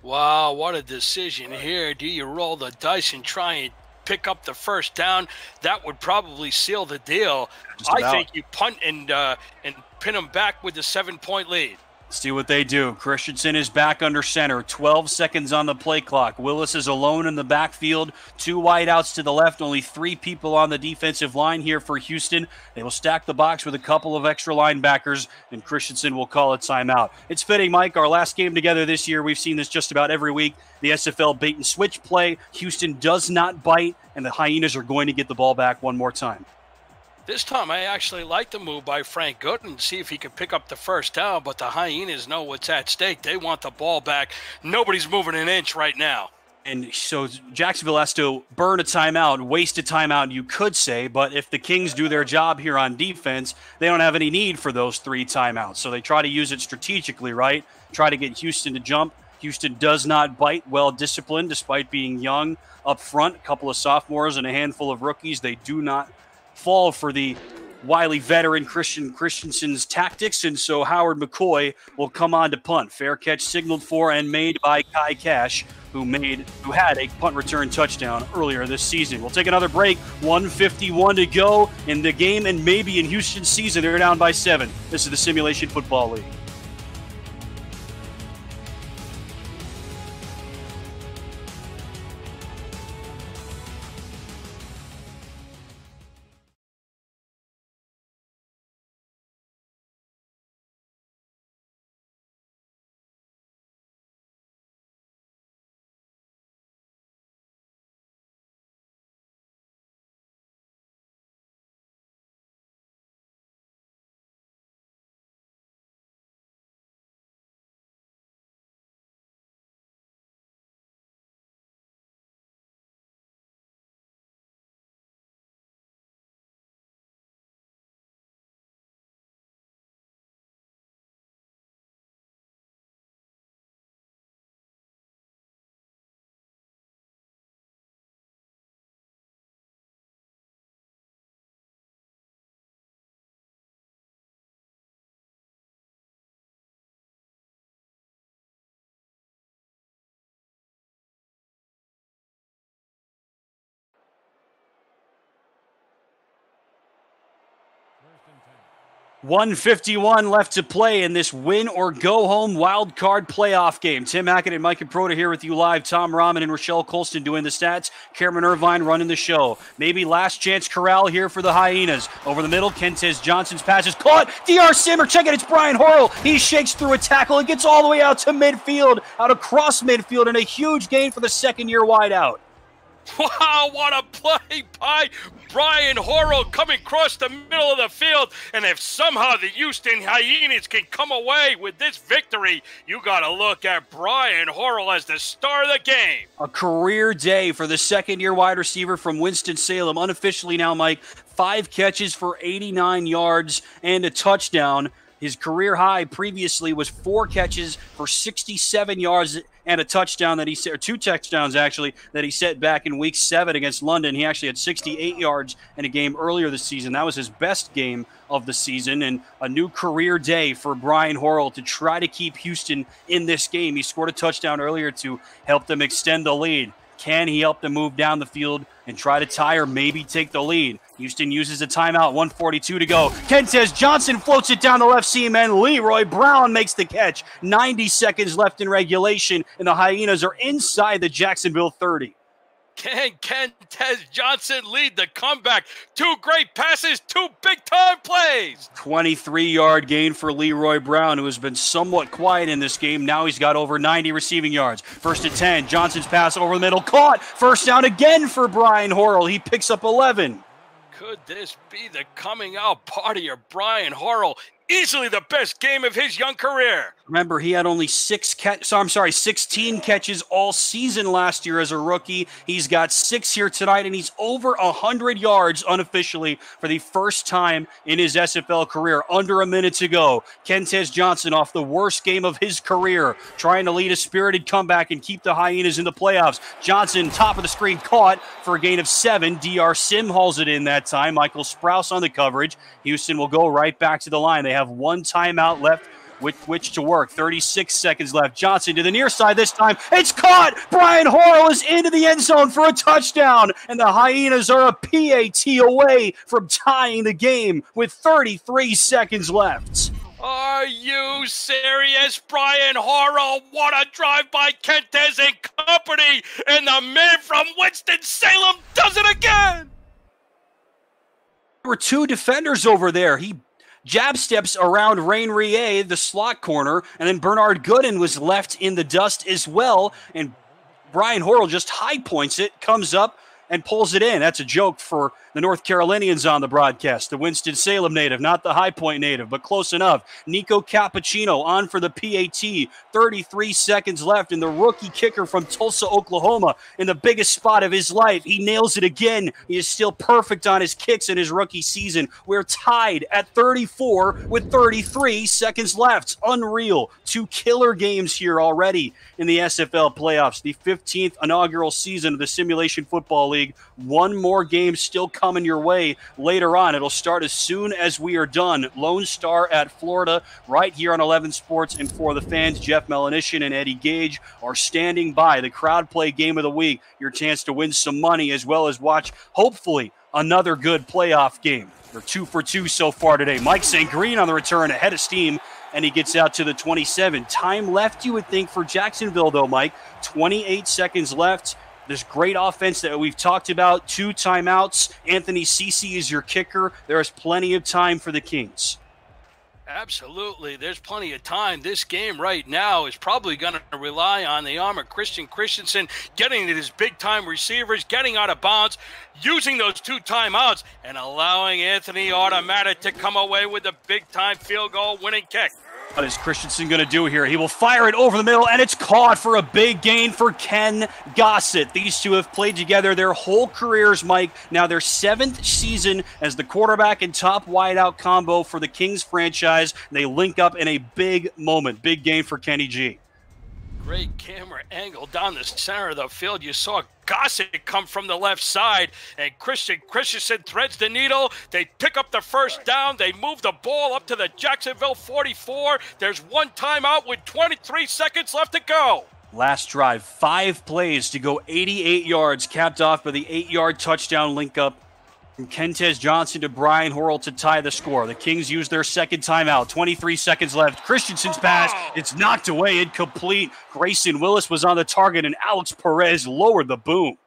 [SPEAKER 3] Wow, what a decision here. Do you roll the dice and try and pick up the first down, that would probably seal the deal. I think you punt and uh, and pin them back with the seven point lead.
[SPEAKER 2] See what they do. Christensen is back under center. 12 seconds on the play clock. Willis is alone in the backfield. Two wideouts to the left. Only three people on the defensive line here for Houston. They will stack the box with a couple of extra linebackers, and Christensen will call a timeout. It's fitting, Mike. Our last game together this year, we've seen this just about every week. The SFL bait and switch play. Houston does not bite, and the Hyenas are going to get the ball back one more time.
[SPEAKER 3] This time, I actually like the move by Frank Gooden, see if he can pick up the first down. But the Hyenas know what's at stake. They want the ball back. Nobody's moving an inch right now.
[SPEAKER 2] And so Jacksonville has to burn a timeout, waste a timeout, you could say. But if the Kings do their job here on defense, they don't have any need for those three timeouts. So they try to use it strategically, right? Try to get Houston to jump. Houston does not bite, well disciplined, despite being young up front. A couple of sophomores and a handful of rookies. They do not fall for the wily veteran Christian Christensen's tactics, and so Howard McCoy will come on to punt. Fair catch signaled for and made by Kai Cash, who made who had a punt return touchdown earlier this season. We'll take another break. 151 to go in the game, and maybe in Houston's season they're down by seven. This is the Simulation Football League. 151 left to play in this win or go home wild card playoff game. Tim Hackett and Mike Improda here with you live. Tom Rahman and Rochelle Colston doing the stats. Cameron Irvine running the show. Maybe last chance corral here for the Hyenas. Over the middle, Kentez Johnson's pass is caught. DR Simmer, check it, it's Brian Horrell. He shakes through a tackle and gets all the way out to midfield, out across midfield, and a huge gain for the second year wideout.
[SPEAKER 3] Wow, what a play by Brian Horrell coming across the middle of the field. And if somehow the Houston Hyenas can come away with this victory, you got to look at Brian Horrell as the star of the game.
[SPEAKER 2] A career day for the second year wide receiver from Winston-Salem. Unofficially now, Mike, five catches for 89 yards and a touchdown. His career high previously was four catches for 67 yards and a touchdown that he set, or two touchdowns actually, that he set back in week seven against London. He actually had 68 yards in a game earlier this season. That was his best game of the season and a new career day for Brian Horrell to try to keep Houston in this game. He scored a touchdown earlier to help them extend the lead. Can he help them move down the field and try to tie or maybe take the lead? Houston uses a timeout, 142 to go. Kentez Johnson floats it down the left seam, and Leroy Brown makes the catch. 90 seconds left in regulation, and the Hyenas are inside the Jacksonville 30.
[SPEAKER 3] Can Kentez Johnson lead the comeback? Two great passes, two big time plays.
[SPEAKER 2] 23 yard gain for Leroy Brown, who has been somewhat quiet in this game. Now he's got over 90 receiving yards. First and 10. Johnson's pass over the middle, caught. First down again for Brian Horrell. He picks up 11.
[SPEAKER 3] Could this be the coming out party of Brian Horrell? Easily the best game of his young career.
[SPEAKER 2] Remember, he had only six catch. So I'm sorry, 16 catches all season last year as a rookie. He's got six here tonight, and he's over hundred yards unofficially for the first time in his SFL career. Under a minute to go. Kentez Johnson off the worst game of his career, trying to lead a spirited comeback and keep the Hyenas in the playoffs. Johnson, top of the screen, caught for a gain of seven. DR Sim hauls it in that time. Michael Sprouse on the coverage. Houston will go right back to the line. They have one timeout left with which to work. 36 seconds left. Johnson to the near side this time. It's caught. Brian Horrell is into the end zone for a touchdown. And the Hyenas are a PAT away from tying the game with 33 seconds left.
[SPEAKER 3] Are you serious, Brian Horrell? What a drive by Kentez and company. And the man from Winston-Salem does it again.
[SPEAKER 2] There were two defenders over there. He jab steps around Rain Rie, the slot corner, and then Bernard Gooden was left in the dust as well. And Brian Horrell just high points it, comes up, and pulls it in. That's a joke for the North Carolinians on the broadcast, the Winston-Salem native, not the High Point native, but close enough. Nico Cappuccino on for the PAT. 33 seconds left, and the rookie kicker from Tulsa, Oklahoma, in the biggest spot of his life. He nails it again. He is still perfect on his kicks in his rookie season. We're tied at 34 with 33 seconds left. Unreal. Two killer games here already in the SFL playoffs. The 15th inaugural season of the Simulation Football League. One more game still coming your way later on. It'll start as soon as we are done. Lone Star at Florida, right here on 11 Sports. And for the fans, Jeff Melanishin and Eddie Gage are standing by. The crowd play game of the week, your chance to win some money as well as watch, hopefully, another good playoff game. They're two for two so far today. Mike St. Green on the return ahead of steam and he gets out to the 27. Time left, you would think, for Jacksonville, though, Mike. 28 seconds left. This great offense that we've talked about, two timeouts. Anthony Cece is your kicker. There is plenty of time for the Kings.
[SPEAKER 3] Absolutely. There's plenty of time. This game right now is probably going to rely on the arm of Christian Christensen getting to his big time receivers, getting out of bounds, using those two timeouts, and allowing Anthony Automatic to come away with a big time field goal winning kick.
[SPEAKER 2] What is Christensen going to do here? He will fire it over the middle, and it's caught for a big gain for Ken Gossett. These two have played together their whole careers, Mike. Now their seventh season as the quarterback and top wideout combo for the Kings franchise. They link up in a big moment. Big game for Kenny G.
[SPEAKER 3] Great camera angle down the center of the field. You saw Gossett come from the left side, and Christian Christensen threads the needle. They pick up the first down. They move the ball up to the Jacksonville 44. There's one timeout with 23 seconds left to go.
[SPEAKER 2] Last drive, five plays to go 88 yards, capped off by the eight yard touchdown link up from Kentez Johnson to Brian Horrell to tie the score. The Kings use their second timeout. 23 seconds left. Christensen's pass. It's knocked away, incomplete. Grayson Willis was on the target, and Alex Perez lowered the boom.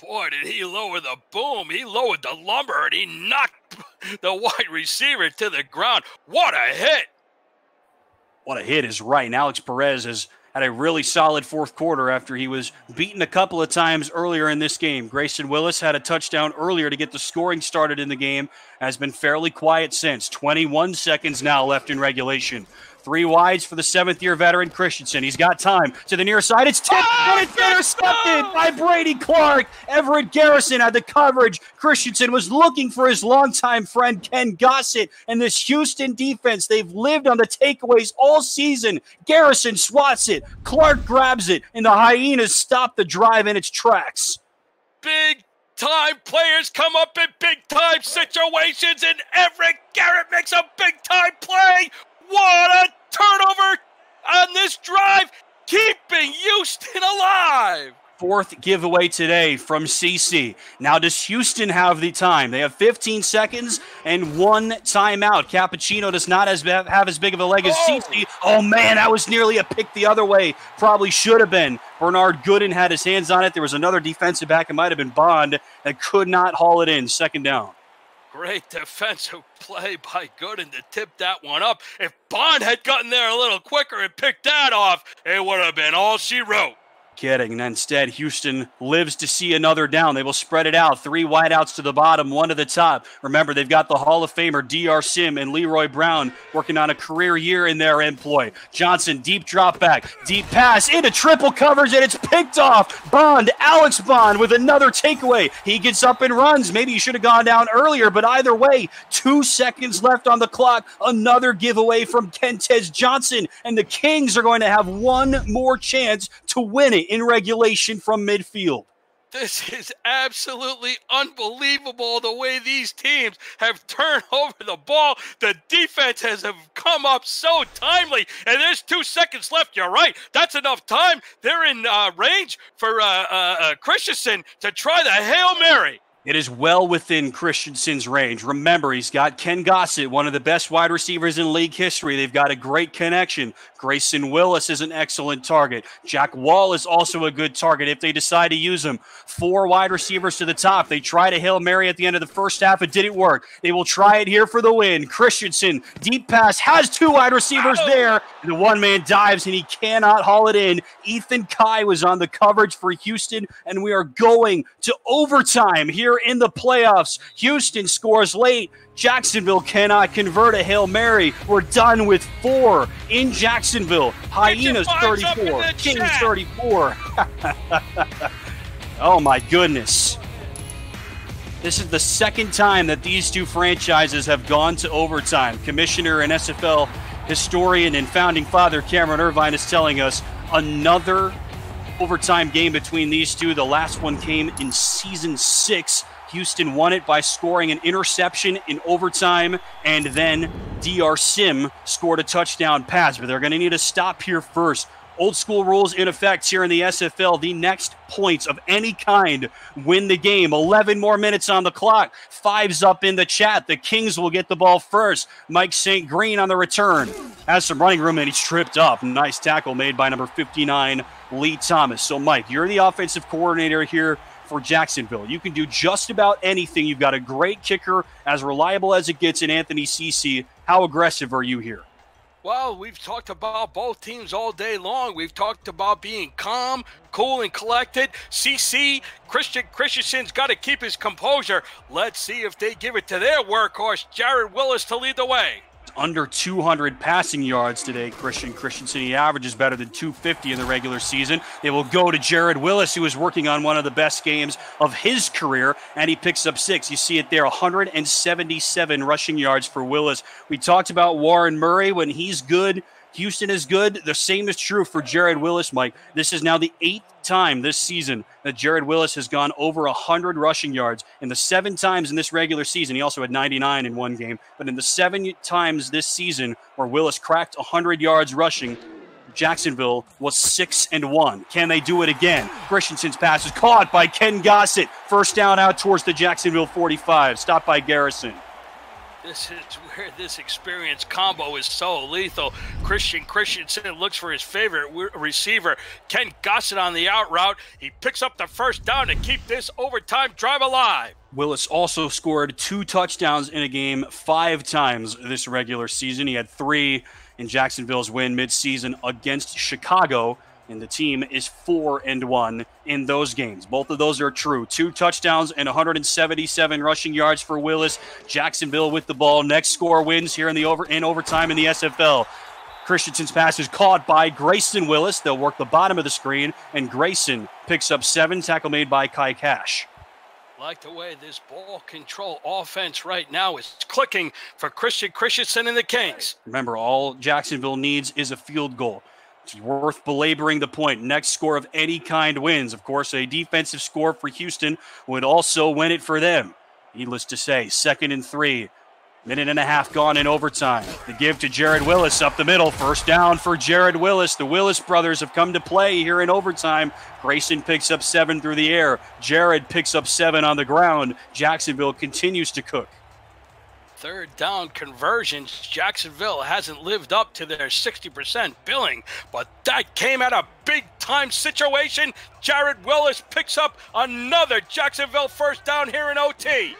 [SPEAKER 3] Boy, did he lower the boom. He lowered the lumber, and he knocked the wide receiver to the ground. What a hit!
[SPEAKER 2] What a hit is right. And Alex Perez has – had a really solid fourth quarter after he was beaten a couple of times earlier in this game. Grayson Willis had a touchdown earlier to get the scoring started in the game, has been fairly quiet since. 21 seconds now left in regulation. Three wides for the seventh year veteran Christensen. He's got time to the near side. It's tipped oh, and it's intercepted by Brady Clark. Everett Garrison had the coverage. Christensen was looking for his longtime friend Ken Gossett and this Houston defense. They've lived on the takeaways all season. Garrison swats it. Clark grabs it, and the Hyenas stop the drive in its tracks.
[SPEAKER 3] Big time players come up in big time situations, and Everett Garrett makes a big time play. What a turnover on this drive, keeping Houston alive.
[SPEAKER 2] Fourth giveaway today from Cece. Now, does Houston have the time? They have 15 seconds and one timeout. Cappuccino does not as, have as big of a leg as oh. Cece. Oh, man, that was nearly a pick the other way. Probably should have been. Bernard Gooden had his hands on it. There was another defensive back, it might have been Bond, that could not haul it in. Second down.
[SPEAKER 3] Great defensive play by Gooden to tip that one up. If Bond had gotten there a little quicker and picked that off, it would have been all she wrote
[SPEAKER 2] kidding. And instead, Houston lives to see another down. They will spread it out. Three wideouts to the bottom, one to the top. Remember, they've got the Hall of Famer DR Sim and Leroy Brown working on a career year in their employ. Johnson, deep drop back, deep pass into triple covers, and it's picked off. Bond, Alex Bond with another takeaway. He gets up and runs. Maybe he should have gone down earlier, but either way, two seconds left on the clock. Another giveaway from Kentez Johnson, and the Kings are going to have one more chance to win it in regulation from midfield.
[SPEAKER 3] This is absolutely unbelievable the way these teams have turned over the ball. The defense has come up so timely, and there's two seconds left. You're right. That's enough time. They're in uh, range for uh, uh, uh Christensen to try the Hail Mary.
[SPEAKER 2] It is well within Christensen's range. Remember, he's got Ken Gossett, one of the best wide receivers in league history. They've got a great connection. Grayson Willis is an excellent target. Jack Wall is also a good target if they decide to use him. Four wide receivers to the top. They tried a Hail Mary at the end of the first half. It didn't work. They will try it here for the win. Christensen, deep pass, has two wide receivers there. The one man dives and he cannot haul it in. Ethan Kai was on the coverage for Houston, and we are going to overtime here in the playoffs. Houston scores late. Jacksonville cannot convert a Hail Mary. We're done with four in Jacksonville. Hyenas 34, Kings chat. 34. oh my goodness. This is the second time that these two franchises have gone to overtime. Commissioner and SFL historian and founding father Cameron Irvine is telling us another overtime game between these two. The last one came in season six Houston won it by scoring an interception in overtime, and then DR Sim scored a touchdown pass. But they're going to need to stop here first. Old school rules in effect here in the SFL. The next points of any kind win the game. 11 more minutes on the clock. Fives up in the chat. The Kings will get the ball first. Mike St. Green on the return. Has some running room and he's tripped up. Nice tackle made by number 59, Lee Thomas. So, Mike, you're the offensive coordinator here for Jacksonville. You can do just about anything. You've got a great kicker, as reliable as it gets in Anthony Cece. How aggressive are you here?
[SPEAKER 3] Well, we've talked about both teams all day long. We've talked about being calm, cool, and collected. CC, Christian Christensen's got to keep his composure. Let's see if they give it to their workhorse, Jared Willis, to lead the way
[SPEAKER 2] under 200 passing yards today, Christian Christensen. He averages better than 250 in the regular season. They will go to Jared Willis, who is working on one of the best games of his career, and he picks up six. You see it there 177 rushing yards for Willis. We talked about Warren Murray. When he's good, Houston is good. The same is true for Jared Willis, Mike. This is now the eighth time this season that Jared Willis has gone over 100 rushing yards. In the seven times in this regular season, he also had 99 in one game, but in the seven times this season where Willis cracked 100 yards rushing, Jacksonville was six and one. Can they do it again? Christensen's pass is caught by Ken Gossett. First down out towards the Jacksonville 45. Stopped by Garrison.
[SPEAKER 3] This is where this experience combo is so lethal. Christian Christensen looks for his favorite receiver, Ken Gossett on the out route. He picks up the first down to keep this overtime drive alive.
[SPEAKER 2] Willis also scored two touchdowns in a game five times this regular season. He had three in Jacksonville's win midseason against Chicago and the team is four and one in those games. Both of those are true. Two touchdowns and 177 rushing yards for Willis. Jacksonville with the ball. Next score wins here in the over in overtime in the SFL. Christensen's pass is caught by Grayson Willis. They'll work the bottom of the screen, and Grayson picks up seven. Tackle made by Kai Cash
[SPEAKER 3] like the way this ball control offense right now is clicking for Christian Christensen and the Kings.
[SPEAKER 2] Remember, all Jacksonville needs is a field goal. It's worth belaboring the point. Next score of any kind wins. Of course, a defensive score for Houston would also win it for them. Needless to say, second and three. Minute and a half gone in overtime. The give to Jared Willis up the middle. First down for Jared Willis. The Willis brothers have come to play here in overtime. Grayson picks up seven through the air. Jared picks up seven on the ground. Jacksonville continues to cook
[SPEAKER 3] third down conversions, Jacksonville hasn't lived up to their 60% billing, but that came at a big time situation. Jared Willis picks up another Jacksonville first down here in OT.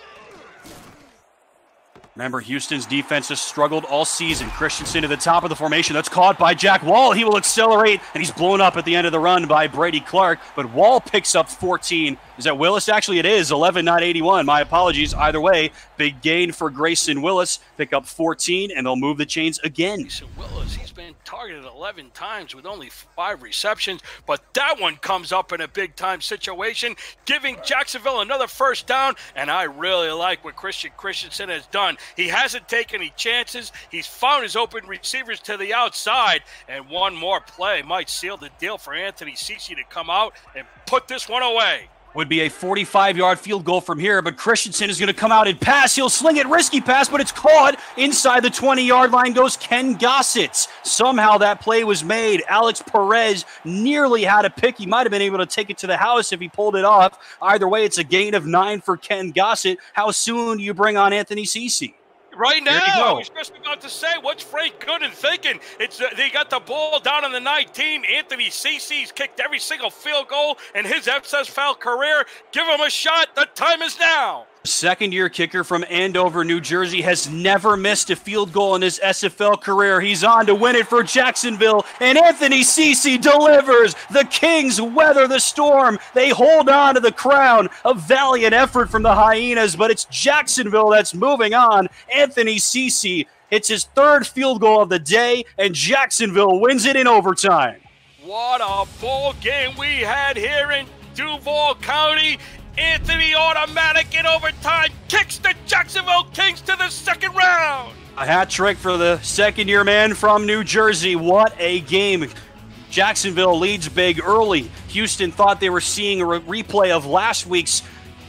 [SPEAKER 2] Remember, Houston's defense has struggled all season. Christensen to the top of the formation. That's caught by Jack Wall. He will accelerate, and he's blown up at the end of the run by Brady Clark. But Wall picks up 14. Is that Willis? Actually, it is 11, not 81. My apologies. Either way, big gain for Grayson Willis. Pick up 14, and they'll move the chains again.
[SPEAKER 3] Grayson Willis, he's been targeted 11 times with only five receptions, but that one comes up in a big time situation, giving Jacksonville another first down. And I really like what Christian Christensen has done. He hasn't taken any chances. He's found his open receivers to the outside, and one more play might seal the deal for Anthony Cece to come out and put this one away.
[SPEAKER 2] Would be a 45 yard field goal from here, but Christensen is going to come out and pass. He'll sling it, risky pass, but it's caught inside the 20 yard line. Goes Ken Gossett. Somehow that play was made. Alex Perez nearly had a pick. He might have been able to take it to the house if he pulled it off. Either way, it's a gain of nine for Ken Gossett. How soon do you bring on Anthony Cece?
[SPEAKER 3] Right now, I was just about to say, what's Frank Gooden thinking? It's uh, they got the ball down on the 19. Anthony Cece's kicked every single field goal in his SFL career. Give him a shot. The time is now.
[SPEAKER 2] Second year kicker from Andover, New Jersey, has never missed a field goal in his SFL career. He's on to win it for Jacksonville, and Anthony Cece delivers. The Kings weather the storm. They hold on to the crown. A valiant effort from the Hyenas, but it's Jacksonville that's moving on. Anthony Cece hits his third field goal of the day, and Jacksonville wins it in overtime.
[SPEAKER 3] What a ball game we had here in Duval County. Anthony Automatic in overtime kicks the Jacksonville Kings to the second round.
[SPEAKER 2] A hat trick for the second year man from New Jersey. What a game. Jacksonville leads big early. Houston thought they were seeing a re- replay of last week's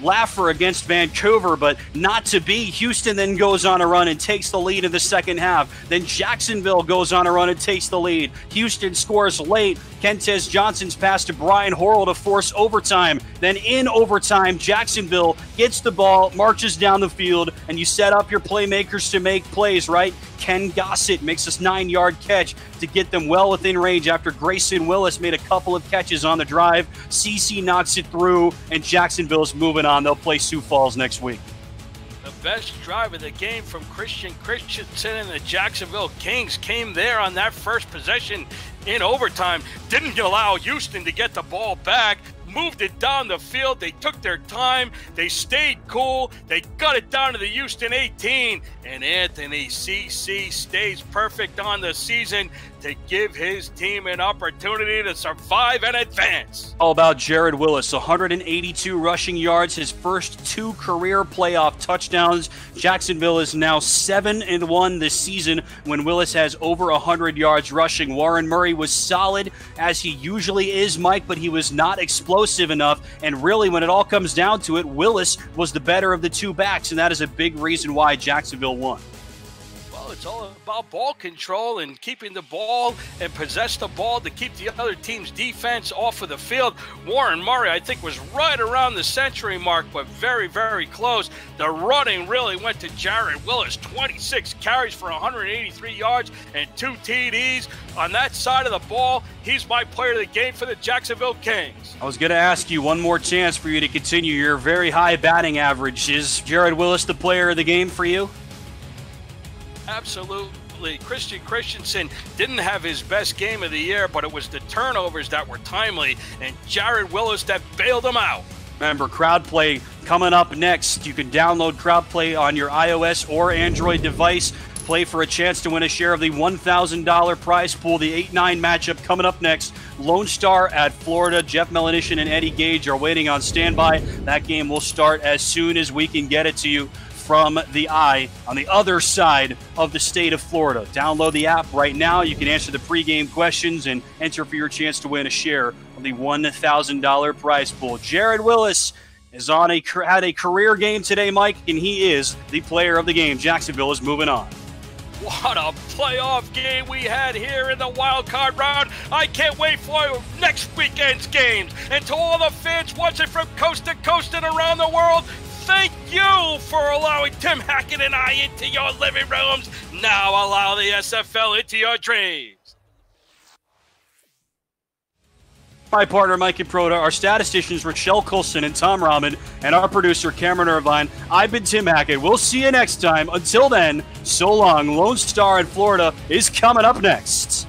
[SPEAKER 2] laugher against Vancouver, but not to be. Houston then goes on a run and takes the lead in the second half. Then Jacksonville goes on a run and takes the lead. Houston scores late. Kentez Johnson's pass to Brian Horrell to force overtime. Then in overtime, Jacksonville gets the ball, marches down the field, and you set up your playmakers to make plays, right? Ken Gossett makes this nine yard catch to get them well within range after Grayson Willis made a couple of catches on the drive. Cece knocks it through, and Jacksonville's moving on. They'll play Sioux Falls next week.
[SPEAKER 3] The best drive of the game from Christian Christensen and the Jacksonville Kings came there on that first possession in overtime. Didn't allow Houston to get the ball back moved it down the field. They took their time. They stayed cool. They got it down to the Houston 18. And Anthony Cece stays perfect on the season to give his team an opportunity to survive and advance.
[SPEAKER 2] All about Jared Willis, 182 rushing yards, his first two career playoff touchdowns. Jacksonville is now 7 and 1 this season when Willis has over 100 yards rushing. Warren Murray was solid as he usually is, Mike, but he was not explosive enough. And really, when it all comes down to it, Willis was the better of the two backs, and that is a big reason why Jacksonville won.
[SPEAKER 3] It's all about ball control and keeping the ball and possess the ball to keep the other team's defense off of the field. Warren Murray, I think, was right around the century mark, but very, very close. The running really went to Jared Willis. 26 carries for 183 yards and two TDs. On that side of the ball, he's my player of the game for the Jacksonville Kings.
[SPEAKER 2] I was going to ask you one more chance for you to continue your very high batting average. Is Jared Willis the player of the game for you?
[SPEAKER 3] Absolutely. Christian Christensen didn't have his best game of the year, but it was the turnovers that were timely, and Jared Willis that bailed him out.
[SPEAKER 2] Remember, CrowdPlay coming up next. You can download CrowdPlay on your iOS or Android device. Play for a chance to win a share of the $1,000 prize pool. The 8 9 matchup coming up next. Lone Star at Florida. Jeff Melanician and Eddie Gage are waiting on standby. That game will start as soon as we can get it to you from the eye on the other side of the state of Florida. Download the app right now. You can answer the pregame questions and enter for your chance to win a share of the $1,000 prize pool. Jared Willis is on a had a career game today, Mike, and he is the player of the game. Jacksonville is moving on.
[SPEAKER 3] What a playoff game we had here in the wild card round. I can't wait for next weekend's games. And to all the fans watching from coast to coast and around the world, thank you for allowing Tim Hackett and I into your living rooms. Now allow the SFL into your dreams.
[SPEAKER 2] My partner, Mike Improda, our statisticians, Rochelle Colson and Tom Rahman, and our producer, Cameron Irvine. I've been Tim Hackett. We'll see you next time. Until then, so long. Lone Star in Florida is coming up next.